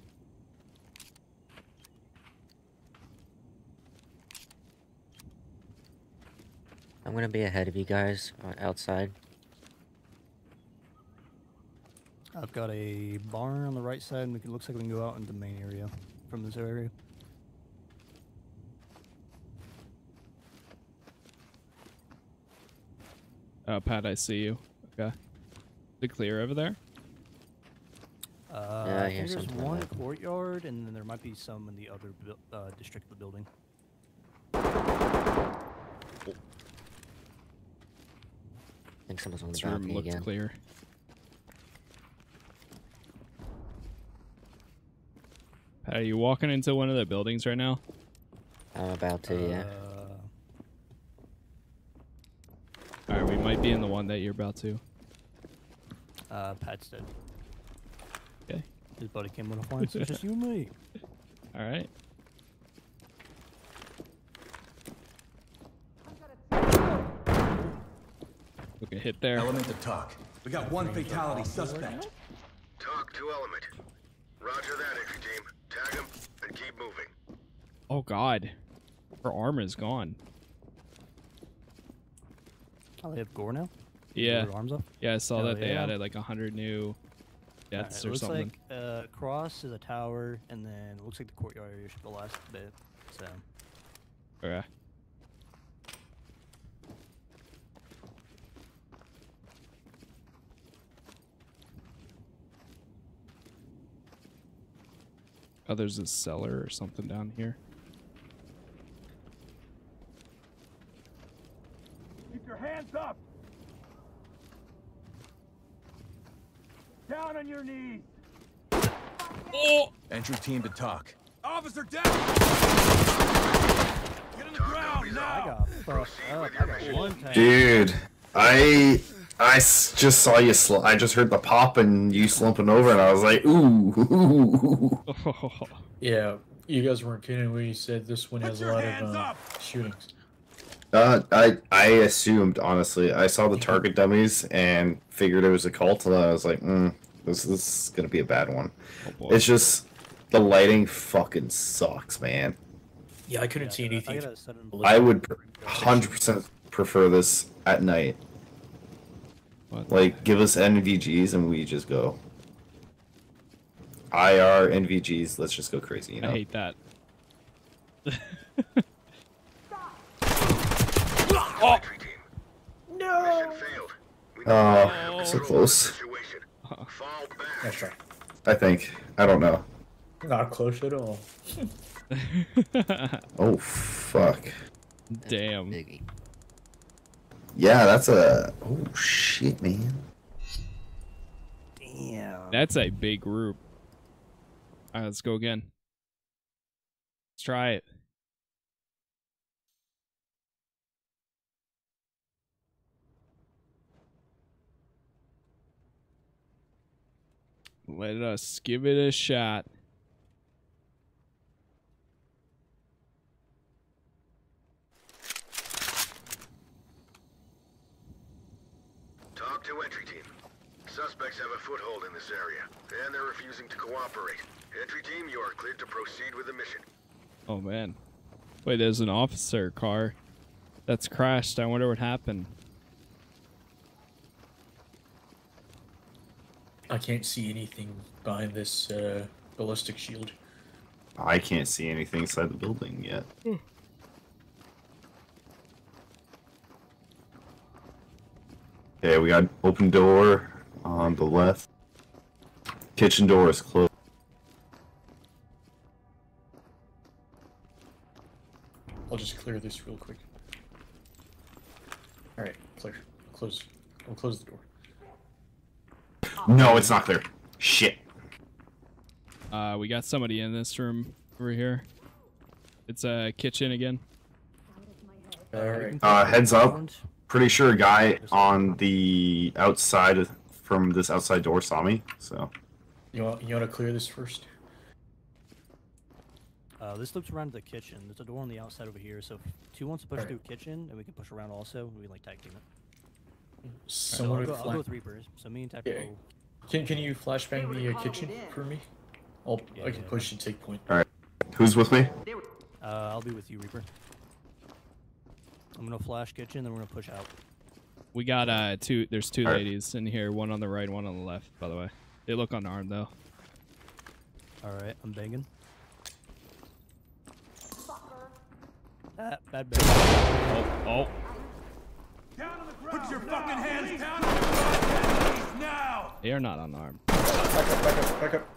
I'm gonna be ahead of you guys uh, outside. I've got a barn on the right side, and we can, looks like we can go out into the main area from this area. Oh, Pat, I see you. Okay. Is it clear over there? Uh, Yeah, I I hear think there's something one like courtyard, and then there might be some in the other uh, district of the building. I think someone's on the This room balcony looks again. clear. Pat, are you walking into one of the buildings right now? I'm about to, yeah. Uh, Alright, we might be in the one that you're about to. Uh, Pat's dead. Okay. His buddy came with a flying, so it's just you and me. Alright. Look a hit there. Element to TOC. We got one fatality suspect. TOC to element. Roger that, entry team. Tag him and keep moving. Oh god. Her armor is gone. Oh, they have gore now? Yeah. Arms up? Yeah, I saw Hell that they yeah. added like a hundred new Alright, deaths it or looks something. like uh, cross is a tower, and then it looks like the courtyard area should be the last bit. So Okay. Oh, there's a cellar or something down here. Keep your hands up! Down on your knees! Oh! Entry team to TOC. Officer down! Get on the ground I got fucked up. I got one tank. Dude, I I s- just saw you. Sl- I just heard the pop and you slumping over, and I was like, ooh. ooh. Yeah, you guys weren't kidding when you said this one Put has a lot of uh, shootings. Uh, I I assumed honestly. I saw the target dummies and figured it was a cult, and I was like, mm, this, this is gonna be a bad one. Oh. It's just the lighting fucking sucks, man. Yeah, I couldn't see anything. gotta I would hundred percent prefer this at night. What Like, give us NVGs and we just go. IR NVGs, let's just go crazy, you know. I hate that. Entry team. No. Mission failed. We Oh, so close. Situation. Fall back. That's right. I think. I don't know. Not close at all. Oh fuck. Damn. Biggie. Yeah, that's a. Oh shit, man. Damn. That's a big group. Alright, let's go again. Let's try it. Let us give it a shot. TOC to entry team. Suspects have a foothold in this area, and they're refusing to cooperate. Entry team, you are cleared to proceed with the mission. Oh man. Wait, there's an officer car that's crashed. I wonder what happened. I can't see anything behind this uh, ballistic shield. I can't see anything inside the building yet. Okay, we got open door on the left. Kitchen door is closed. I'll just clear this real quick. Alright, clear. close. I'll close the door. No, it's not clear. Shit. Uh, we got somebody in this room over here. It's a kitchen again. Alright. Uh, heads up. Pretty sure a guy on the outside from this outside door saw me. So You want you want to clear this first? Uh, this loops around the kitchen. There's a door on the outside over here, so if two wants to push Alright. through kitchen, and we can push around also. We can like tag team it. So Someone I'll, with go, I'll go with Reapers. So me and Tactical. Yeah. Can can you flashbang the uh, kitchen for me? I'll Yeah, I can yeah. push and take point. all right, who's with me? Uh, I'll be with you, Reaper. I'm gonna flash kitchen, then we're gonna push out. We got uh two. There's two Alright. ladies in here. One on the right, one on the left. By the way, they look unarmed though. All right, I'm banging. That bad bang. Oh, oh. Put your fucking hands down on your goddamn knees now! They are not unarmed. Back up, back up, back up.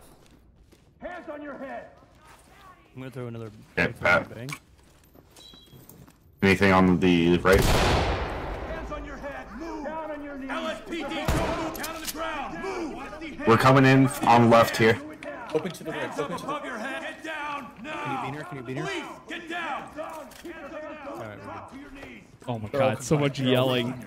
Hands on your head! I'm gonna throw another Yeah, Pat. bang. Anything on the right? Hands on your head! Move! Down on your knees! LSPD, don't move! Down on the ground! Move! Wanna see hands? We're coming in on left here. Open to the right. Hands up Open to the above your head! Get down! Can you Now! bean her? Can you bean her? Police, get down! Down! Hands up All now! right, we're Drop to your knees! Oh my god, so much combined. They're all yelling.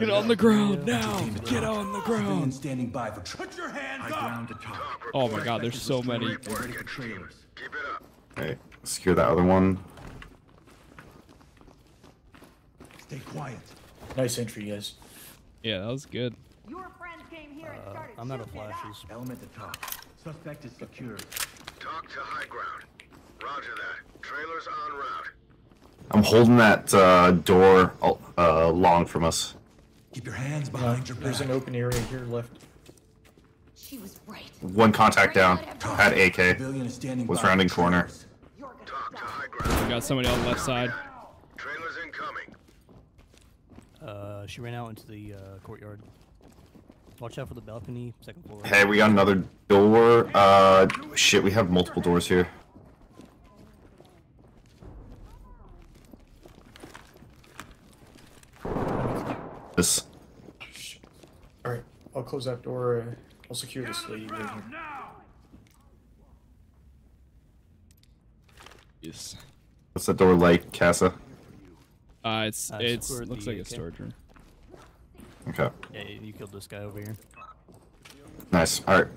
Get on the ground now! Get on the ground! Standing by for Put your hands up! ground to TOC. Oh my god, there's so many. Get ready for trailers. Keep. Okay, secure that other one. Stay quiet. Nice entry, guys. Yeah, that was good. Your friends came here and Uh, started I'm out of shooting flashes. Element to TOC. Suspect is secured. TOC to high ground. Roger that. Trailers on route. I'm holding that uh, door uh, long from us. Keep your hands behind your back. there's an open area here left. She was right. One contact down. At AK. Civilian is standing Was rounding corner. trailers. You're gonna TOC to die. high ground. We got somebody on the left side. Trailers incoming. Uh, she ran out into the uh, courtyard. Watch out for the balcony, second floor. Hey, we got another door. Uh, shit, we have multiple doors here. This. Alright, I'll close that door. Uh, I'll secure this lady right here. Yes. What's that door like, Casa? Uh, it's Uh, it's secure looks the like a storage room. Okay. Yeah, you killed this guy over here. Nice. Alright.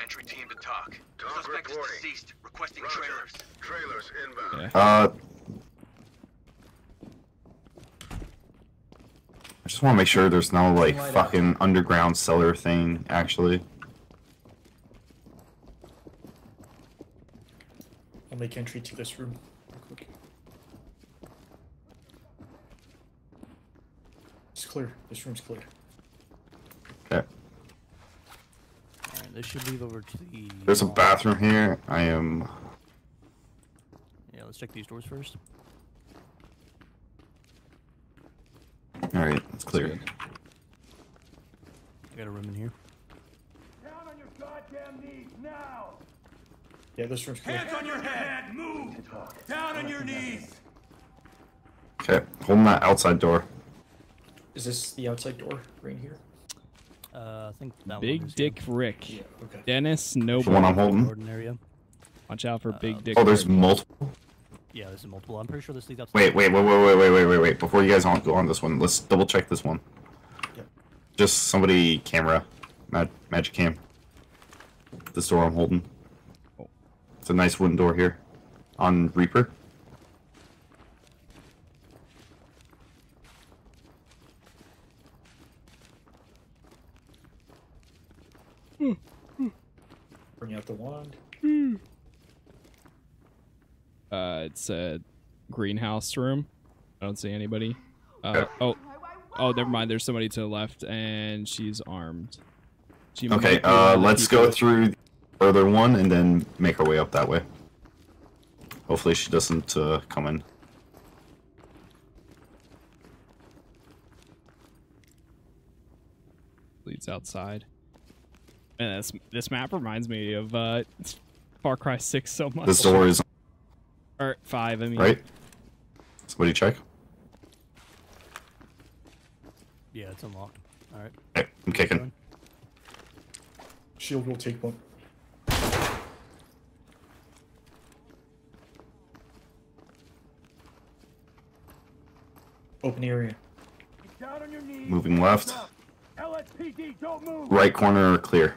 Entry team to TOC. TOC Suspect is deceased. Requesting Roger. trailers. Trailers inbound. Yeah. Uh. Just want to make sure there's no, like, fucking underground cellar thing, actually. I'll make entry to this room. It's clear. This room's clear. Okay. Alright, this should leave over to the. There's a bathroom here. I am. Yeah, let's check these doors first. Alright, it's clear. good. I got a room in here. Down on your goddamn knees now! Yeah, this room's clear. Hands on your head! Move! Down on your knees! Okay, holding that outside door. Is this the outside door right here? Uh, I think that one Big is, Dick Rick. Yeah, okay. Dennis Noble. The one I'm holding. Garden area. Watch out for Big Dick. Oh, there's Rick. multiple. Yeah, this is multiple. I'm pretty sure this leads out to Wait, wait, wait, wait, wait, wait, wait, wait, wait. Before you guys on go on this one, let's double check this one. Yep. Just somebody camera, mag magic cam. This door I'm holding. Oh. It's a nice wooden door here, on Reaper. Bring out the wand. Hmm. Uh, it's a greenhouse room. I don't see anybody. Uh, oh, oh, never mind. There's somebody to the left, and she's armed. She Okay, uh, let's go through the further one and then make our way up that way. Hopefully she doesn't uh, come in. leads outside. And this this map reminds me of uh, Far Cry Six so much. This door is or five. I mean, right. Somebody check. Yeah, it's unlocked. All right. Okay, I'm kicking. Shield will take one. Open area. Down on your knees. Moving left. LSPD, don't move. Right corner clear.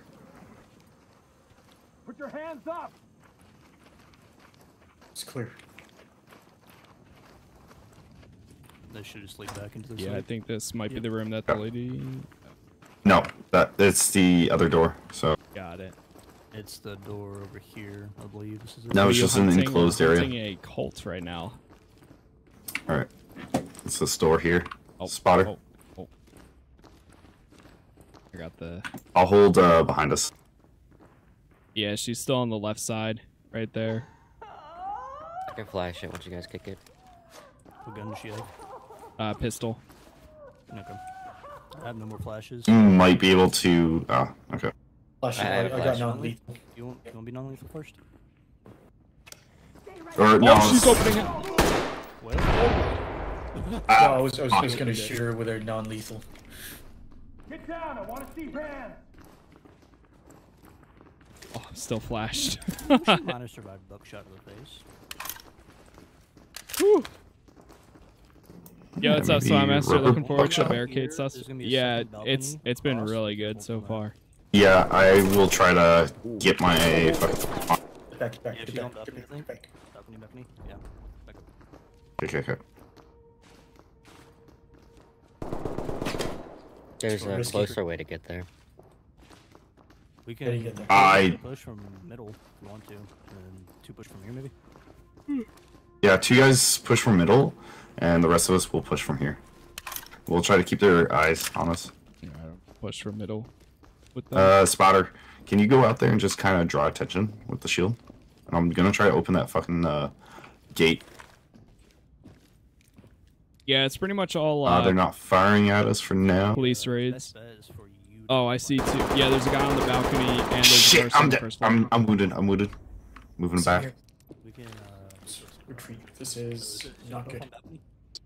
Put your hands up. It's clear. They should just lead back into the Yeah, I think this might be the room that the lady. No, that it's the other door. So Got it. It's the door over here, I believe. This is it. No, it's you just an hunting- enclosed we're area. a cult right now. all right, it's the store here. Oh, Spotter. Oh, oh. I got the. I'll hold uh, behind us. Yeah, she's still on the left side, right there. I can flash it once you guys kick it. What gun does she have? Uh, pistol. Okay. I have no more flashes. Mm, Might be able to. Oh, okay. Flash. I I, have I, a got non-lethal. You want, you want to be non-lethal first? Or no. oh, she's opening it. Well, No, I was, I was just gonna shoot her with her non-lethal. Get down. I want to see hands. Oh, I'm still flashed. she might have survived buckshot in the face. Whew. Yeah, what's up, maybe Slime Master? rubber Looking forward to buckshot? barricade Here, stuff. there's gonna be a Yeah, it's it's been really good so far. Yeah, I will try to get my fucking. Back, back, Yeah, get back, don't get balcony, back, back. Balcony, balcony. Yeah. Back. Okay, okay. There's a closer way to get there. We How do you can get there? I- push from middle if you want to, and two push from here maybe. Hmm. Yeah, two guys push from middle, and the rest of us will push from here. We'll try to keep their eyes on us. Yeah, push from middle. With them. Uh, spotter, can you go out there and just kind of draw attention with the shield? And I'm gonna try to open that fucking uh, gate. yeah, it's pretty much all uh, Uh, they're not firing at us for now. police raids. bet is for you. Oh, I see two. Yeah, there's a guy on the balcony and there's a Shit, person I'm the dead. first floor. I'm I'm wounded. I'm wounded. Moving So back. here, We can. Uh, Retreat. This is not good.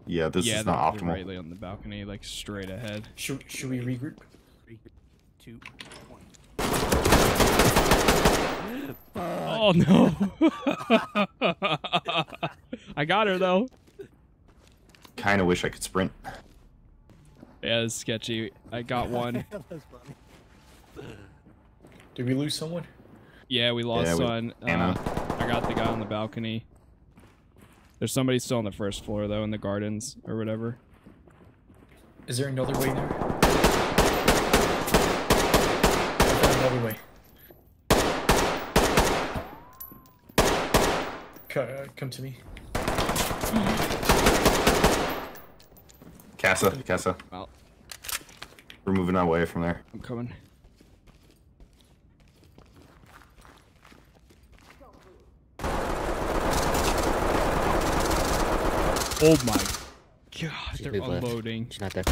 Yeah, this yeah, is not optimal. Right on the balcony, like straight ahead. Should, should we regroup? Three, two, one. Oh no! I got her though. Kind of wish I could sprint. Yeah, it's sketchy. I got one. That's funny. Did we lose someone? Yeah, we lost Yeah, we- one. Anna. Uh, I got the guy on the balcony. There's somebody still on the first floor though, in the gardens or whatever. Is there another way there? I found another way. Co- uh, come to me. Casa, Casa. Well, We're moving away from there. I'm coming. Oh my god, She's they're moved left. unloading. She's not there.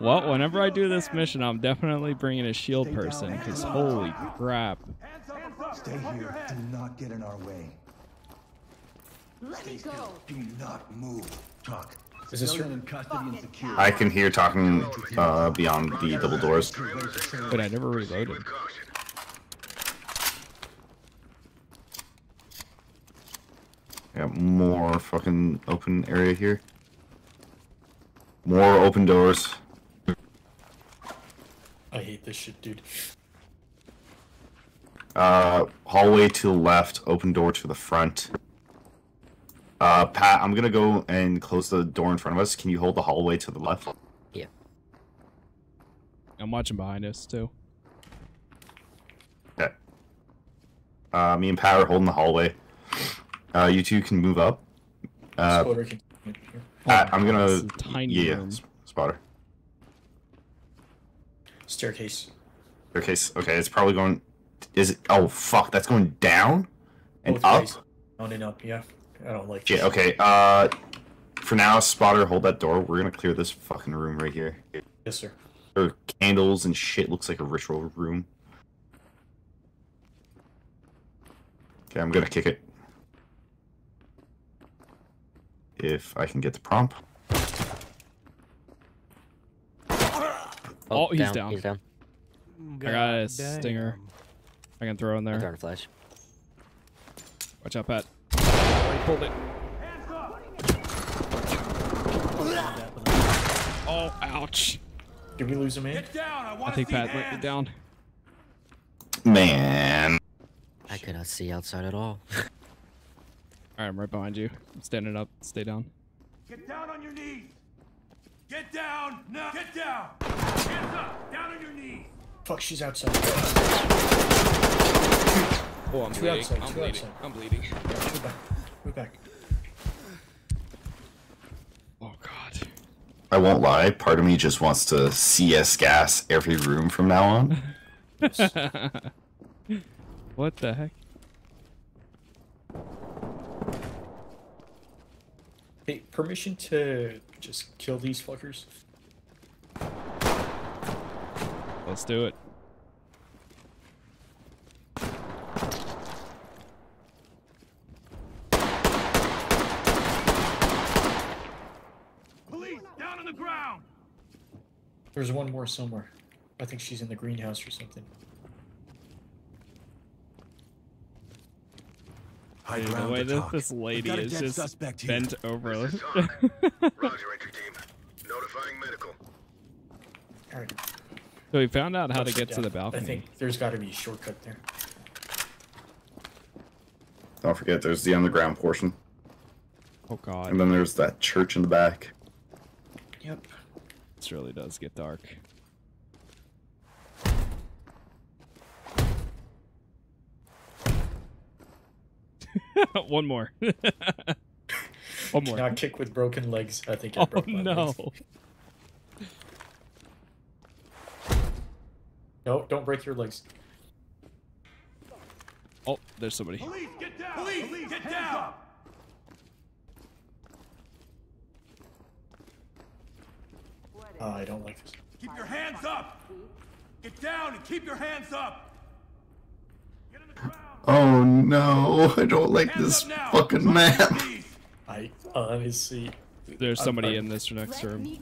well, whenever I do this mission, I'm definitely bringing a shield person, because holy crap. Stay here. Do not get in our way. Let me go. Do not move. Talk. Is this Civilian her? in custody and secure. I can hear talking uh, beyond the double doors. But I never reloaded. With caution. Got more fucking open area here. More open doors. I hate this shit, dude. Uh, hallway to the left, open door to the front. Uh, Pat, I'm gonna go and close the door in front of us. Can you hold the hallway to the left? Yeah. I'm watching behind us too. Okay. Uh, me and Pat are holding the hallway. Uh, you two can move up. Uh, can- Pat, I'm gonna. tiny yeah, room. spotter. Staircase. Staircase. Okay, it's probably going. Is it? Oh fuck, that's going down and Both up. ways. Down and up, yeah. I don't like Shit. this. Okay. Uh, for now, spotter, hold that door. We're gonna clear this fucking room right here. Yes, sir. There are candles and shit. Looks like a ritual room. Okay, I'm gonna kick it. if I can get the prompt. Oh, oh, he's down. down. He's down. God I got a stinger. I can throw in there. Turn flash. Watch out, Pat. Oh, he pulled it. Oh, ouch. Did we lose a man? Down, I, I, think Pat hands. let it down. Man. I could not see outside at all. Alright, I'm right behind you. I'm standing up. Stay down. Get down on your knees. Get down. No. Get down. Hands up. Down on your knees. Fuck, she's outside. Oh, I'm Two bleeding. outside, I'm bleeding. outside. I'm bleeding. We're back. We're back. Oh, God. I won't lie. Part of me just wants to CS gas every room from now on. what the heck? Hey, permission to just kill these fuckers? Let's do it. Police, down on the ground. There's one more somewhere. I think she's in the greenhouse or something. High Dude, the ground way to this, talk. this We've lady is just suspect here. bent over. Roger, entry team. Notifying medical. Alright. so we found out how to Upside get to the balcony. I think there's got to be a shortcut there. Don't forget, there's the underground portion. Oh god. And then there's that church in the back. Yep. This really does get dark. One more. One more. Not kick with broken legs. I think I Oh broke my no. legs. No, don't break your legs. Oh, there's somebody. Police, get down. Police, get down. Oh, I don't like this. Keep your hands up. Get down and keep your hands up. Oh no, I don't like this fucking map. I honestly. There's I'm somebody fine. in this next room.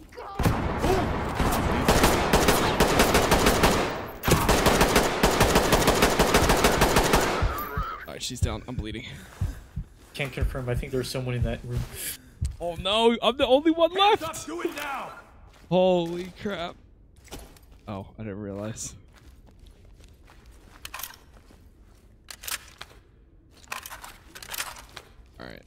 Alright, she's down. I'm bleeding. Can't confirm. I think there's someone in that room. Oh no, I'm the only one left. Do it now. Holy crap. Oh, I didn't realize. Alright.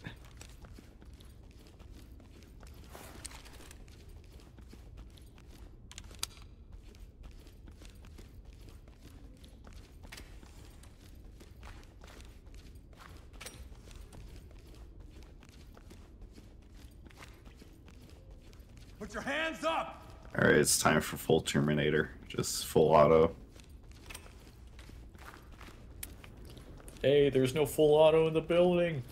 Put your hands up. Alright, it's time for full Terminator. Just full auto. Hey, there's no full auto in the building.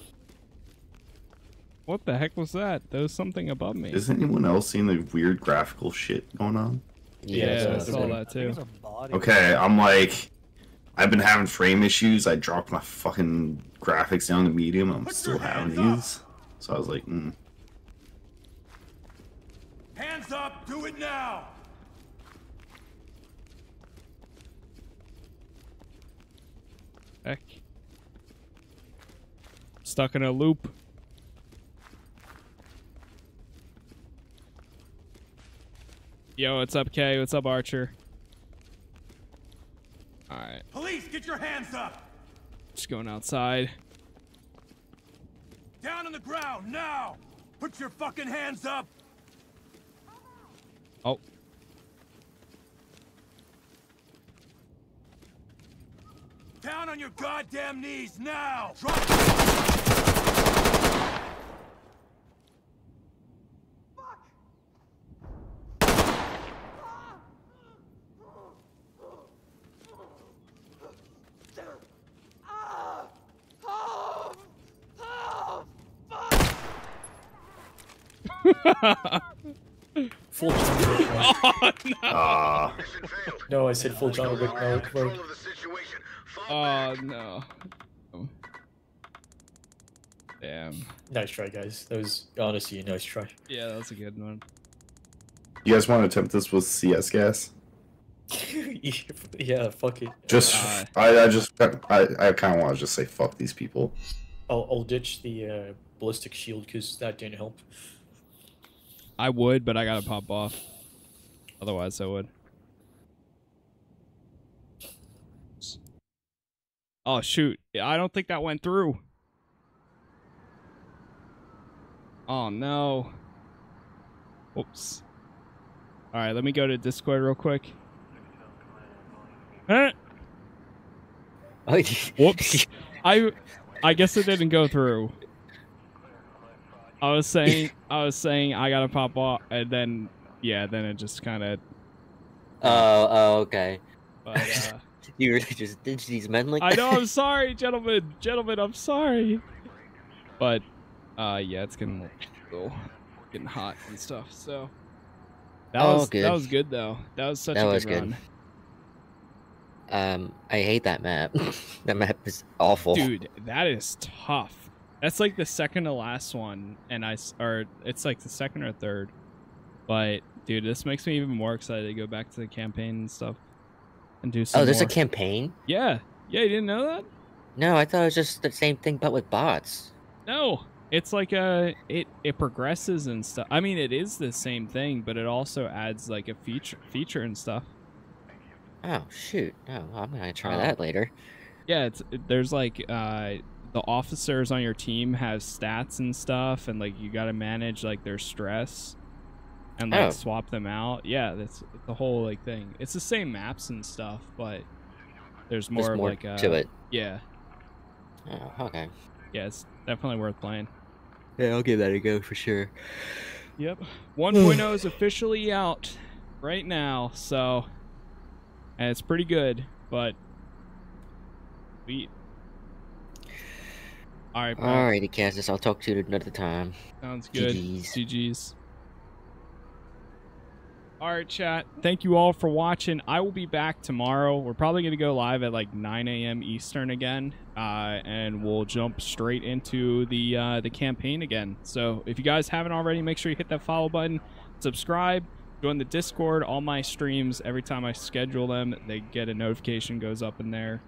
What the heck was that? There was something above me. Is anyone else seeing the weird graphical shit going on? Yeah, I saw the- that too. Okay, I'm like, I've been having frame issues. I dropped my fucking graphics down to medium. I'm still having these. So I was like, mm. Hands up. Do it now. Heck. Stuck in a loop. Yo, what's up, Kay? What's up, Archer? Alright, Police, get your hands up. just going outside. Down on the ground now. Put your fucking hands up. Oh, Down on your goddamn knees now. Drop. Full John Wick. Oh, no. Ah. No, I said full John Wick. No, wait. Oh, no. Damn. Nice try, guys. That was honestly a nice try. Yeah, that was a good one. You guys want to attempt this with CS gas? yeah, fuck it. Just, Uh, I, I just, I, I kind of want to just say fuck these people. I'll, I'll ditch the uh, ballistic shield because that didn't help. I would, but I gotta pop off. Otherwise, I would. Oh shoot! I don't think that went through. Oh no. Oops. All right, let me go to Discord real quick. Huh? Whoops. I I guess it didn't go through. I was saying I was saying I gotta pop off and then yeah, then it just kinda Oh, oh, okay. But, uh, you really just ditched these men like I know? I'm sorry, gentlemen. Gentlemen, I'm sorry. But uh yeah, it's getting little getting hot and stuff, so that Oh, was good. that was good though. That was such That a good was good. run. Um, I hate that map. that map is awful. Dude, that is tough. That's like the second to last one, and I or it's like the second or third. But dude, this makes me even more excited to go back to the campaign and stuff, and do some. Oh, there's a campaign? Yeah, yeah, you didn't know that? No, I thought it was just the same thing but with bots. No, it's like a it it progresses and stuff. I mean, it is the same thing, but it also adds like a feature feature and stuff. Oh shoot! No, I'm gonna try Uh, that later. Yeah, it's there's like uh the officers on your team have stats and stuff and like you got to manage like their stress and like Oh. swap them out. Yeah, that's the whole like thing. It's the same maps and stuff, but there's more, of, more like uh, to it. Yeah. Oh, okay. Yeah, it's definitely worth playing. Yeah, I'll give that a go for sure. Yep. 1.0 is officially out right now, so and it's pretty good, but sweet. All right, bro. Alrighty, Casas. I'll talk to you another time. Sounds good. GGs. GG's. All right, chat. Thank you all for watching. I will be back tomorrow. We're probably going to go live at like 9 a.m. Eastern again, uh, and we'll jump straight into the uh, the campaign again. So if you guys haven't already, make sure you hit that follow button, subscribe, join the Discord. All my streams, every time I schedule them, they get a notification goes up in there.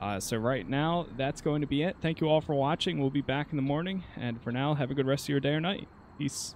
Uh, so right now, that's going to be it. Thank you all for watching. We'll be back in the morning, and for now, have a good rest of your day or night. Peace.